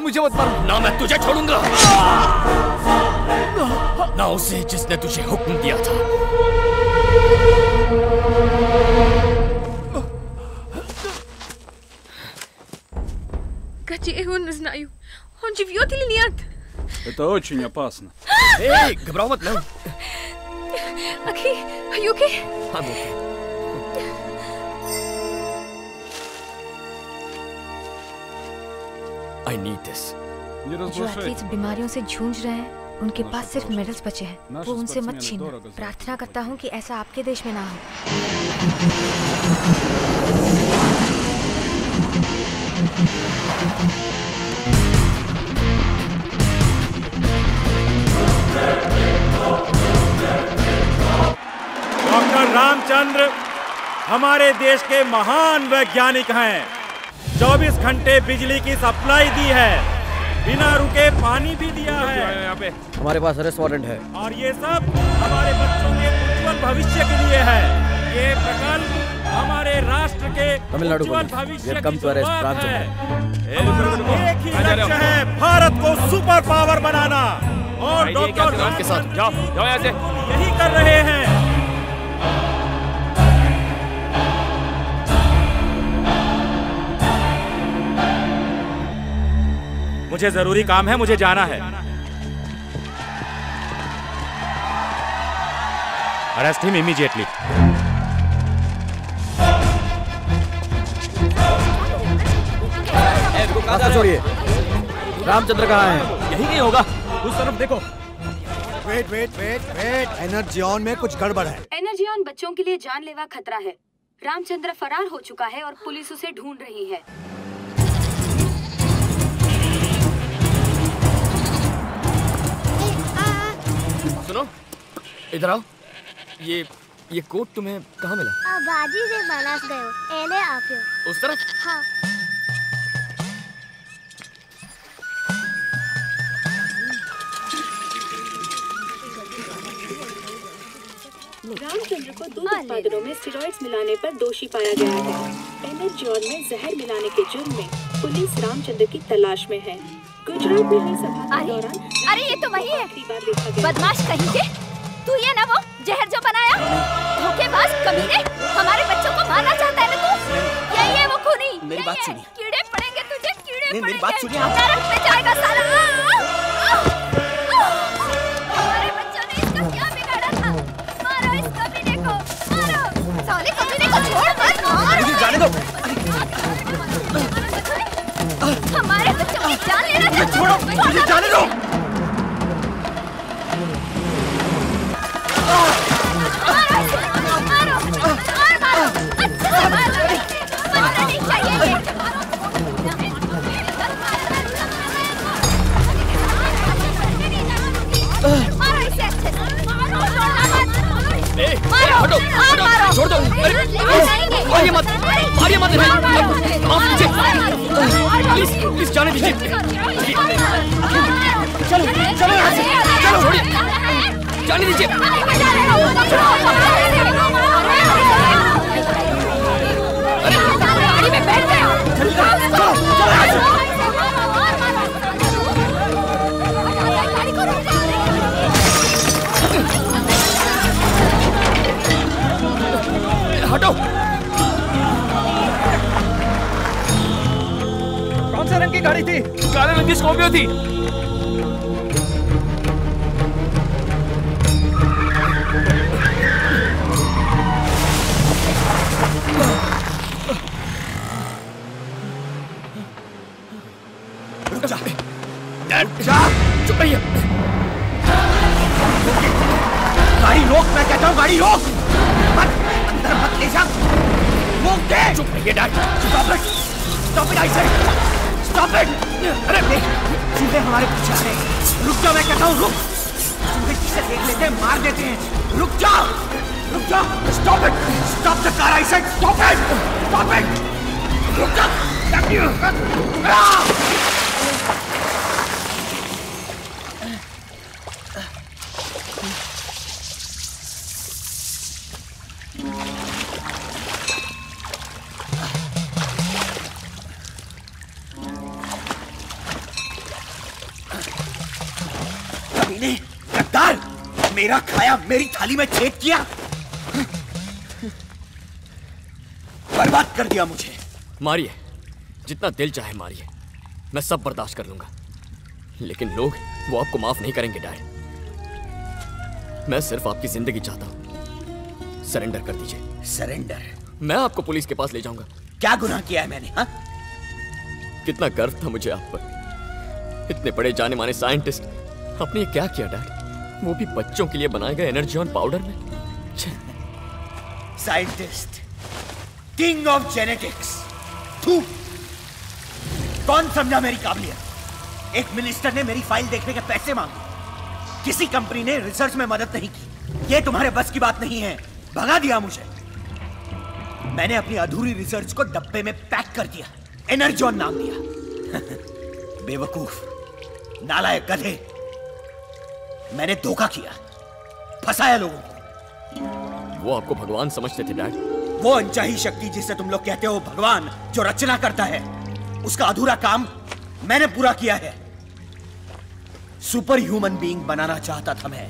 मुझे मत मारो ना मैं तुझे छोड़ूंगा ना उसे जिसने तुझे हुक्म दिया था Где он, не знаю. Он живет или нет? Это очень опасно. Эй, घबराओ मत लो Аки, are you okay? I'm okay. से जूझ रहे हैं। उनके पास सिर्फ़ मेडल्स बचे हैं। वो उनसे मत छीन प्रार्थना करता हूँ कि ऐसा आपके देश में ना हो। डॉक्टर रामचंद्र हमारे देश के महान वैज्ञानिक हैं। 24 घंटे बिजली की सप्लाई दी है। बिना रुके पानी भी दिया है। यहाँ पे। हमारे पास अरेस्ट वारंट है। और ये सब हमारे बच्चों के उज्जवल भविष्य के लिए है। ये प्रकल्प हमारे राष्ट्र के तमिलनाडु भविष्य welcome की to arrest शुरुआत Ramchandra. है। एक ही लक्ष्य है। भारत को सुपर पावर बनाना। और डॉक्टर के साथ। जाओ जाओ यहाँ से। यही कर रहे हैं। मुझे ज़रूरी काम है मुझे जाना है। अरेस्ट हिम इमीडिएटली रामचंद्र कहाँ है? यही नहीं होगा। उस तरफ़ देखो। Wait wait wait wait energy on में कुछ गड़बड़ है। एनर्जी ऑन बच्चों के लिए जानलेवा खतरा है। रामचंद्र फरार हो चुका है और पुलिस उसे ढूंढ रही है। सुनो इधर आओ। ये ये कोट तुम्हें कहाँ मिला? बाजी से मानस गयो एने आप्यो उस तरफ़ हाँ। रामचंद्र को दूध उत्पादनों में स्टेरॉइड्स मिलाने पर दोषी पाया गया है। पहले जॉन में जहर मिलाने के जुर्म में पुलिस रामचंद्र की तलाश में है। गुजरात में हुई सभा के दौरान अरे ये तो वही है। बदमाश कहीं के तू ये ना वो जहर जो बनाया धोखेबाज कमीने हमारे बच्चों को मारना चाहता है ना तू? यही है वो खूनी मेरी बात सुनिए। कीड़े पड़ेंगे तुझे कीड़े नहीं, मेरी बात सुनिए आप। नरक में जाएगा साला। हमारे बच्चों ने इसका क्या बिगाड़ा था? मारो इस कमीने को मारो। साले कमीने को छोड़ मत मार। मुझे जाने दो। हमारे बच्चों की जान लेना मुझे छोड़ो मुझे जाने दो। मारो मारो मारो हटो, मारो। छोड़ दो। अरे, मारिए मत, मारिए मत। माफ़ कीजिए। प्लीज़, प्लीज़ जाने दीजिए। चलो, चलो यहाँ से। चलो, छोड़िए। जाने दीजिए। गाड़ी में बैठ गए की गाड़ी थी। काले रंग की स्कॉर्पियो थी। गाड़ी रोक, मैं कहता हूँ, गाड़ी रोक। मत, अंदर चुप रहिए, dad. Stop it stop it I say stop it अरे देख चूहे हमारे पीछे आ रहे हैं। रुक जाओ, मैं कहता हूँ, रुक। चूहे किसे देख लेते हैं? मार देते हैं। रुक जाओ रुक जाओ। Stop it stop the car I said stop it stop it रुक जा। खाया मेरी थाली में छेद किया। बर्बाद कर दिया मुझे। मारिए। जितना दिल चाहे मारिए। मैं सब बर्दाश्त कर लूँगा। लेकिन लोग वो आपको माफ़ नहीं करेंगे डैड मैं सिर्फ़ आपकी ज़िंदगी चाहता हूँ। सरेंडर कर दीजिए। सरेंडर? मैं आपको पुलिस के पास ले जाऊँगा। क्या गुनाह किया है मैंने हाँ? कितना गर्व था मुझे आप पर। इतने बड़े जाने माने साइंटिस्ट। आपने क्या किया डैड वो भी बच्चों के लिए बनाए गए एनर्जी ऑन पाउडर में। साइंटिस्ट किंग ऑफ़ जेनेटिक्स तू। कौन समझा मेरी काबिलियत? एक मिनिस्टर ने मेरी फ़ाइल देखने के पैसे मांगे। किसी कंपनी ने रिसर्च में मदद नहीं की। ये तुम्हारे बस की बात नहीं है। भगा दिया मुझे। मैंने अपनी अधूरी रिसर्च को डब्बे में पैक कर दिया। एनर्जॉन नाम दिया। बेवकूफ़, नालायक गधे। मैंने धोखा किया। फंसाया लोगों को। वो आपको भगवान समझते थे डैड। वो अनचाही शक्ति जिसे तुम लोग कहते हो भगवान जो रचना करता है उसका अधूरा काम मैंने पूरा किया है। सुपर ह्यूमन बीइंग बनाना चाहता था मैं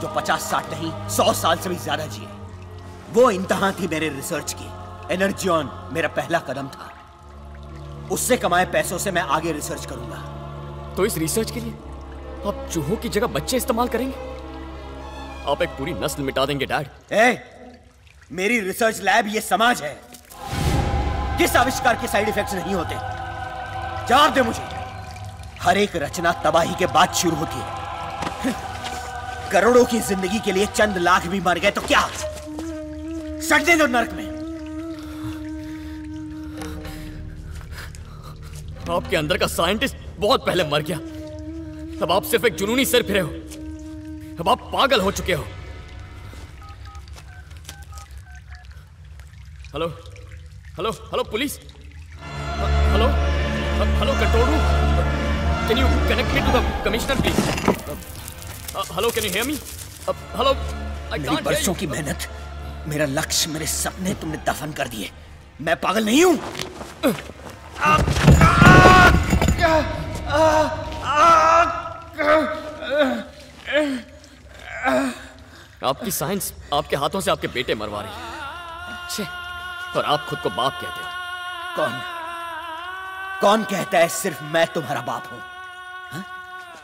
जो पचास साठ नहीं सौ साल से भी ज़्यादा जिए। वो इंतहा थी मेरे रिसर्च की। एनर्जी ऑन मेरा पहला कदम था। उससे कमाए पैसों से मैं आगे रिसर्च करूँगा। तो इस रिसर्च के लिए आप चूहों की जगह बच्चे इस्तेमाल करेंगे? आप एक पूरी नस्ल मिटा देंगे डैड। ए, मेरी रिसर्च लैब ये समाज है। किस आविष्कार के साइड इफेक्ट्स नहीं होते? जवाब दे मुझे। हर एक रचना तबाही के बाद शुरू होती है। करोड़ों की ज़िंदगी के लिए चंद लाख भी मर गए तो क्या? सट दे दो नर्क में। आपके अंदर का साइंटिस्ट बहुत पहले मर गया। अब आप सिर्फ़ एक जुनूनी सिर फिरे हो। अब आप पागल हो चुके हो। Hello hello hello police. Hello hello control room can you connect me to the commissioner please hello can you hear me hello मेरी बरसों की मेहनत मेरा लक्ष्य मेरे सपने तुमने दफन कर दिए। मैं पागल नहीं हूँ। आपकी साइंस आपके हाथों से आपके बेटे मरवा रही है। छे, और आप खुद को बाप कहते हो। कौन? कौन कहता है सिर्फ़ मैं तुम्हारा बाप हूँ? हाँ?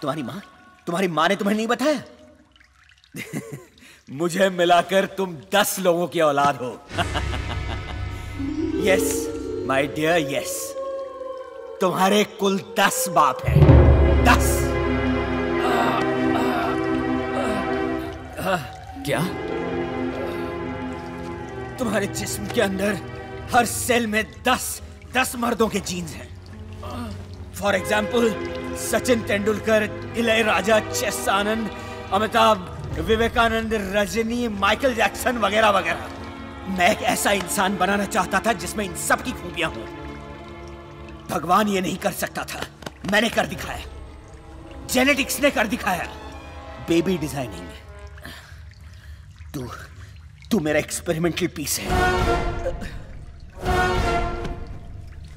तुम्हारी माँ? तुम्हारी माँ ने तुम्हें नहीं बताया? मुझे मिलाकर तुम दस लोगों की औलाद हो। यस माय डियर यस तुम्हारे कुल दस बाप हैं। दस। क्या? तुम्हारे जिस्म के अंदर हर सेल में दस दस मर्दों के जीन्स हैं। For example Sachin Tendulkar, Ilaiyaraaja, chess Anand, Amitabh, Vivekananda, Rajni, Michael Jackson वगैरह वगैरह। मैं एक ऐसा इंसान बनाना चाहता था जिसमें इन सब की खूबियाँ हों। भगवान ये नहीं कर सकता था। मैंने कर दिखाया। जेनेटिक्स ने कर दिखाया। बेबी डिज़ाइनिंग तू तू मेरा एक्सपेरिमेंटल पीस है।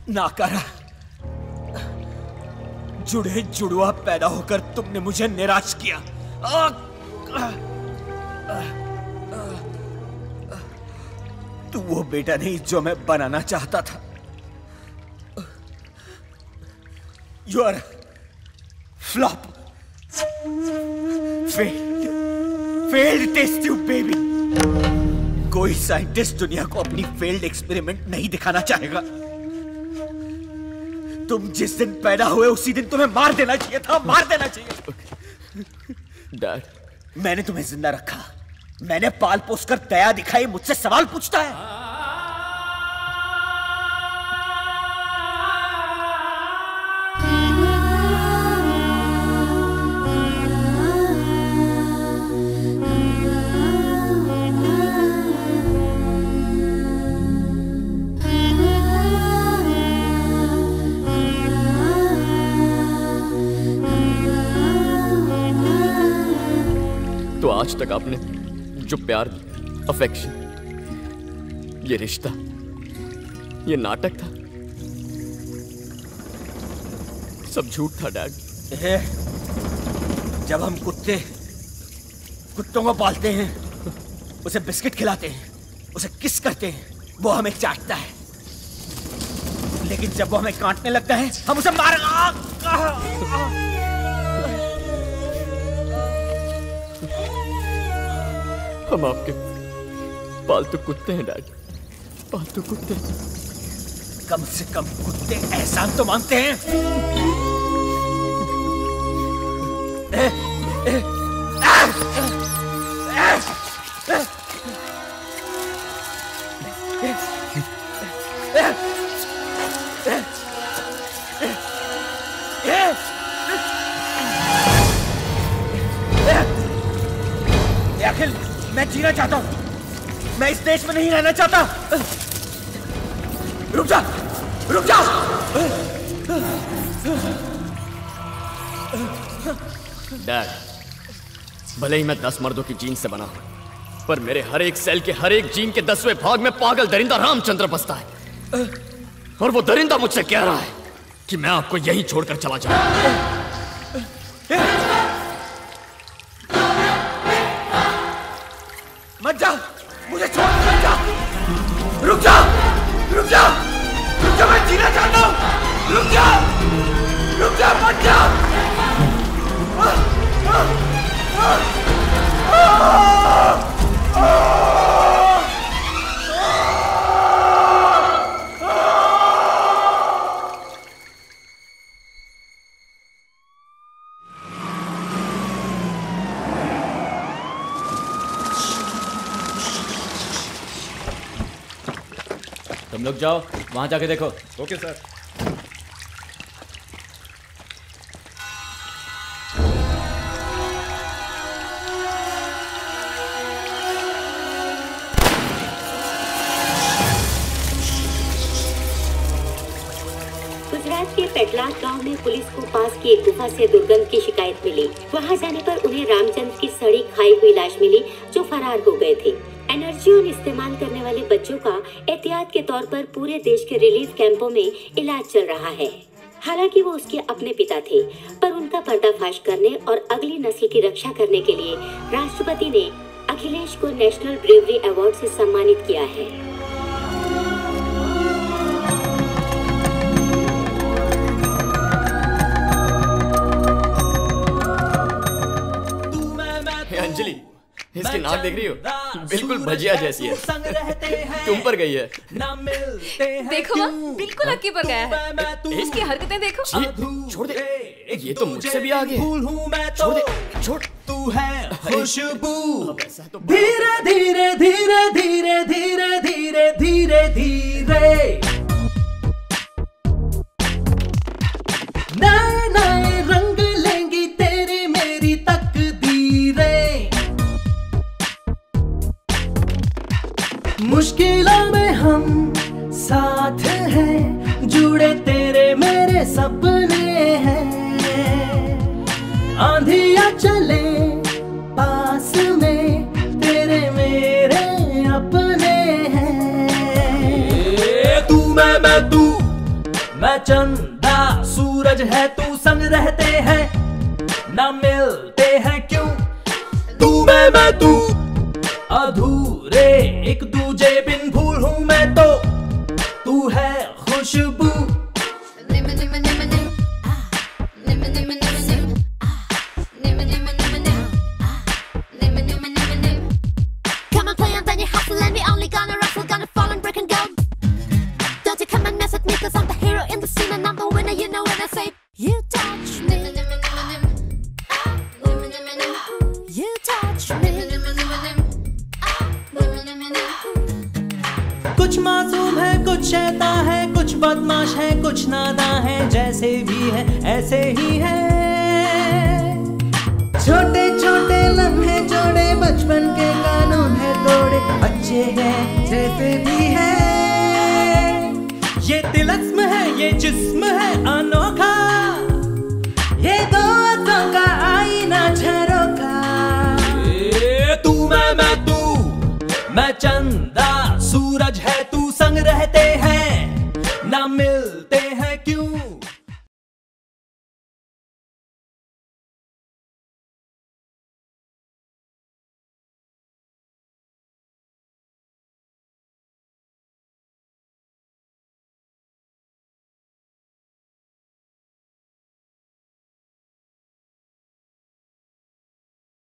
नाकारा, जुड़े जुड़वा पैदा होकर तुमने मुझे निराश किया। तू वो बेटा नहीं जो मैं बनाना चाहता था। You are flop failed failed test tube baby कोई साइंटिस्ट दुनिया को अपनी फेल्ड एक्सपेरिमेंट नहीं दिखाना चाहेगा। तुम जिस दिन पैदा हुए उसी दिन तुम्हें मार देना चाहिए था मार देना चाहिए। डैड मैंने तुम्हें ज़िंदा रखा। मैंने पाल पोस कर दया दिखाई मुझसे सवाल पूछता है। तो आज तक आपने जो प्यार अफेक्शन ये रिश्ता ये नाटक था सब झूठ था डैड। जब हम कुत्ते कुत्तों को पालते हैं उसे बिस्किट खिलाते हैं उसे किस करते हैं वो हमें चाटता है। लेकिन जब वो हमें काटने लगता है हम उसे मार आ, आ, आ, हम आपके पालतू कुत्ते हैं डैड। पालतू कुत्ते। कम से कम कुत्ते एहसान तो मानते हैं। ए, ए, ए, ए, ए, ए, ए, आ, मैं जीना चाहता हूँ। मैं इस देश में नहीं रहना चाहता। रुक जा रुक जा। डैड भले ही मैं दस मर्दों की जीन से बना हूँ पर मेरे हर एक सेल के हर एक जीन के दसवें भाग में पागल दरिंदा रामचंद्र बसता है। और वो दरिंदा मुझसे कह रहा है कि मैं आपको यहीं छोड़कर चला जाऊँ। वहाँ जाके देखो। Okay sir. गुजरात के पेटलाद गाँव में पुलिस को पास की एक गुफा से दुर्गंध की शिकायत मिली। वहाँ जाने पर उन्हें रामचंद्र की सड़ी खाई हुई लाश मिली जो फरार हो गए थे। एनर्जियोन इस्तेमाल करने वाले बच्चों का एहतियात के तौर पर पूरे देश के रिलीफ कैंपों में इलाज चल रहा है। हालाँकि वो उसके अपने पिता थे, पर उनका पर्दाफाश करने और अगली नस्ल की रक्षा करने के लिए राष्ट्रपति ने अखिलेश को नेशनल ब्रेवरी अवार्ड से सम्मानित किया हे। नाक देख रही हो। बिल्कुल भजिया जैसी है। तुम पर गई है। देखो बिल्कुल हक्की पर गया है। इसकी हरकतें देखो। छोड़ दे। ये तो मुझसे भी आगे छोड़ दे छोड़। तू है खुशबू। धीरे धीरे धीरे धीरे धीरे धीरे धीरे धीरे। मुश्किलों में हम साथ हैं, जुड़े तेरे मेरे सपने हैं। आंधिया चले पास में, तेरे मेरे अपने हैं। तू मैं मैं, तू। मैं चंदा, सूरज है, तू संग रहते हैं। ना मिलते हैं क्यों? तू मैं मैं, तू। अधूरे एक sociable. कुछ मासूम है, कुछ शैता है, कुछ बदमाश है, कुछ नादा है, जैसे भी है, ऐसे ही है। छोटे छोटे लम्हे जोड़े, बचपन के कानून है दौड़े अच्छे हैं, जैसे भी है। ये तिलस्म है, ये जिस्म है, अनोखा। ये दोस्तों का आईना झरोखा। तू मैं मैं तू, मैं चंदा सूरज है तू संग रहते हैं ना मिलते हैं।